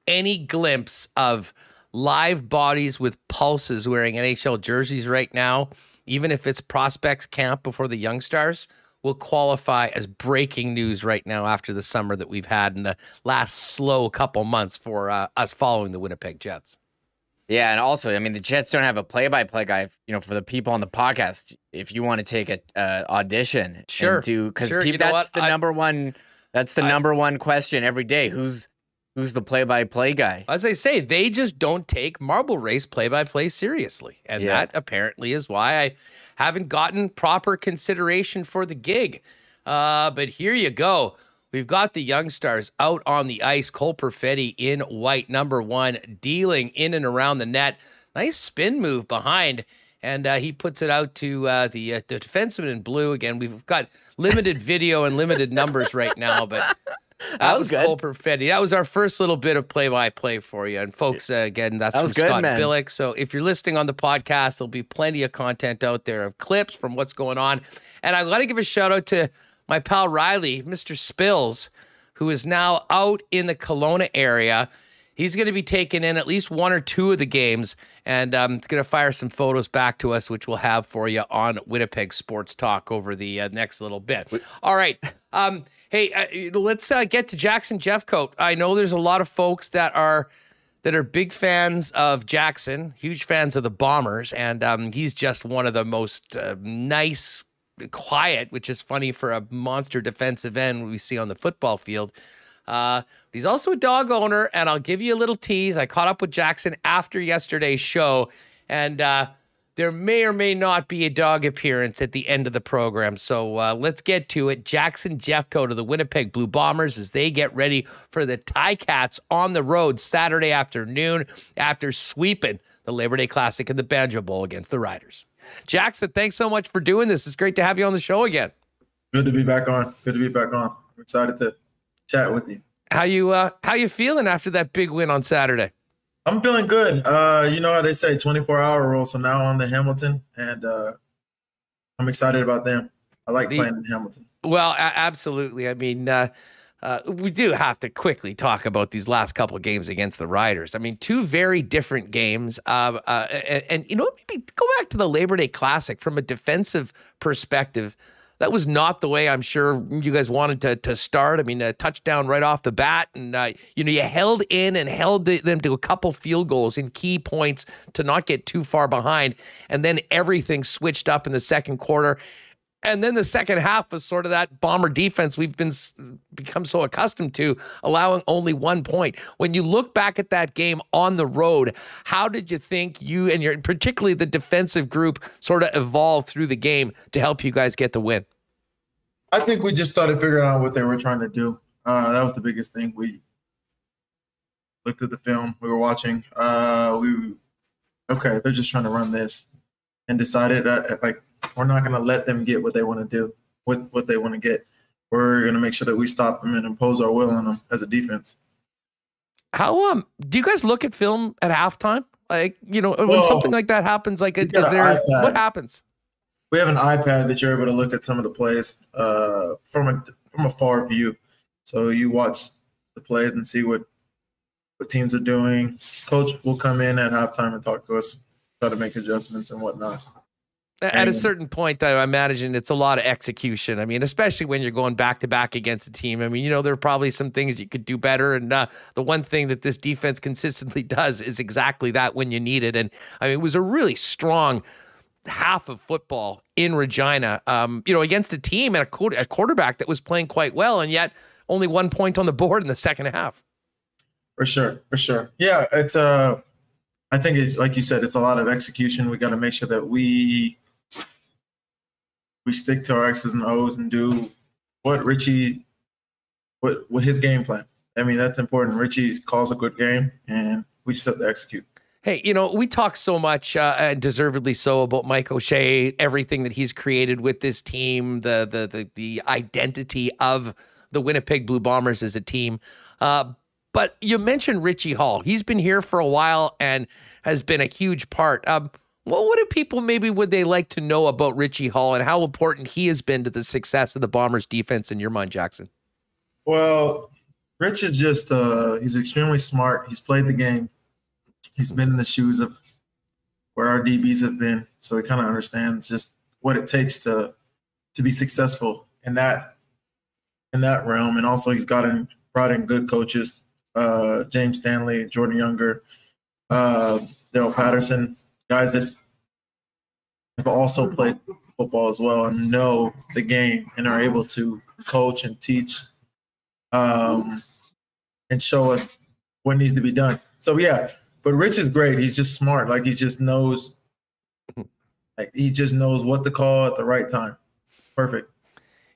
any glimpse of live bodies with pulses wearing NHL jerseys right now, even if it's prospects camp before the young stars, will qualify as breaking news right now after the summer that we've had in the last slow couple months for uh, us following the Winnipeg Jets. Yeah, and also, I mean, the Jets don't have a play-by-play guy. You know, for the people on the podcast, if you want to take a uh, audition, Sure, do because sure, you know that's the I- number one. That's the I- number one question every day. Who's who's the play-by-play guy? As I say, they just don't take Marble Race play by play seriously. And Yeah. that apparently is why I haven't gotten proper consideration for the gig. Uh, but here you go. We've got the young stars out on the ice. Cole Perfetti in white, number one, dealing in and around the net. Nice spin move behind. And uh, he puts it out to uh, the, uh, the defenseman in blue. Again, we've got limited [LAUGHS] video and limited numbers right now, but that, That was, was good. Cole Perfetti. That was our first little bit of play-by-play for you. And folks, uh, again, that's That from was good, Scott man. Billeck. So if you're listening on the podcast, there'll be plenty of content out there of clips from what's going on. And I got to give a shout out to my pal Riley, Mr. Spills, who is now out in the Kelowna area. He's going to be taking in at least one or two of the games and um, going to fire some photos back to us, which we'll have for you on Winnipeg Sports Talk over the uh, next little bit. All right. Um, hey, uh, let's uh, get to Jackson Jeffcoat. I know there's a lot of folks that are that are big fans of Jackson, huge fans of the Bombers, and um, he's just one of the most uh, nice, quiet, which is funny for a monster defensive end we see on the football field. Uh, he's also a dog owner, and I'll give you a little tease. I caught up with Jackson after yesterday's show, and uh, there may or may not be a dog appearance at the end of the program. So uh, let's get to it. Jackson Jeffcoat to the Winnipeg Blue Bombers as they get ready for the Ticats on the road Saturday afternoon after sweeping the Labor Day Classic and the Banjo Bowl against the Riders. Jackson, thanks so much for doing this. It's great to have you on the show again. Good to be back on. Good to be back on. I'm excited to chat with you. How you uh how you feeling after that big win on Saturday? I'm feeling good. Uh, you know how they say 24 hour rule. So now on the Hamilton, and uh, I'm excited about them. I like the, playing in Hamilton. Well, absolutely. I mean, uh, uh, we do have to quickly talk about these last couple of games against the Riders. I mean, two very different games. Uh, uh, and, and, you know, maybe go back to the Labor Day Classic from a defensive perspective that was not the way I'm sure you guys wanted to to start. I mean, a touchdown right off the bat, and uh, you know you held in and held them to a couple field goals in key points to not get too far behind, and then everything switched up in the second quarter. And then the second half was sort of that bomber defense we've been become so accustomed to, allowing only one point. When you look back at that game on the road, how did you think you and your particularly the defensive group sort of evolved through the game to help you guys get the win? I think we just started figuring out what they were trying to do. Uh, that was the biggest thing. We looked at the film we were watching. Uh, we okay, they're just trying to run this, and decided uh, like we're not going to let them get what they want to do, with what they want to get. We're going to make sure that we stop them and impose our will on them as a defense. How um do you guys look at film at halftime? Like you know when something like that happens, like is there what happens? We have an iPad that you're able to look at some of the plays uh, from a from a far view. So you watch the plays and see what what teams are doing. Coach will come in at halftime and talk to us, try to make adjustments and whatnot. At a certain point, though, I imagine it's a lot of execution. I mean, especially when you're going back to back against a team. I mean, you know, there are probably some things you could do better. And uh, the one thing that this defense consistently [LAUGHS] does is exactly that when you need it. And I mean, it was a really strong half of football in Regina, um, you know, against a team and a, quarter, a quarterback that was playing quite well. And yet only one point on the board in the second half. For sure. For sure. Yeah. It's, uh, I think it's like you said, it's a lot of execution. We got to make sure that we we stick to our X's and O's and do what Richie, what what his game plan. I mean, that's important. Richie calls a good game, and we just have to execute. Hey, you know, we talk so much, uh, and deservedly so, about Mike O'Shea, everything that he's created with this team, the the the, the identity of the Winnipeg Blue Bombers as a team. Uh, but you mentioned Richie Hall. He's been here for a while and has been a huge part. Um, well, what do people maybe would they like to know about Richie Hall and how important he has been to the success of the Bombers defense in your mind, Jackson? Well, Rich is just uh he's extremely smart. He's played the game. He's been in the shoes of where our DBs have been. So he kind of understands just what it takes to to be successful in that in that realm. And also he's gotten brought in good coaches, uh James Stanley, Jordan Younger, uh Daryl Patterson, guys that have also played football as well and know the game and are able to coach and teach um, and show us what needs to be done. So yeah, but Rich is great. He's just smart. Like he just knows, like he just knows what to call at the right time. Perfect.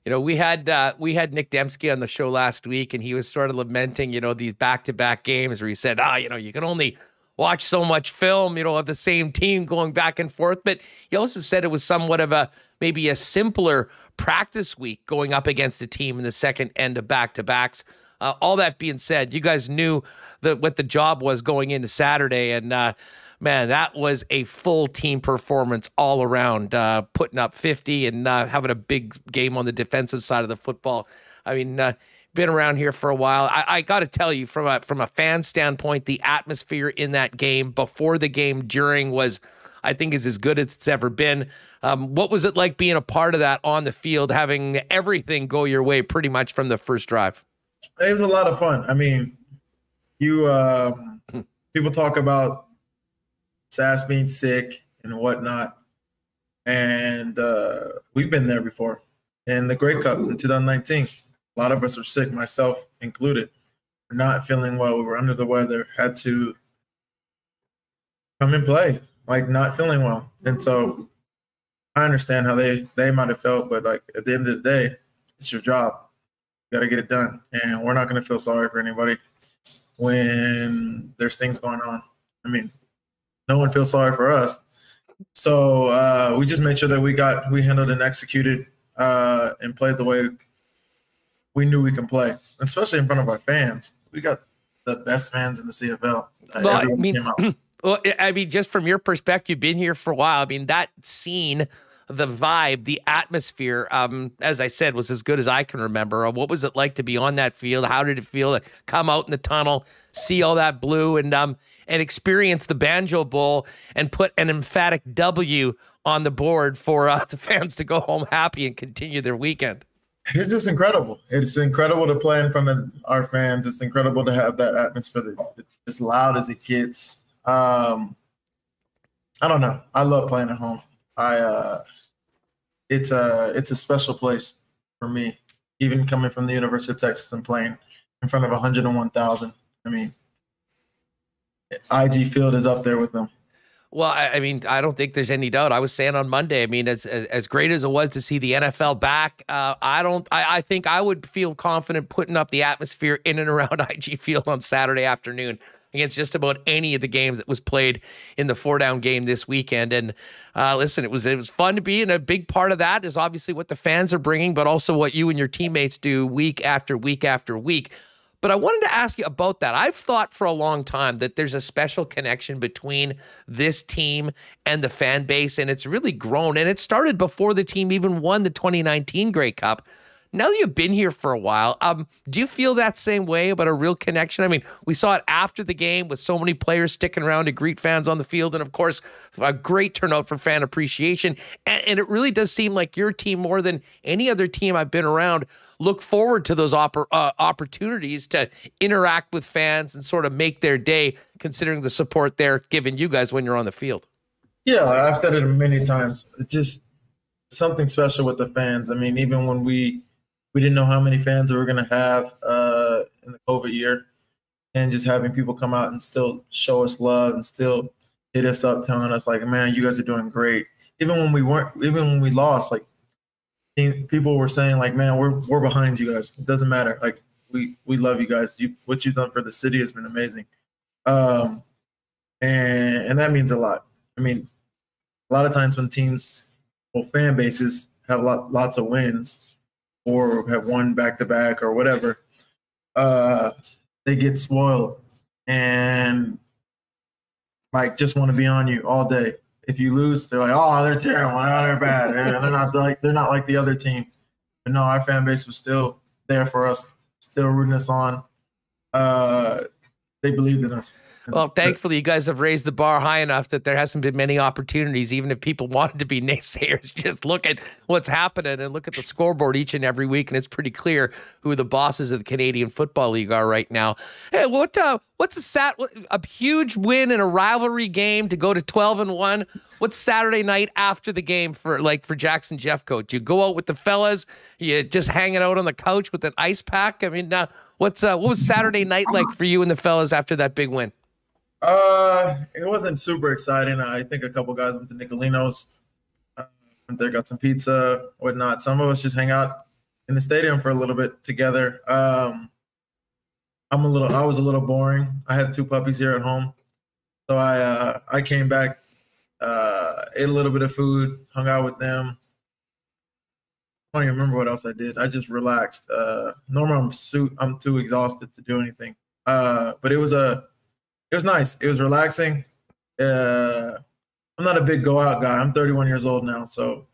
You know, we had uh, we had Nic Demski on the show last week, and he was sort of lamenting, you know, these back to back games where he said, ah, you know, you can only watch so much film, you know, of the same team going back and forth. But he also said it was somewhat of a maybe a simpler practice week going up against a team in the second end of back to backs. Uh, all that being said, you guys knew that what the job was going into Saturday, and uh, man, that was a full team performance all around, uh, putting up 50 and uh, having a big game on the defensive side of the football. I mean, uh, been around here for a while. I, I got to tell you, from a from a fan standpoint, the atmosphere in that game before the game, during was, I think, is as good as it's ever been. Um, what was it like being a part of that on the field, having everything go your way pretty much from the first drive? It was a lot of fun. I mean, you uh, people talk about Sass being sick and whatnot, and uh, we've been there before in the Grey Cup in 2019 a lot of us are sick, myself included. We're not feeling well. We were under the weather, had to come and play. like not feeling well, and so I understand how they they might have felt, but like at the end of the day, it's your job. You got to get it done, and we're not going to feel sorry for anybody when there's things going on. I mean, no one feels sorry for us. So uh, we just made sure that we got we handled and executed uh, and played the way we knew we can play, especially in front of our fans. We got the best fans in the CFL. Well, I mean, [LAUGHS] well, I mean, just from your perspective, you've been here for a while. I mean, that scene, the vibe, the atmosphere, um, as I said, was as good as I can remember. Uh, what was it like to be on that field? How did it feel to come out in the tunnel, see all that blue, and um, and experience the Banjo Bowl and put an emphatic W on the board for uh, [LAUGHS] the fans to go home happy and continue their weekend? It's just incredible. It's incredible to play in front of our fans. It's incredible to have that atmosphere. It's as loud as it gets. Um, I don't know. I love playing at home. I uh, it's a it's a special place for me. Even coming from the University of Texas and playing in front of 101,000. I mean, IG Field is up there with them. Well, I, I, mean, I don't think there's any doubt. I was saying on Monday. I mean, as as, great as it was to see the NFL back, uh, I don't. I, I think I would feel confident putting up the atmosphere in and around [LAUGHS] IG Field on Saturday afternoon against just about any of the games that was played in the four down game this weekend. And uh, listen, it was it was fun to be, and a big part of that is obviously what the fans are bringing, but also what you and your teammates do week after week after week. But I wanted to ask you about that. I've thought for a long time that there's a special connection between this team and the fan base, and it's really grown. And it started before the team even won the 2019 Grey Cup now that you've been here for a while, um, do you feel that same way about a real connection? I mean, we saw it after the game with so many players sticking around to greet fans on the field, and of course, a great turnout for fan appreciation. And, and it really does seem like your team, more than any other team I've been around, look forward to those oppor- uh, opportunities to interact with fans and sort of make their day, considering the support they're giving you guys when you're on the field. Yeah, I've said it many times. It's just something special with the fans. I mean, even when we we didn't know how many fans we were going to have uh, in the COVID year, and just having people come out and still show us love and still hit us up, telling us like, "Man, you guys are doing great." Even when we weren't, even when we lost, like people were saying, like, "Man, we're we're behind you guys. It doesn't matter. Like, we we love you guys. You what you've done for the city has been amazing." Um, and and that means a lot. I mean, a lot of times when teams, well, fan bases have lot, lots of wins, or have won back to back or whatever, uh, they get spoiled and like just want to be on you all day. If you lose, they're like, "Oh, they're terrible. Oh, they're bad. They're, they're not like they're not like the other team." But no, our fan base was still there for us, still rooting us on. Uh, they believed in us. Well, thankfully, you guys have raised the bar high enough that there hasn't been many opportunities, even if people [LAUGHS] wanted to be naysayers. [LAUGHS] Just look at what's happening and look at the scoreboard each and every week, and it's pretty clear who the bosses of the Canadian Football League are right now. Hey, what uh, what's a sat a huge win in a rivalry game to go to twelve and one? What's Saturday night after the game for like for Jackson Jeffcoat? Do you go out with the fellas? You just hanging out on the couch with an ice pack? I mean, uh, what's uh, what was Saturday night like for you and the fellas after that big win? Uh, it wasn't super exciting. I think a couple guys went to Nicolinos. Uh, they got some pizza, whatnot. Some of us just hang out in the stadium for a little bit together. Um, I'm a little. I was a little boring. I have two puppies here at home, so I uh, I came back, uh, ate a little bit of food, hung out with them. I don't even remember what else I did. I just relaxed. Uh, normally I'm suit. I'm too exhausted to do anything. Uh, but it was a it was nice. It was relaxing. Uh, I'm not a big go out guy. I'm 31 years old now, so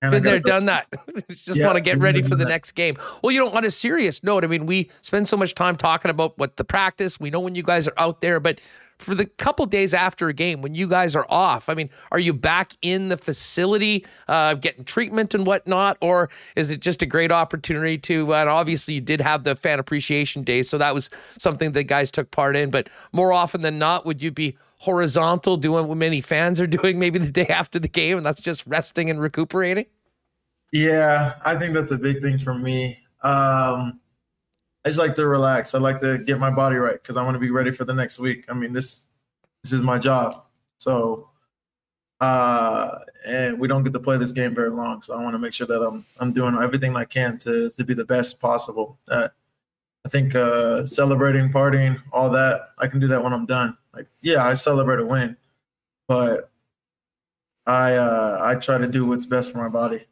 been there, go. done that. [LAUGHS] Just yeah, want to get ready for the that. next game. Well, you don't want a serious note, I mean, we spend so much time talking about what the practice. We know when you guys are out there, but for the couple days after a game when you guys are off? I mean, are you back in the facility uh, getting treatment and whatnot, or is it just a great opportunity to? Uh, and obviously, you did have the fan appreciation day, so that was something the guys took part in. But more often than not, would you be horizontal doing what many fans are [LAUGHS] doing maybe the day after the game, and that's just resting and recuperating? Yeah, I think that's a big thing for me. Um, I just like to relax. I like to get my body right because I want to be ready for the next week. I mean, this this is my job. So, uh, and we don't get to play this game very long. So I want to make sure that I'm I'm doing everything I can to to be the best possible. Uh, I think uh, celebrating, partying, all that, I can do that when I'm done. Like, yeah, I celebrate a win, but I uh, I try to do what's best for my body.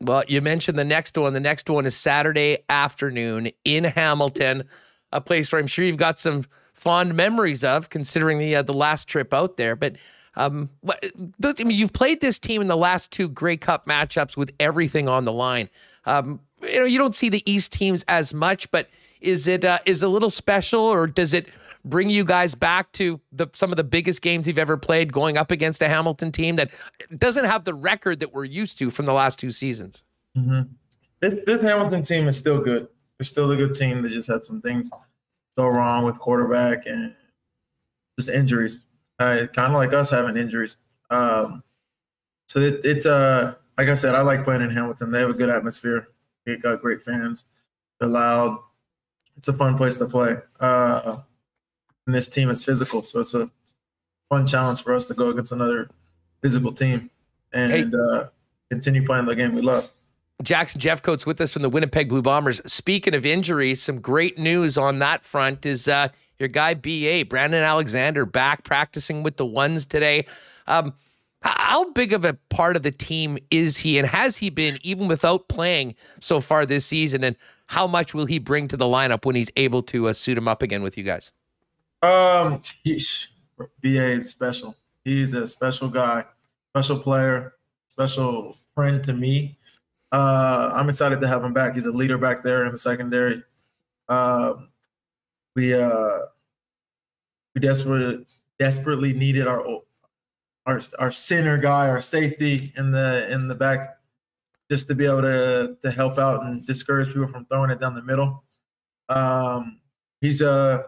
Well, you mentioned the next one. The next one is Saturday afternoon in Hamilton, a place where I'm sure you've got some fond memories of, considering the uh, the last trip out there. But um, I mean, you've played this team in the last two Grey Cup matchups with everything on the line. Um, you know, you don't see the East teams as much, but is it uh, is a little special, or does it bring you guys back to the some of the biggest games you've ever played, going up against a Hamilton team that doesn't have the record that we're used to from the last two seasons? Mm-hmm. This this Hamilton team is still good. They're still a good team. They just had some things go wrong with quarterback and just injuries. Uh, kind of like us having injuries. Um, so it, it's uh like I said, I like playing in Hamilton. They have a good atmosphere. They got great fans. They're loud. It's a fun place to play. Uh, and this team is physical, so it's a fun challenge for us to go against another physical team and Hey. uh, continue playing the game we love. Jackson Jeffcoat's with us from the Winnipeg Blue Bombers. Speaking of injuries, some great news on that front is uh, your guy BA Brandon Alexander back practicing with the ones today. Um, how big of a part of the team is he, and has he been even without playing so far this season? And how much will he bring to the lineup when he's able to uh, suit him up again with you guys? Um, he's, BA is special. He's a special guy, special player, special friend to me. Uh, I'm excited to have him back. He's a leader back there in the secondary. Um, we uh, we desperately desperately needed our our our center guy, our safety in the in the back, just to be able to to help out and discourage people from throwing it down the middle. Um, he's a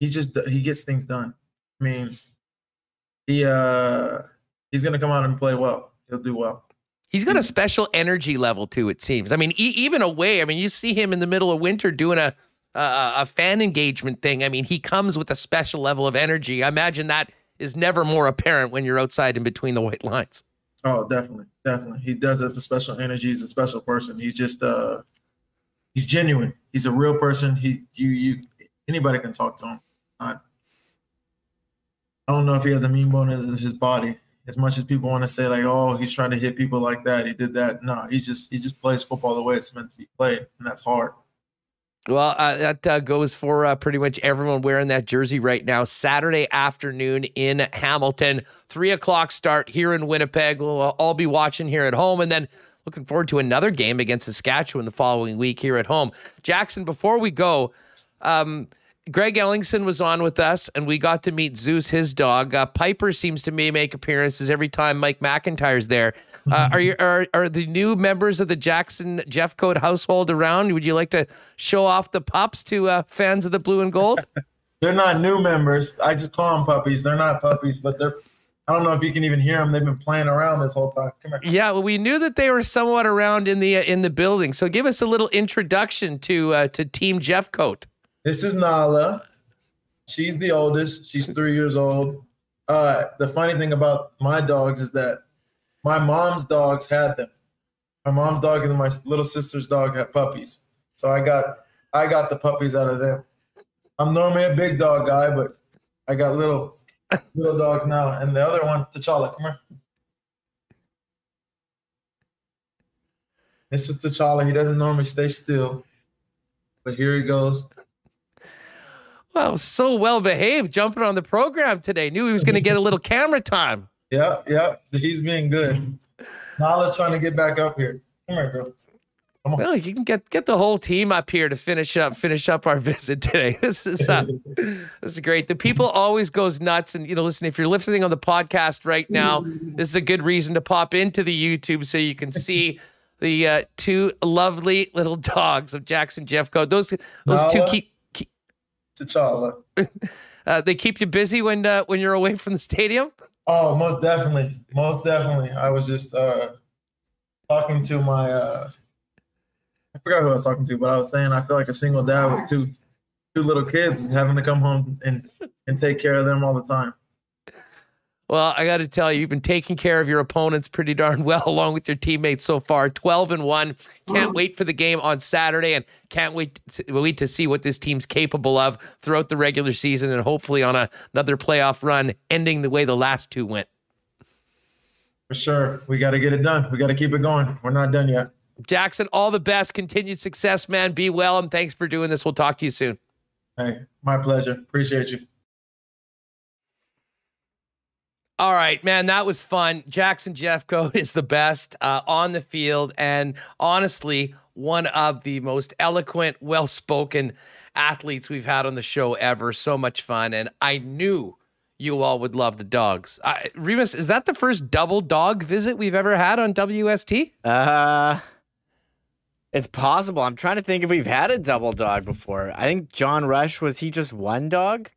he just he gets things done. I mean, he uh he's gonna come out and play well. He'll do well. He's got a special energy level too. It seems. I mean, e- even away. I mean, you see him in the middle of winter doing a, a a fan engagement thing. I mean, he comes with a special level of energy. I imagine that is never more apparent when you're outside in between the white lines. Oh, definitely, definitely. He does it for special energy. He's a special person. He's just uh he's genuine. He's a real person. He you you anybody can talk to him. Not, I don't know if he has a mean bone in his body. As much as people want to say like, oh, he's trying to hit people like that, he did that. No, he just he just plays football the way it's meant to be played, and that's hard. Well, uh, that uh, goes for uh, pretty much everyone wearing that jersey right now. Saturday afternoon in Hamilton, three o'clock start here in Winnipeg. We'll uh, all be watching here at home, and then looking forward to another game against Saskatchewan the following week here at home. Jackson, before we go, um, Greg Ellingson was on with us, and we got to meet Zeus, his dog. Uh, Piper seems to me make appearances every time Mike McIntyre's there. Uh, [LAUGHS] are you are are the new members of the Jackson Jeffcoat household around? Would you like to show off the pups to uh, fans of the blue and gold? [LAUGHS] They're not new members. I just call them puppies. They're not puppies, but they're. I don't know if you can even hear them. They've been playing around this whole time. Come here. yeah, well, we knew that they were somewhat around in the uh, in the building. So give us a little introduction to uh, to Team Jeffcoat. This is Nala. She's the oldest. She's three years old. Uh, the funny thing about my dogs is that my mom's dogs had them. My mom's dog and my little sister's dog had puppies. So I got I got the puppies out of them. I'm normally a big dog guy, but I got little little dogs now. And the other one, T'Challa, come here. This is T'Challa. He doesn't normally stay still. But here he goes. Well, so well behaved, jumping on the program today. Knew he was going to get a little camera time. Yeah, yeah, he's being good. Nala's trying to get back up here. Come here, girl. Well, you can get get the whole team up here to finish up finish up our [LAUGHS] visit today. [LAUGHS] This is uh, [LAUGHS] this is great. The people always goes nuts, and you know, listen. If you're listening on the podcast right now, this is a good reason to pop into the YouTube so you can see the uh, two lovely little dogs of Jackson Jeffcoat. Those those two Nala? keep, keep T'Challa. [LAUGHS] uh, they keep you busy when uh, when you're away from the stadium. Oh, most definitely, most definitely. I was just uh, talking to my. Uh, I forgot who I was talking to, but I was saying I feel like a single dad with two two little kids, and having to come home and and take care of them all the time. Well, I got to tell you, you've been taking care of your opponents pretty darn well, [LAUGHS] along with your teammates so far. Twelve and one. Can't wait for the game on Saturday, and can't wait to, wait to see what this team's capable of throughout the regular season, and hopefully on a, another playoff run, ending the way the last two went. For sure. We got to get it done. We got to keep it going. We're not done yet. Jackson, all the best, continued success, man. Be well, and thanks for doing this. We'll talk to you soon. Hey, my pleasure. Appreciate you. All right, man, that was fun. Jackson Jeffcoat is the best uh, on the field, and honestly, one of the most eloquent, well-spoken athletes we've had on the show ever. So much fun, and I knew you all would love the dogs. Uh, Remis, is that the first double dog visit we've ever had on WST? Uh, it's possible. I'm trying to think if we've had a double dog before. I think John Rush was he just one dog?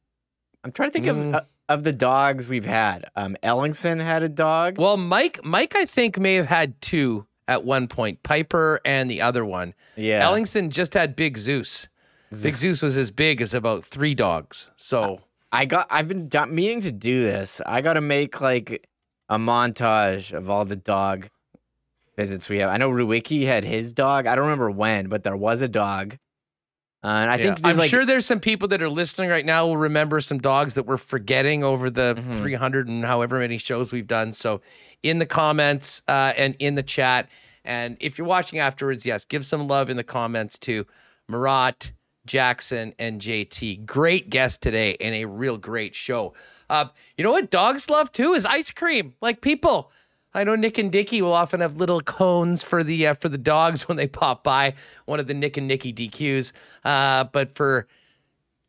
I'm trying to think Mm. of uh, of the dogs we've had. Um, Ellingson had a dog. Well, Mike, Mike, I think may have had two at one point. Piper and the other one. yeah, Ellingson just had Big Zeus. Big Zeus was as big as about three dogs. So I got. I've been do- meaning to do this. I got to make like a montage of all the dog visits we have. I know Rowicki had his dog. I don't remember when, but there was a dog. Uh, and I yeah, think I'm like, sure there's some people that are listening right now will remember some dogs that we're forgetting over the Mhm. 300 and however many shows we've done. So in the comments uh, and in the chat, and if you're watching afterwards, yes, give some love in the comments to Murat, Jackson, and JT. Great guest today and a real great show. Uh, you know what dogs love too is ice cream, like people. I know Nick and Nicky will often have little cones for the uh, for the dogs [LAUGHS] when they pop by one of the Nick and Nicky DQs. Uh, but for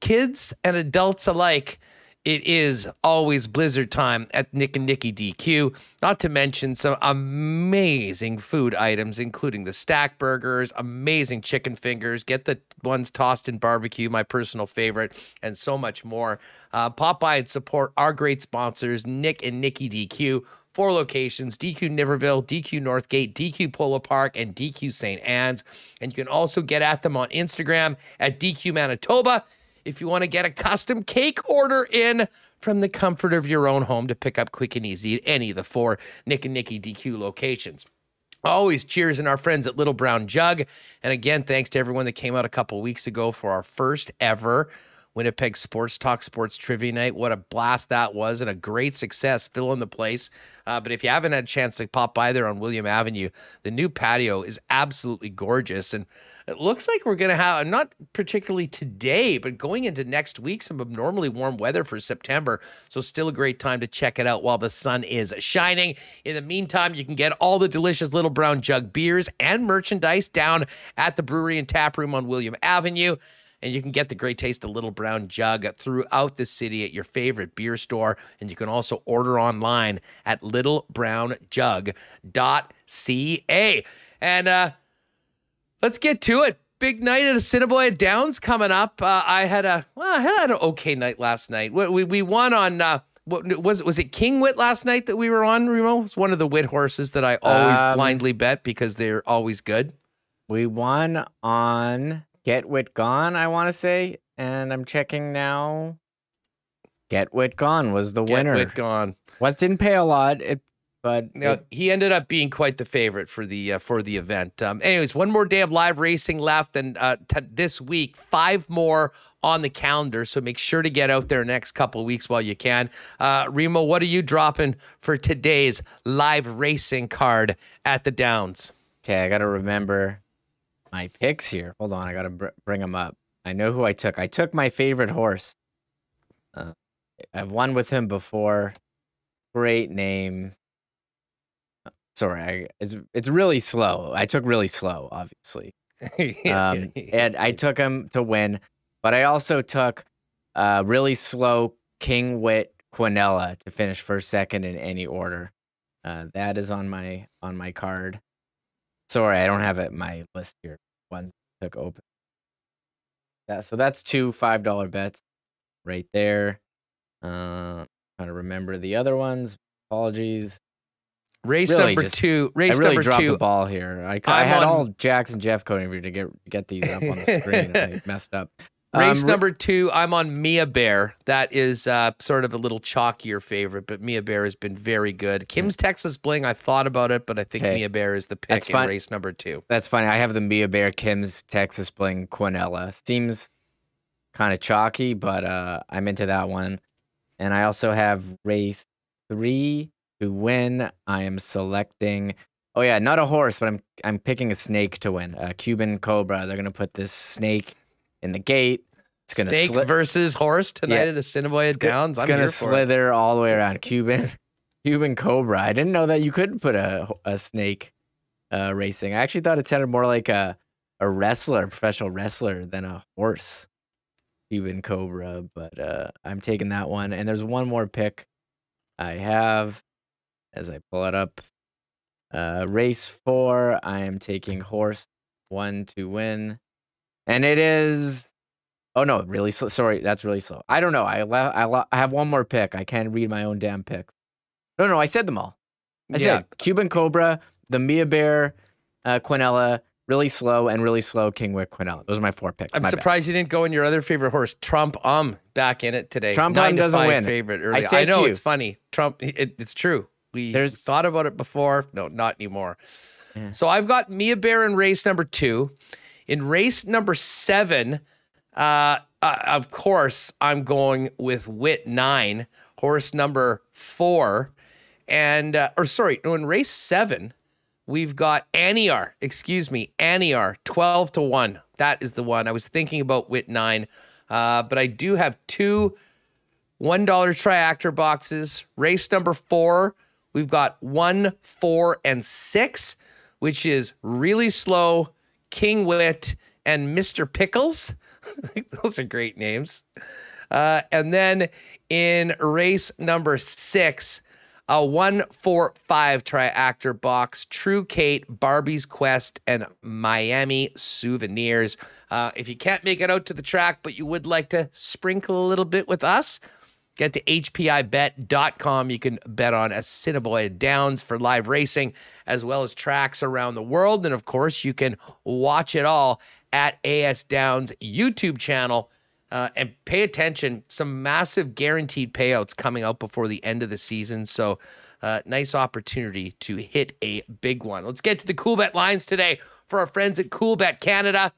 kids and adults alike, it is always blizzard time at Nick and Nicky DQ. Not to mention some amazing food items, including the stack burgers, amazing chicken fingers. Get the ones tossed in barbecue, my personal favorite, and so much more. Uh, pop by and support our great sponsors, Nick and Nicky DQ. Four locations DQ Niverville, DQ Northgate, DQ Polo Park, and DQ St. Anne's. And you can also get at them on Instagram at DQ Manitoba if you want to get a custom cake order in from the comfort of your own home to pick up quick and easy at any of the four Nick and Nicky DQ locations. Always cheers in our friends at Little Brown Jug. And again, thanks to everyone that came out a couple weeks ago for our first ever Winnipeg Sports Talk Sports Trivia Night. What a blast that was and a great success filling the place. Uh, but if you haven't had a chance to pop by there on William Avenue, the new patio is absolutely gorgeous. And it looks like we're going to have, not particularly today, but going into next week, some abnormally warm weather for September. So, still a great time to check it out while the sun is shining. In the meantime, you can get all the delicious Little Brown Jug beers and merchandise down at the brewery and tap room on William Avenue. And you can get the great taste of Little Brown Jug throughout the city at your favorite beer store. And you can also order online at littlebrownjug.ca. And uh, let's get to it. Big night at Assiniboia Downs coming up. Uh, I had a well, I had an okay night last night. We we, we won on uh, what was was it King Wit last night that we were on? Remo it's one of the Wit horses that I always Um, blindly bet because they're always good. We won on Get Wit Gone, I want to say, and I'm checking now. Get Wit Gone was the Get winner. Get Wit gone. Was didn't pay a lot, it, but Now, it- he ended up being quite the favorite for the uh, for the event. Um, anyways, one more day of live racing left, and uh, t- this week five more on the calendar. So make sure to get out there next couple of weeks while you can. Uh, Remo, what are you dropping for today's live racing card at the Downs? okay, I got to remember my picks here. Hold on, I got to br- bring them up. I know who I took. I took my favorite horse. Uh, I've won with him before. Great name. Sorry, I, it's it's really slow. I took really slow, obviously. [LAUGHS] um, and I took him to win, but I also took uh, really slow King Wit Quinella to finish first, second in any order. Uh, that is on my on my card. Sorry, I don't have it my list here. One took open. That so that's two five dollar bets right there. Uh, trying to remember the other ones. Apologies. race really number just- two. Race I really number dropped two. the ball here. I, I had on- all Jackson Jeff coding for you to get get these up on the screen. I [LAUGHS] messed up. Race Um, number two, I'm on Mia Bear. That is uh, sort of a little chalkier favorite, but Mia Bear has been very good. Kim's Texas Bling, I thought about it, but I think Okay. Mia Bear is the That's pick in fine. race number two. That's funny. I have the Mia Bear, Kim's, Texas Bling, Quinella. Seems kind of chalky, but uh, I'm into that one. And I also have race three to win. I am selecting. Oh yeah, not a horse, but I'm I'm picking a snake to win. A Cuban Cobra. They're gonna put this snake in the gate. It's gonna Snake sli- versus horse tonight Yeah. at Assiniboia go- Downs. It's I'm gonna for it. slither all the way around. Cuban, [LAUGHS] Cuban Cobra. I didn't know that you could put a a snake uh, racing. I actually thought it sounded more like a a wrestler, professional wrestler, than a horse. Cuban Cobra, but uh, I'm taking that one. And there's one more pick I have as I pull it up. Uh, race four. I am taking horse one to win, and it is Oh no, really slow. Sorry, that's really slow. I don't know. I le- I, le- I have one more pick. I can't read my own damn picks. No, no, I said them all. I Yeah. said Cuban Cobra, the Mia Bear, uh, Quinella, really slow, and really slow King Wit Quinella. Those are my four picks. I'm My bad. surprised you didn't go in your other favorite horse, Trump Um, back in it today. Trump Nine Um doesn't win. Favorite I early. I, said to know it's funny. Trump, it, it's true. We There's- thought about it before. No, not anymore. Yeah. So I've got Mia Bear in race number two. In race number seven, uh, uh, of course, I'm going with Wit Nine, horse number four, and uh, or sorry, in race seven, we've got Aniar. Excuse me, Aniar, twelve to one. That is the one I was thinking about. Wit Nine, uh, but I do have two one dollar triactor boxes. Race number four, we've got one, four, and six, which is really slow, King Wit, and Mr. Pickles. [LAUGHS] Those are great names. Uh, and then in race number six, a one, four, five triactor box, True Kate, Barbie's Quest, and Miami Souvenirs. Uh, if you can't make it out to the track, but you would like to sprinkle a little bit with us, Get to hpibet.com. You can bet on Assiniboia Downs for live racing, as well as tracks around the world. And of course, you can watch it all at AS Downs YouTube channel. Uh, and pay attention, some massive guaranteed payouts coming out before the end of the season. So, uh, nice opportunity to hit a big one. Let's get to the Coolbet lines today for our friends at Coolbet Canada.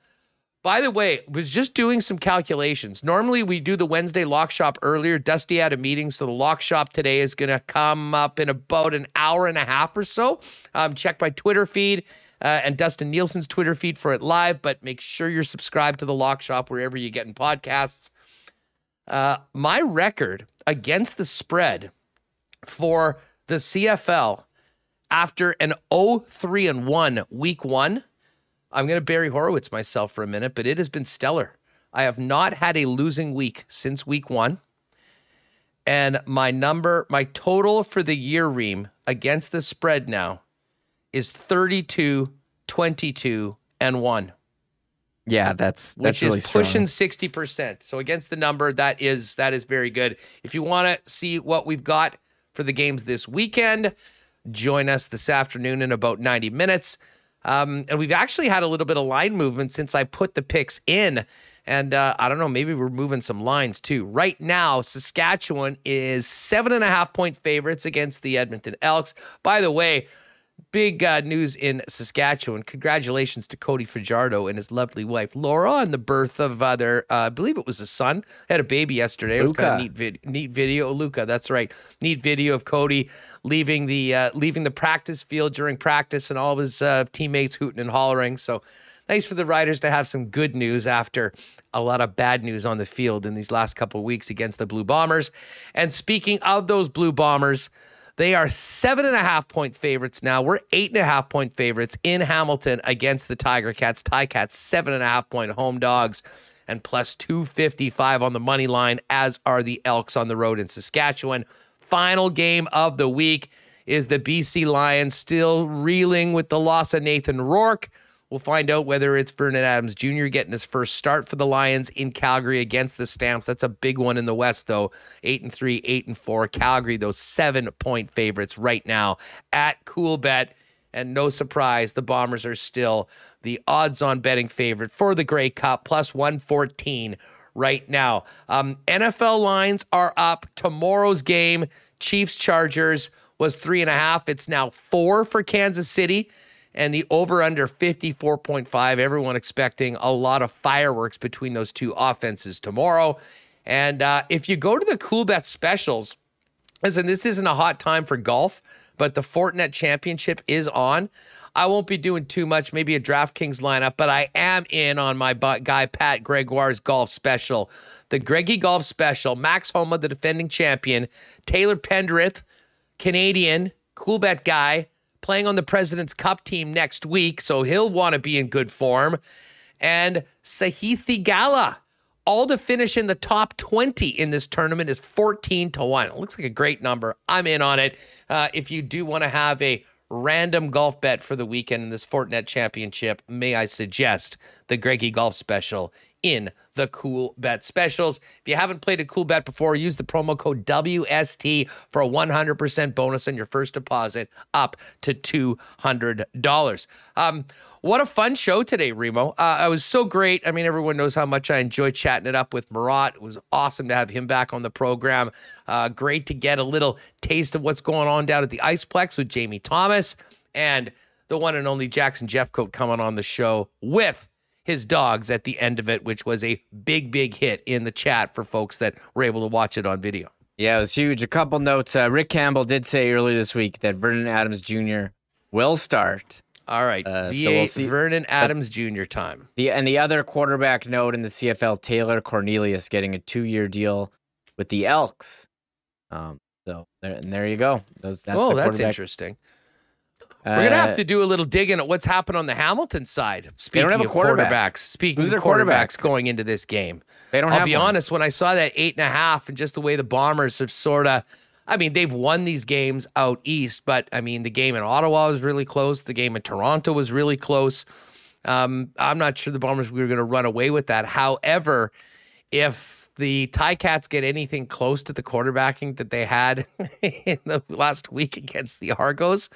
By the way, was just doing some calculations. Normally we do the Wednesday lock shop earlier. Dusty had a meeting, so the lock shop today is going to come up in about an hour and a half or so. Um, check my Twitter feed uh, and Dustin Nielsen's Twitter feed for it live, but make sure you're subscribed to the lock shop wherever you're getting podcasts. Uh, my record against the spread for the CFL after an 0-3 and 1 week 1 I'm going to Barry Horowitz myself for a minute, but it has been stellar. I have not had a losing week since week one. And my number, my total for the year, Ream, against the spread now is 32, 22, and 1, Yeah, that's that's which really is pushing 60%. So against the number, that is that is very good. If you want to see what we've got for the games this weekend, join us this afternoon in about 90 minutes. Um, and we've actually had a little bit of line movement since I put the picks in. And uh, I don't know, maybe we're moving some lines too. Right now, Saskatchewan is seven and a half point favorites against the Edmonton Elks. By the way, big uh, news in Saskatchewan. Congratulations to Cody Fajardo and his lovely wife Laura on the birth of uh, their, uh, I believe it was a son. Had a baby yesterday. It was kind of neat, vid- neat video. Luca, that's right. Neat video of Cody leaving the uh, leaving the practice field during practice and all of his uh, teammates hooting and hollering. So nice for the riders to have some good news after a lot of bad news on the field in these last couple of weeks against the Blue Bombers. And speaking of those Blue Bombers, they are seven and a half point favorites now. We're eight and a half point favorites in Hamilton against the Tiger Cats. Ticats, seven and a half point home dogs and plus 255 on the money line, as are the Elks on the road in Saskatchewan. Final game of the week is the BC Lions still reeling with the loss of Nathan Rourke. We'll find out whether it's Vernon Adams Jr. getting his first start for the Lions in Calgary against the Stamps. That's a big one in the West, though. Eight and three, eight and four. Calgary, those seven point favorites right now at Coolbet. And no surprise, the Bombers are still the odds on betting favorite for the Grey Cup, plus 114 right now. Um, NFL lines are up. Tomorrow's game, Chiefs Chargers, was three and a half. It's now four for Kansas City. And the over under 54.5. Everyone expecting a lot of fireworks between those two offenses tomorrow. And uh, if you go to the Coolbet specials, listen, this isn't a hot time for golf, but the Fortinet Championship is on. I won't be doing too much, maybe a DraftKings lineup, but I am in on my guy Pat Gregoire's golf special. The Greggy Golf Special, Max Homa, the defending champion, Taylor Pendrith, Canadian, Coolbet guy, playing on the President's Cup team next week, so he'll want to be in good form. And Sahith Theegala, all to finish in the top 20 in this tournament is 14 to 1. It looks like a great number. I'm in on it. Uh, if you do want to have a random golf bet for the weekend in this Fortinet Championship, may I suggest the Greggy Golf Special in the Coolbet specials. If you haven't played a Coolbet before, use the promo code WST for a 100% bonus on your first deposit up to $200. Um, what a fun show today, Remo. Uh, I was so great. I mean, everyone knows how much I enjoy chatting it up with Murat. It was awesome to have him back on the program. Uh, great to get a little taste of what's going on down at the Iceplex with Jamie Thomas and the one and only Jackson Jeffcoat coming on the show with his dogs at the end of it, which was a big, big hit in the chat for folks that were able to watch it on video. Yeah, it was huge. A couple notes. Uh, Rick Campbell did say earlier this week that Vernon Adams Jr. will start. All right, uh, so we'll see. Vernon Adams Jr. time. The and the other quarterback note in the CFL, Taylor Cornelius, getting a two-year deal with the Elks. Um, so there, and there you go. Those, that's oh, that's interesting. We're gonna have uh, to do a little digging at what's happened on the Hamilton side. Speaking they don't have a quarterback. quarterbacks, speaking Who's of quarterbacks going into this game, they don't. I'll be one. honest. When I saw that eight and a half, and just the way the Bombers have sort of, I mean, they've won these games out east, but I mean, the game in Ottawa was really close. The game in Toronto was really close. Um, I'm not sure the Bombers were going to run away with that. However, if the Ticats get anything close to the quarterbacking that they had [LAUGHS] in the last week against the Argos,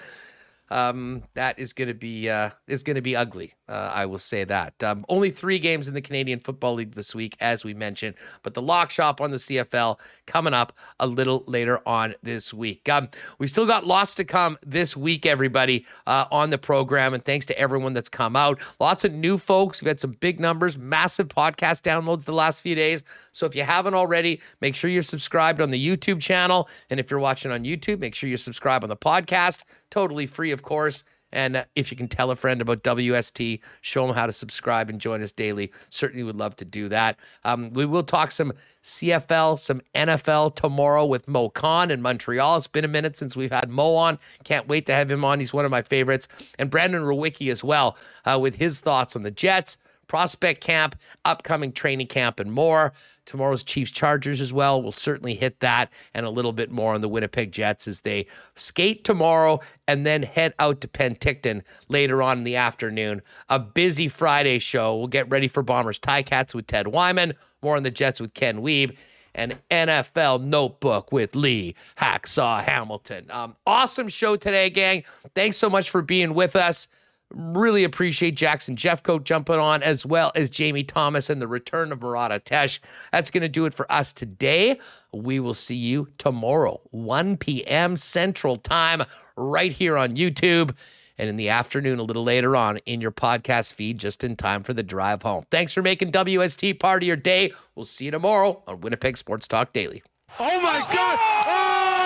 um, that is going to be uh, is going to be ugly. Uh, I will say that. Um, only three games in the Canadian Football League this week, as we mentioned, but the lock shop on the CFL coming up a little later on this week. Um, we still got lots to come this week, everybody, uh, on the program, and thanks to everyone that's come out. Lots of new folks. We've had some big numbers, massive podcast downloads the last few days. So if you haven't already, make sure you're subscribed on the YouTube channel, and if you're watching on YouTube, make sure you subscribe on the podcast. Totally free, of course. And if you can tell a friend about WST, show them how to subscribe and join us daily. Certainly would love to do that. Um, we will talk some CFL, some NFL tomorrow with Mo Khan in Montreal. It's been a minute since we've had Mo on. Can't wait to have him on. He's one of my favorites. And Brandon Rowicki as well uh, with his thoughts on the Jets, prospect camp, upcoming training camp, and more. Tomorrow's Chiefs Chargers as well. We'll certainly hit that and a little bit more on the Winnipeg Jets as they skate tomorrow and then head out to Penticton later on in the afternoon. A busy Friday show. We'll get ready for Bombers Ticats with Ted Wyman, more on the Jets with Ken Wiebe, an NFL notebook with Lee Hacksaw Hamilton. Um, awesome show today, gang. Thanks so much for being with us. Really appreciate Jackson Jeffcoat jumping on, as well as Jamie Thomas and the return of Murat Ates. That's going to do it for us today. We will see you tomorrow, 1 p.m. Central Time, right here on YouTube. And in the afternoon, a little later on, in your podcast feed, just in time for the drive home. Thanks for making WST part of your day. We'll see you tomorrow on Winnipeg Sports Talk Daily. Oh my God! Oh!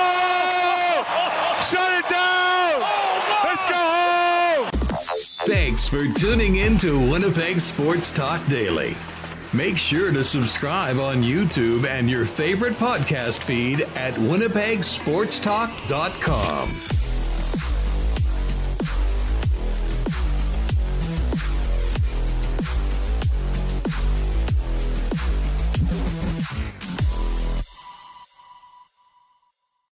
Shut it down! Let's go home! Thanks for tuning in to Winnipeg Sports Talk Daily. Make sure to subscribe on YouTube and your favorite podcast feed at winnipegsportstalk.com.